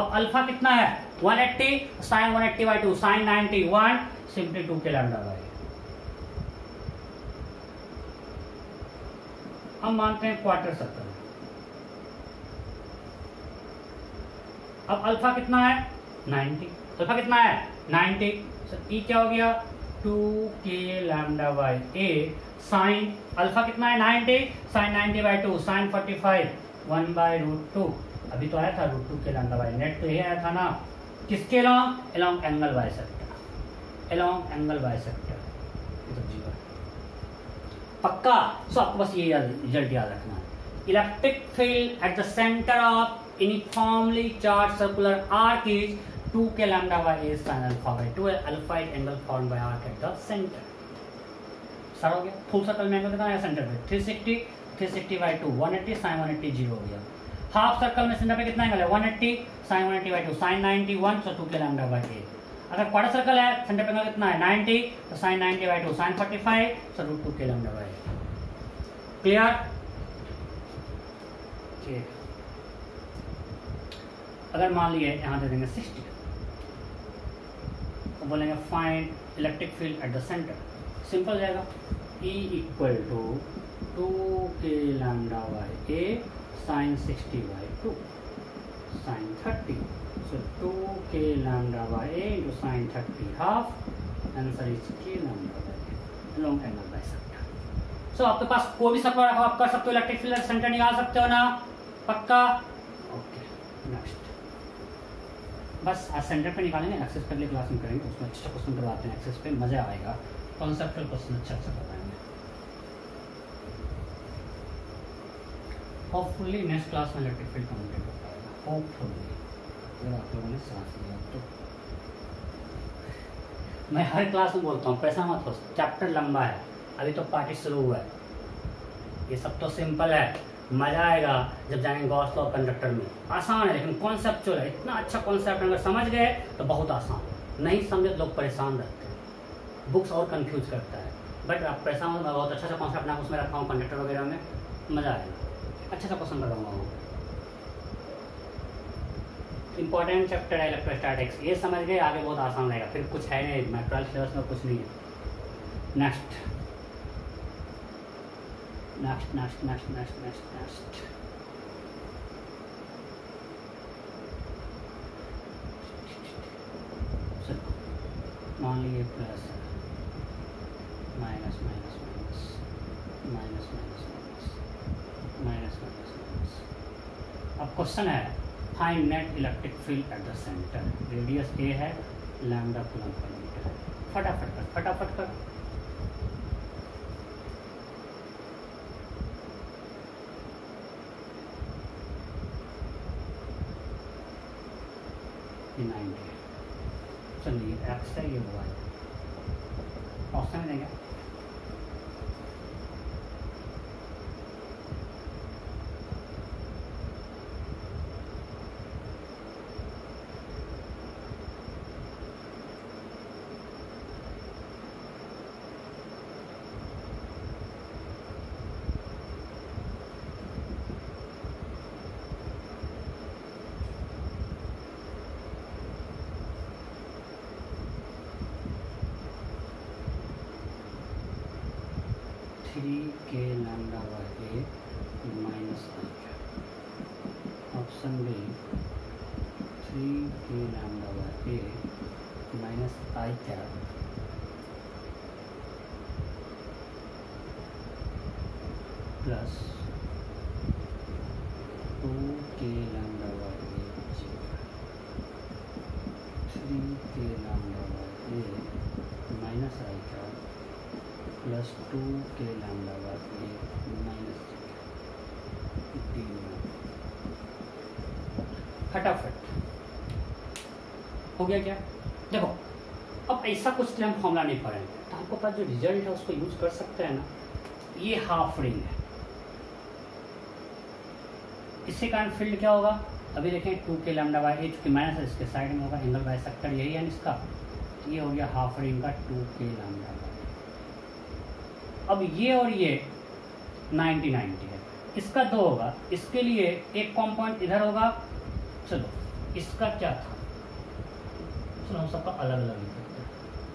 Speaker 1: अब अल्फा कितना है 180 sine one eighty by two sine ninety one simply two के लैमडा बाय हम मानते हैं क्वार्टर सर्कल अब अल्फा कितना है 90 अल्फा कितना है 90 सर ई क्या हो गया टू के lambda by A sine alpha कितना है ninety sine ninety by two sine forty five one by root two अभी तो आया था रूट टू के लैमडा बाई नेट तो ये आया था ना किसके along along angle bisector along angle bisector पक्का सो आपको बस ये रिजल्ट याद रखना है electric field at the centre of uniformly charge circular arc is two के lambda by is is alpha by two है अल्फाइड angle form by are at the centre सारा हो गया फुल सर्कल में एंगल कितना सेंटर पे three three sixty sixty by two one eighty sine one eighty zero हो गया हाफ सर्कल में सेंटर पे कितना एंगल है one eighty sine one eighty by two sine ninety one so two के लैमडा बाई ए अगर क्वार्टर सर्कल है सेंटर पे एंगल कितना है नाइनटी तो sine sin 90 by 2 sin 45 so 2 k lambda by a clear ठीक अगर मान लिए यहां दे देंगे सिक्सटी तो बोलेंगे find electric field at the centre simple जाएगा ई इक्वल टू टू के lambda Y a sine sixty by two sine thirty so two के lambda Y a into sine thirty half answer is के lambda by long angle bisector so आपके पास कोई भी सपोर्ट रखो आप कर सकते हो इलेक्ट्रिक फील्ड सेंटर निकाल सकते हो ना पक्का ओके नेक्स्ट बस सेंटर पे निकालेंगे एक्सेस पे अगले क्लास में करेंगे उसमें अच्छे अच्छा क्वेश्चन करवाते हैं एक्सेस पे मज़ा आएगा कॉन्सेप्टल क्वेश्चन अच्छा अच्छा करवाएंगे होपफुली नेक्स्ट क्लास में इलेक्ट्रिक फील्ड कम्प्लीट हो पाएगा होपफुली अगर आप लोगों ने सांस लिया तो मैं हर क्लास में बोलता हूँ पैसा मत हो चैप्टर लंबा है अभी तो पार्टी शुरू हुआ है ये सब तो सिंपल है मज़ा आएगा जब जाएंगे गॉस लॉ कंडक्टर में आसान है लेकिन कॉन्सेप्चुअल है इतना अच्छा कॉन्सेप्ट अगर समझ गए तो बहुत आसान नहीं समझे तो लोग परेशान रहते हैं बुक्स और कन्फ्यूज करता है बट आप परेशान होगा तो बहुत अच्छा अच्छा कॉन्सेप्ट उसमें रखा हूँ कंडक्टर वगैरह में मज़ा आएगा अच्छा सा पसंद बताऊँगा वहाँ इंपॉर्टेंट चैप्टर है इलेक्ट्रोस्टैटिक्स ये समझ गए आगे बहुत आसान रहेगा फिर कुछ है नहीं मैं ट्वेल्थ सिलेबस में कुछ नहीं है next next, next, next, next, next, next. चलो मान लीजिए प्लस है minus minus minus minus minus minus minus minus minus अब क्वेश्चन है find net electric field at the centre radius ए है लैमडा कुलम पर मीटर है फटाफट कर फटाफट कर in 90 So you have to say you I'll send it again. Three के लैमडा ए माइनस आठ ऑप्शन बी थ्री के लैमडा ए माइनस आई क्या प्लस प्लस टू के लैमडा बाद में माइनस डी फटाफट हो गया क्या देखो अब ऐसा कुछ तो हम फॉर्मला नहीं पढ़ेंगे तो आपके पास जो रिजल्ट है उसको यूज कर सकते हैं ना ये हाफ रिंग है इसके कारण फील्ड क्या होगा अभी देखें टू के लैमडा बाई ए चूँकि माइनस है इसके साइड में होगा एंगल बाई सेक्टर यही है इसका तो ये हो गया हाफ रिंग का टू के लैमडा बाई अब ये और ये 90-90 है इसका दो होगा इसके लिए एक कॉम्पाउंड इधर होगा चलो इसका क्या था चलो हम सबका अलग अलग लिख सकते हैं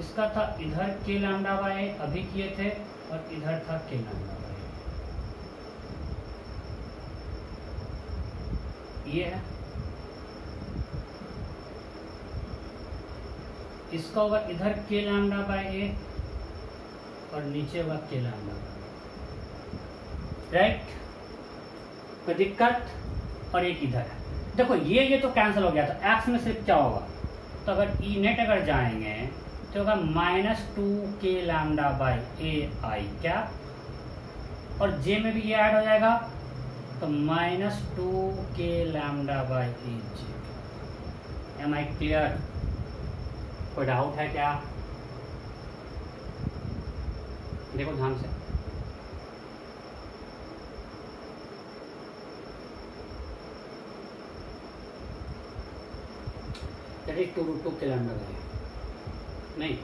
Speaker 1: इसका था इधर के लैमडा वाए अभी किए थे और इधर था के लैमडा ये है इसका होगा इधर के लैमडा बाय ए और नीचे होगा के लैमडा राइट कोई दिक्कत और एक इधर देखो ये ये तो कैंसिल हो गया था एक्स में सिर्फ क्या होगा तो अगर ई नेट अगर जाएंगे तो होगा माइनस टू के लैमडा बाई ए आई क्या और जे में भी ये ऐड हो जाएगा तो माइनस टू के lambda by a J am I clear कोई डाउट है क्या देखो ध्यान से चलिए टू रूट टू कैलेंडर है नहीं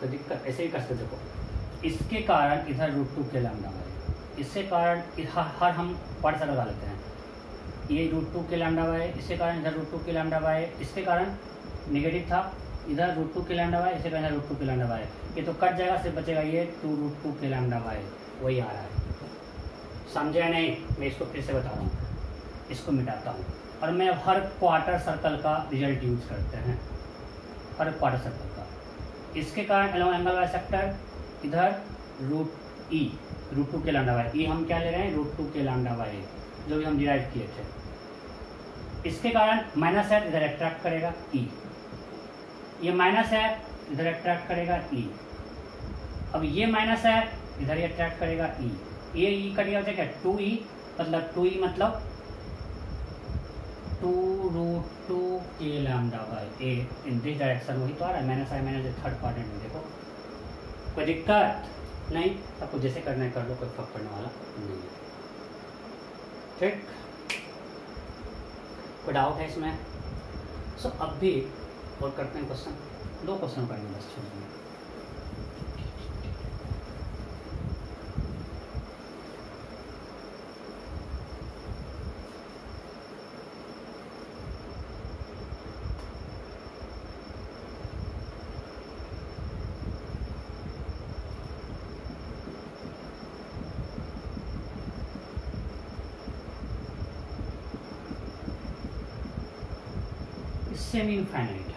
Speaker 1: तो दिक्कत ऐसे ही कर सकते देखो इसके कारण इधर रूट टू के लैमडा वाई इससे कारण हर, हर हम पढ़ से लगा लेते हैं ये रूट टू के लैमडा है इसके कारण इधर रूट टू के लैमडा वाई इसके कारण निगेटिव था इधर रूट टू के लैंडा वाई इसे पहले रूट टू के लैंडा वाई ये तो कट जाएगा से बचेगा ये टू रूट टू के लैंडा वाई वही आ रहा है समझे नहीं मैं इसको फिर से बता रहा हूँ इसको मिटाता हूँ और मैं हर क्वार्टर सर्कल का रिजल्ट यूज करते हैं हर क्वार्टर सर्कल का इसके कारण एलो एंगल वाई सेक्टर इधर रूट ई रूट टू के लैमडा वाई ई हम क्या ले रहे हैं root two k lambda by जो भी हम डिराइव किए थे इसके कारण माइनस एट इधर एट्रैक्ट करेगा ई e. ये माइनस है इधर अट्रैक्ट करेगा ई e. अब ये माइनस है इधर e. ये अट्रैक्ट करेगा ई ए ई कट गया क्या टू ई e, मतलब टू ई मतलब two root two a lambda by a in this direction वही तो आ रहा है माइनस आई माइनस थर्ड क्वार में देखो कोई दिक्कत नहीं आपको जैसे करना है कर लो कोई फर्क पड़ने वाला नहीं है ठीक कोई डाउट है इसमें सो so, अब भी और करते हैं क्वेश्चन दो क्वेश्चन पढ़ेंगे बस छोड़ सेमी फाइनल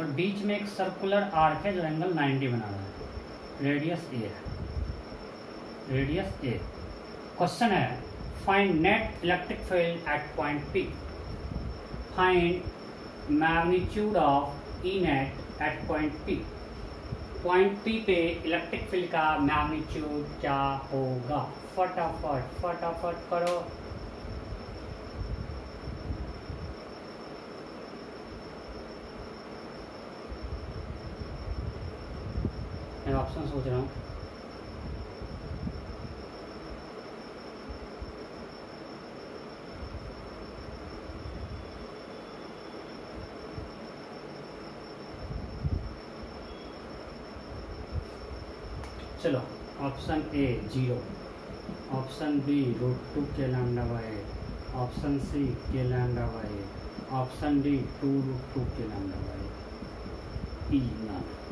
Speaker 1: और बीच में एक सर्कुलर आर्क है जो एंगल 90 बना रहा है रेडियस ए है रेडियस ए क्वेश्चन है find net electric field at point P find magnitude of E net at point P point P पे इलेक्ट्रिक फील्ड का मैग्नीट्यूड क्या होगा फटाफट फटाफट करो ऑप्शन सोच रहा हूँ चलो ऑप्शन ए zero option B root two के lambda Y eight option C के lambda Y eight option D two root two के lambda Y eight E not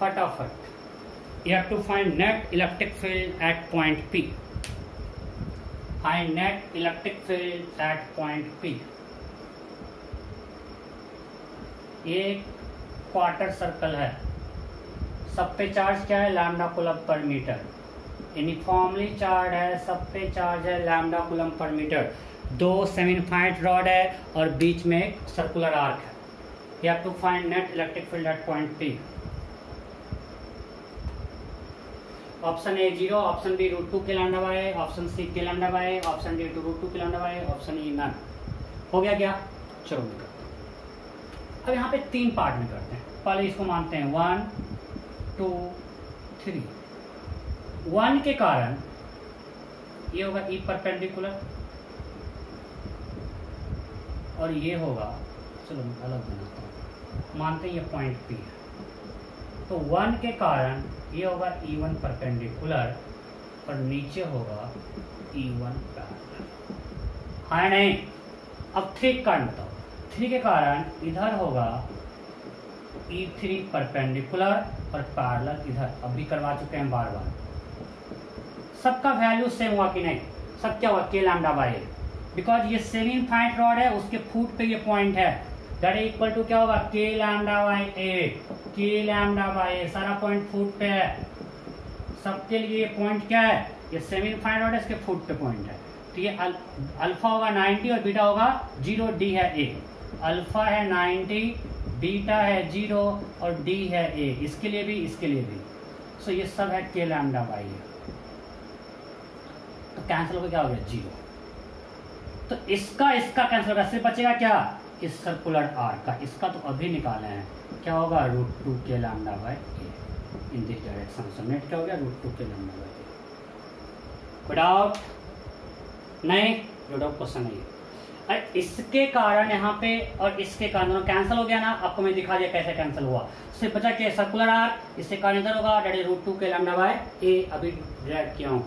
Speaker 1: फटाफट you have to find net electric field at point P find net electric field at point P एक क्वार्टर सर्कल है सब पे चार्ज क्या है लैमडा कुलम पर मीटर यूनिफॉर्मली चार्ज है सब पे चार्ज है लैमडा कुलम पर मीटर दो सेवन पॉइंट रॉड है और बीच में एक सर्कुलर आर्क है you have to find net electric field at point P option A zero option B root two के लैमडा बाय ऑप्शन सी के lambda by option D two root two के lambda by option E none हो गया क्या चलो अब यहाँ पे तीन पार्ट में करते हैं पहले इसको मानते हैं वन टू थ्री वन के कारण ये होगा ई e परपेंडिकुलर और ये होगा चलो अलग बनाता हूँ मानते हैं ये पॉइंट पी है तो वन के कारण ये होगा ई वन परपेंडिकुलर और नीचे होगा ई e वन हाँ नहीं अब थ्री का बताओ थ्री के कारण इधर होगा ई थ्री परपेंडिकुलर और पैरल इधर अब भी करवा चुके हैं बार बार सबका वैल्यू सेम हुआ कि नहीं सब क्या हुआ के लैमडा बाई बिकॉज ये सेमी फाइट रॉड है उसके फूट पे ये पॉइंट है दैट इज इक्वल टू क्या होगा के लैमडा बाई ए के लैमडा बाई ए सारा पॉइंट फुट पे है सबके लिए ये पॉइंट क्या है ये सेमी फाइनल हंड्रेड इसके फुट पे पॉइंट है तो ये अल, अल्फा होगा 90 और बीटा होगा जीरो डी है ए अल्फा है 90 बीटा है जीरो और डी है ए इसके लिए भी इसके लिए भी सो ये सब है के लैमडा बाई ए तो कैंसिल होकर क्या हो गया जीरो तो इसका इसका कैंसिल होगा सिर्फ बचेगा क्या इस सर्कुलर आर का इसका तो अभी निकाले हैं क्या होगा रूट टू के लामडा बाई के इन दिस डायरेक्शन समेट क्या हो गया रूट टू के लामडा बाई के डाउट क्वेश्चन नहीं और इसके कारण यहाँ पे और इसके कारण दोनों कैंसिल हो गया ना आपको मैं दिखा दिया कैसे कैंसिल हुआ सिर्फ बचा क्या सर्कुलर आर इससे कारण इधर होगा डेडी रूट टू के लामडा बाय ए अभी डायरेक्ट किया हूँ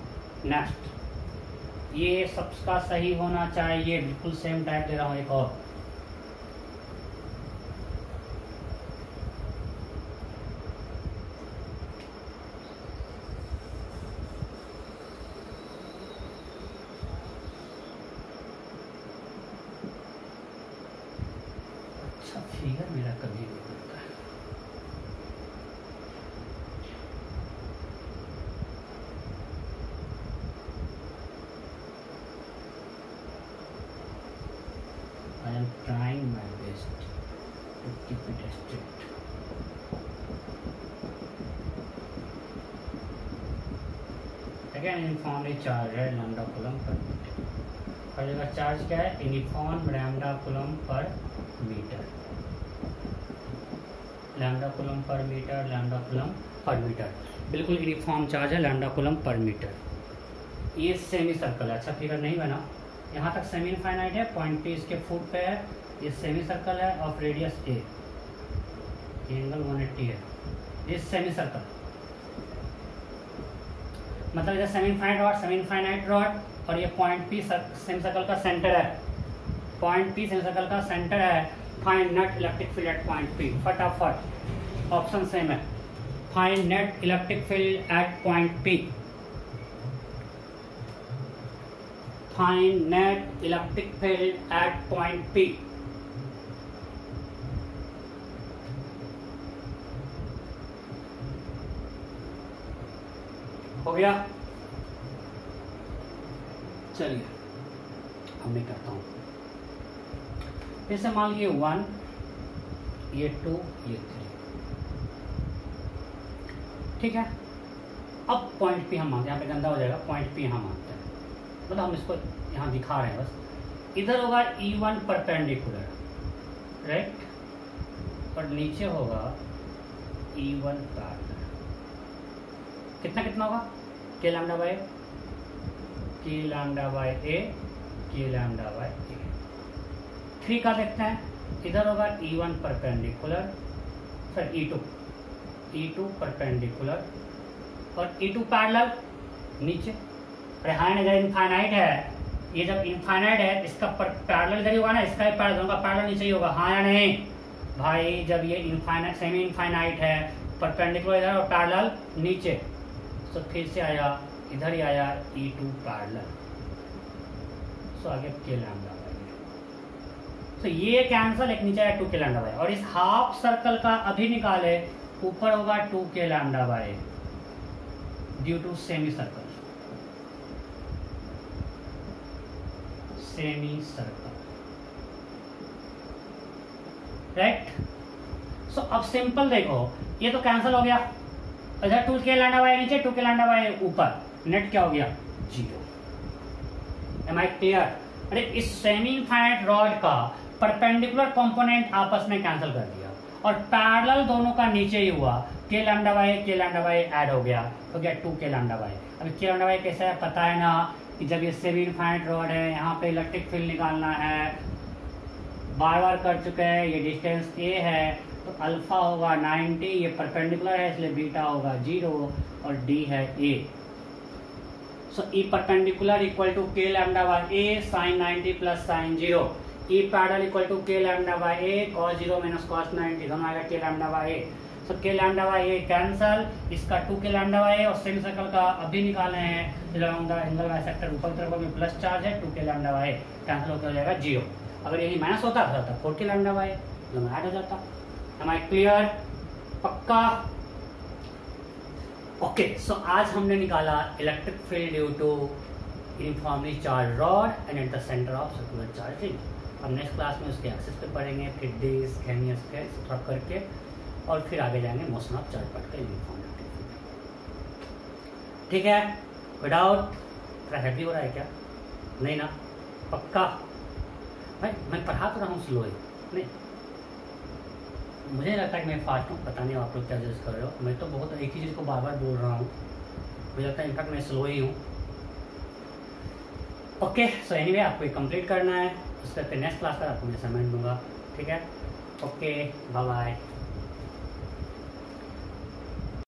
Speaker 1: नेक्स्ट ये सबका सही होना चाहिए बिल्कुल सेम टाइप दे रहा हूँ एक और है चार्ज क्या है यूनिफॉर्म कुलम पर मीटर कुलम पर मीटर कुलम पर मीटर बिल्कुल यूनिफॉर्म चार्ज है कुलम पर मीटर ये सेमी सर्कल है अच्छा फिगर नहीं बना यहाँ तक सेमी इनफाइनाइट है पॉइंट पे इसके फुट पे है ये सेमी सर्कल है ऑफ रेडियस ए एंगल 180 है ये सेमी सर्कल मतलब इधर सेमीफाइनाइट रॉड सेमीफाइनाइट रॉड और ये पॉइंट पी सेमी सर्कल का सेंटर है पॉइंट पी सेमी सर्कल का सेंटर है find net electric field at point P फटाफट ऑप्शन सेम है find net electric field at point P find net electric field at point P हो गया चलिए अब मैं करता हूं जैसे मान लीजिए वन ये टू ये थ्री ठीक है अब पॉइंट पी हम मानते हैं यहां पे गंदा हो जाएगा पॉइंट पी यहां मानते हैं मतलब हम इसको यहां दिखा रहे हैं बस इधर होगा ई वन परपेंडिकुलर राइट और नीचे होगा ई e वन कितना कितना होगा के lambda by k lambda by a के लैमडा बाय ए थ्री का देखते हैं इधर होगा E one perpendicular sir E two E two perpendicular और ई टू पैरल नीचे रेहान अगर इनफाइनाइट है ये जब इनफाइनाइट है इसका पैरल इधर ही होगा ना इसका ही पैरल होगा पैरल नीचे ही होगा हाँ या नहीं भाई जब ये इनफाइनाइट सेमी इनफाइनाइट है परपेंडिकुलर इधर और पैरल नीचे सो तो फिर से आया इधर ही आया ई टू पैरल सो आगे के लैमडा तो so, ये कैंसल एक नीचे आया टू के लैंडा बाय और इस हाफ सर्कल का अभी निकाले ऊपर होगा टू के lambda by due to semi circle semicircle right so अब सिंपल देखो ये तो कैंसिल हो गया अच्छा टू के लांडा वाई नीचे टू के लांडा वाई ऊपर नेट क्या हो गया जीरो एम आई क्लियर अरे इस सेमी इनफाइनाइट रॉड का परपेंडिकुलर कंपोनेंट आपस में कैंसिल कर दिया और पैरेलल दोनों का नीचे ही हुआ के lambda y k lambda y add हो गया हो गया टू के लांडा वाई अभी के लांडा वाई कैसा है पता है ना कि जब ये सेमी इनफाइनाइट रॉड है यहाँ पे इलेक्ट्रिक फील्ड निकालना है बार बार कर चुके हैं ये डिस्टेंस ए है तो अल्फा होगा 90 ये परपेंडिकुलर है इसलिए बीटा होगा जीरो और डी है a so E perpendicular equal to के lambda by a sine 90 plus sine zero E parallel equal to के lambda by a cos zero minus cos ninety दोनों आएगा k lambda by A so के लैमडा बाय ए कैंसल इसका टू के लैमडा बाय ए और सेमी सर्कल का अभी निकाले हैं एंगल बाई सेक्टर ऊपर तरफ में प्लस चार्ज है टू के लैमडा बाय ए कैंसिल होता हो जाएगा जीरो अगर यही माइनस होता तो फोर के लैमडा बाय ए दोनों ऐड हो जाता है एम आई क्लियर पक्का ओके okay, सो so आज हमने निकाला electric field due to uniformly charge rod and at the centre of circular charging हम नेक्स्ट क्लास में उसके एक्सेस पे पढ़ेंगे फिर डिस कैनियस के स्ट्रक करके और फिर आगे जाएंगे मोशन ऑफ चार्ज पार्ट का यूनिफॉर्म ठीक है विदाउट थोड़ा हैप्पी हो रहा है क्या नहीं ना पक्का भाई मैं पढ़ा तो रहा हूँ स्लो ही नहीं मुझे लगता है कि मैं फास्ट हूँ पता नहीं आप लोग क्या जज कर रहे हो मैं तो बहुत एक ही चीज़ को बार बार बोल रहा हूँ मुझे लगता है इनफैक्ट मैं स्लो ही हूँ ओके सो एनी वे आपको ये कंप्लीट करना है उसके बाद नेक्स्ट क्लास पर आपको मैं समझ दूंगा ठीक है ओके बाय बाय